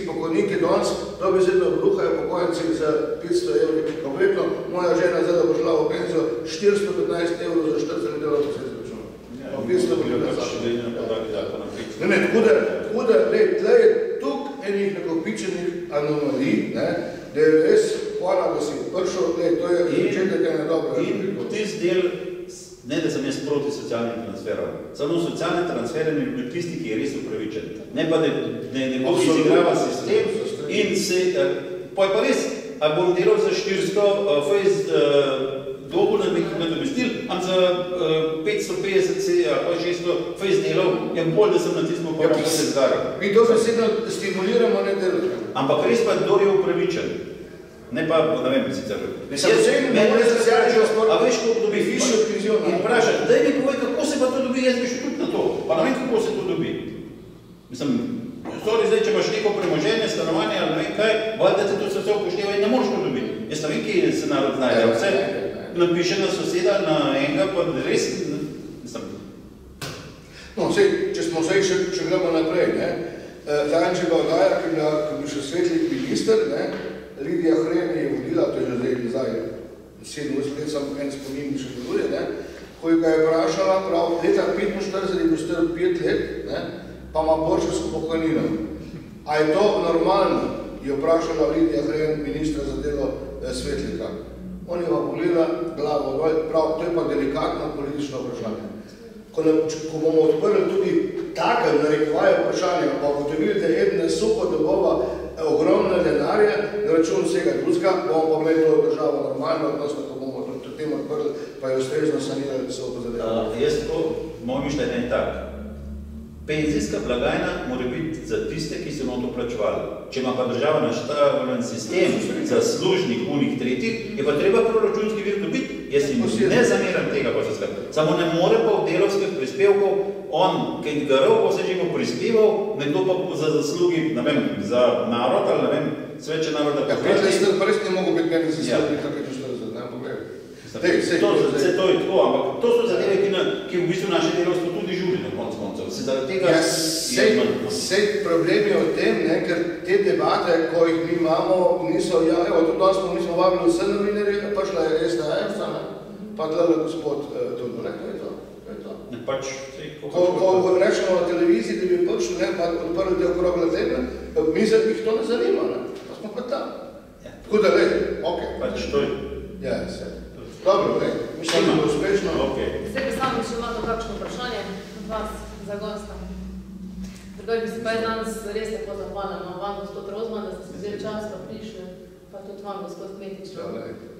Speaker 2: danes dobesedno bruhajo pokojenci za 500 evrov. Konkretno, moja žena zdaj, da bo šla v penzijo, 415 evrov za 40 delov se izračuna.
Speaker 3: Ja,
Speaker 2: 500 bo
Speaker 3: je zakona fiksno.
Speaker 2: Ne, ne, tako da, tako da, lej, tle je tuk enih nakopičenih anomalij, ne, da je res hvala, da si prišel, lej, to je začetek ene dobre.
Speaker 3: In tisti del, ne da sem jaz proti socialnim transferom, samo socialne transfere ne bi tisti, ki je res upravičen. Ne pa, da ne, nekdo izigrava sistem. In se, eh, pa je pa res, a bom delal za 400 uh, fejs dolgo na nekih nadomestil, am za uh, 550 se, ali pa 600 fejs delal, je bolj, da sem na tistem pa
Speaker 2: Ja,
Speaker 3: se zgaral.
Speaker 2: Mi to besedno stimuliramo, ne delamo.
Speaker 3: Ampak res pa, kdo je upravičen. Ne pa, ne vem, sicer.
Speaker 2: Ne, samo vse ne more socialni
Speaker 3: rečejo,
Speaker 2: transport-
Speaker 3: A veš, koliko dobi
Speaker 2: Višjo penzijo,
Speaker 3: In
Speaker 2: ne.
Speaker 3: vprašaj, daj mi povej, kako se pa to dobi, jaz bi šel tudi na to. Pa ne vem, kako se to dobi. Mislim, sorry, zdaj, če imaš neko premoženje, stanovanje ali ne vem kaj, valjda te se vse upošteva in ne moreš to dobiti. Jaz ne vem, kje se narod znajde. Vse napiše na soseda, na enega, pa res, mislim,
Speaker 2: No, sej, če smo zdaj še, še gremo naprej, ne, eh, Zančeva oddaja, ki je je bil še svetlik minister, ne, Lidija Hren je vodila, to je že zdaj nazaj, sedem let sem en spomin še deluje, ne, ko ga je vprašala, prav, leta 45 je bil star pet let, ne, pa ima boršarsko pokojnino. A je to normalno? Je vprašala Lidija Hren, ministra za delo eh, svetlika. On je pa pogledala glavo dol, prav, to je pa delikatno politično vprašanje. Ko, nam, če- ko bomo odprli tudi take narekovaje vprašanja, pa ugotovili, da je ena suho dobova eh, ogromne denarje na račun vsega drugega, bomo pa imeli to državo normalno, odnosno ko bomo tudi tem odprli, pa je ustrezno sanirali, da se bo zadeva.
Speaker 3: Uh, jaz to, moj mišljenje je tak. Penzijska blagajna mora biti za tiste, ki so noto plačevali. Če ima pa država naštavljen sistem zaslužnih unih tretjih, je pa treba proračunski vir dobiti. Jaz jim ne zameram tega, pa se skrbi. Samo ne more pa v delovskih prispevkov, on, ki ga rov, pa se že bo prispeval, nekdo pa za zaslugi, ne vem, za narod ali ne vem, sveče naroda.
Speaker 2: Ja, let ste pa res ne mogo biti meni za
Speaker 3: Ja.
Speaker 2: slepi, kako je 40, ne, pogledaj. Dej, sej,
Speaker 3: to,
Speaker 2: to
Speaker 3: se, to je tako, ampak to so zadeve, ki, na, ki v bistvu naše delovstvo tudi žuli na koncu koncev. Se zaradi tega
Speaker 2: Ja,
Speaker 3: no.
Speaker 2: sej problem je v tem, ne, ker te debate, ko jih mi imamo, niso, ja, evo, tudi danes smo, mi smo vabili vse novinarje, pa šla je SDF, ne, pa tle gospod uh, Tudor, ne, to je to. To je to.
Speaker 3: Ne, pač, sej,
Speaker 2: Ko, ko rečemo na televiziji, da bi prišli, ne, pa odprli te okrogle teme, mi se jih to ne zanima, ne, pa smo pa tam.
Speaker 3: Ja.
Speaker 2: Tako da, le, ok.
Speaker 3: Pač to je.
Speaker 2: Ja, se. Dobro, ne, mislim, da je uspešno.
Speaker 3: Okay.
Speaker 1: Zdaj bi sami še imate kakšno vprašanje od vas za gosta. Drugo bi se pa danes res lepo zahvalila no, vam, gospod Rozman, da ste si vzeli čas, pa prišli, pa tudi vam, gospod Kmetič.
Speaker 2: Ja, le.